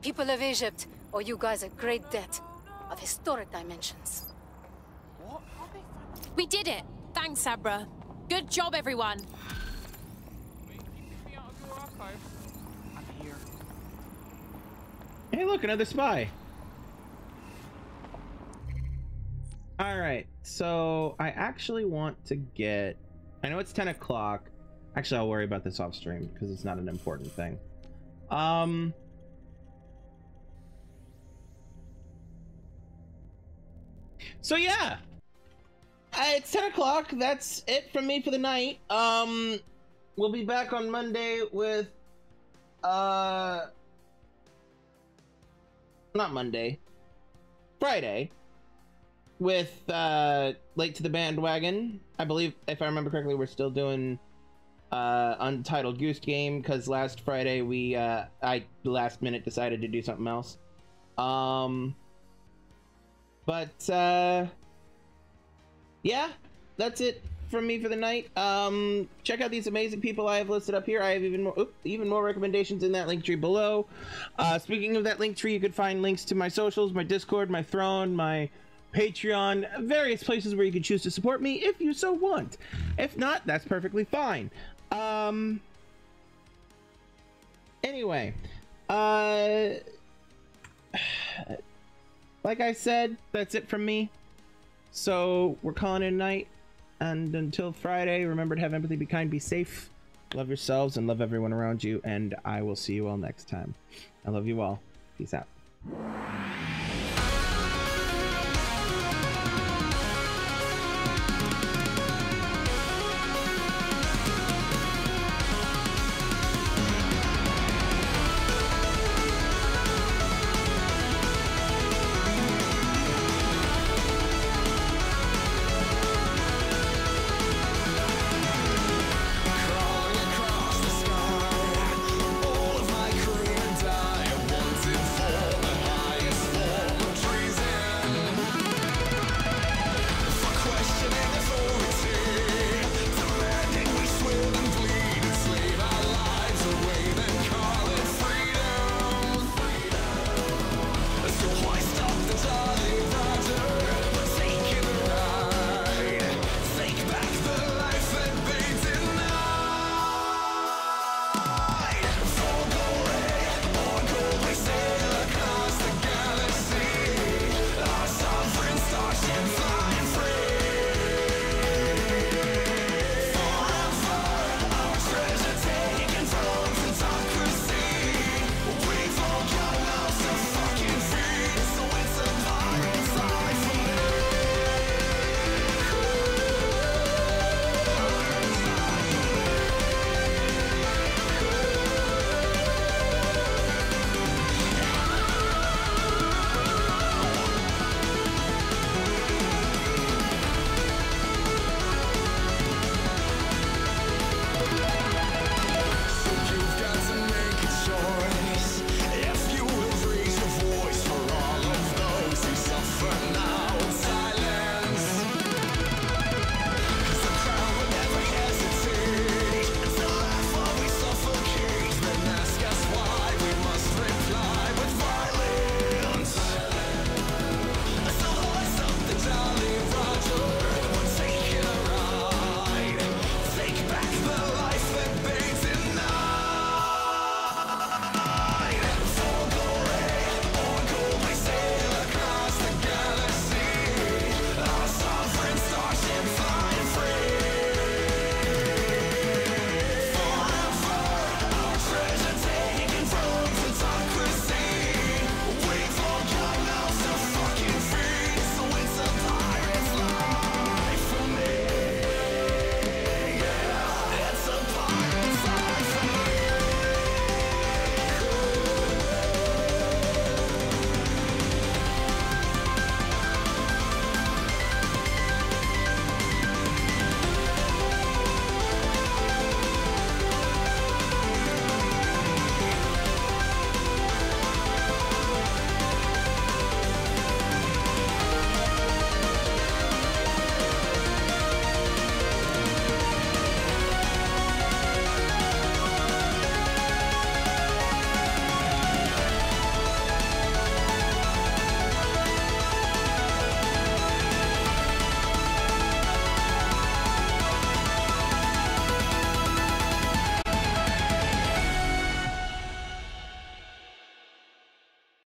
The people of Egypt owe you guys a great debt of historic dimensions. We did it. Thanks, Abra. Good job, everyone. Hey, look, another spy. All right, so I actually want to get. I know it's 10 o'clock. Actually, I'll worry about this off stream because it's not an important thing. Um. So yeah, uh, it's 10 o'clock. That's it from me for the night. Um, we'll be back on Monday with uh not Monday, Friday, with uh, Late to the Bandwagon. I believe, if I remember correctly, we're still doing uh, Untitled Goose Game because last Friday we, uh, I last minute decided to do something else. Um, but uh, yeah, that's it from me for the night. Um, check out these amazing people I have listed up here. I have even more, oops, even more recommendations in that Linktree below. Uh, speaking of that Linktree, you could find links to my socials, my Discord, my Throne, my Patreon, various places where you can choose to support me if you so want. If not, that's perfectly fine. Um. Anyway, uh, like I said, that's it from me. So we're calling it a night. And until Friday, remember to have empathy, be kind, be safe, love yourselves, and love everyone around you. And I will see you all next time. I love you all. Peace out.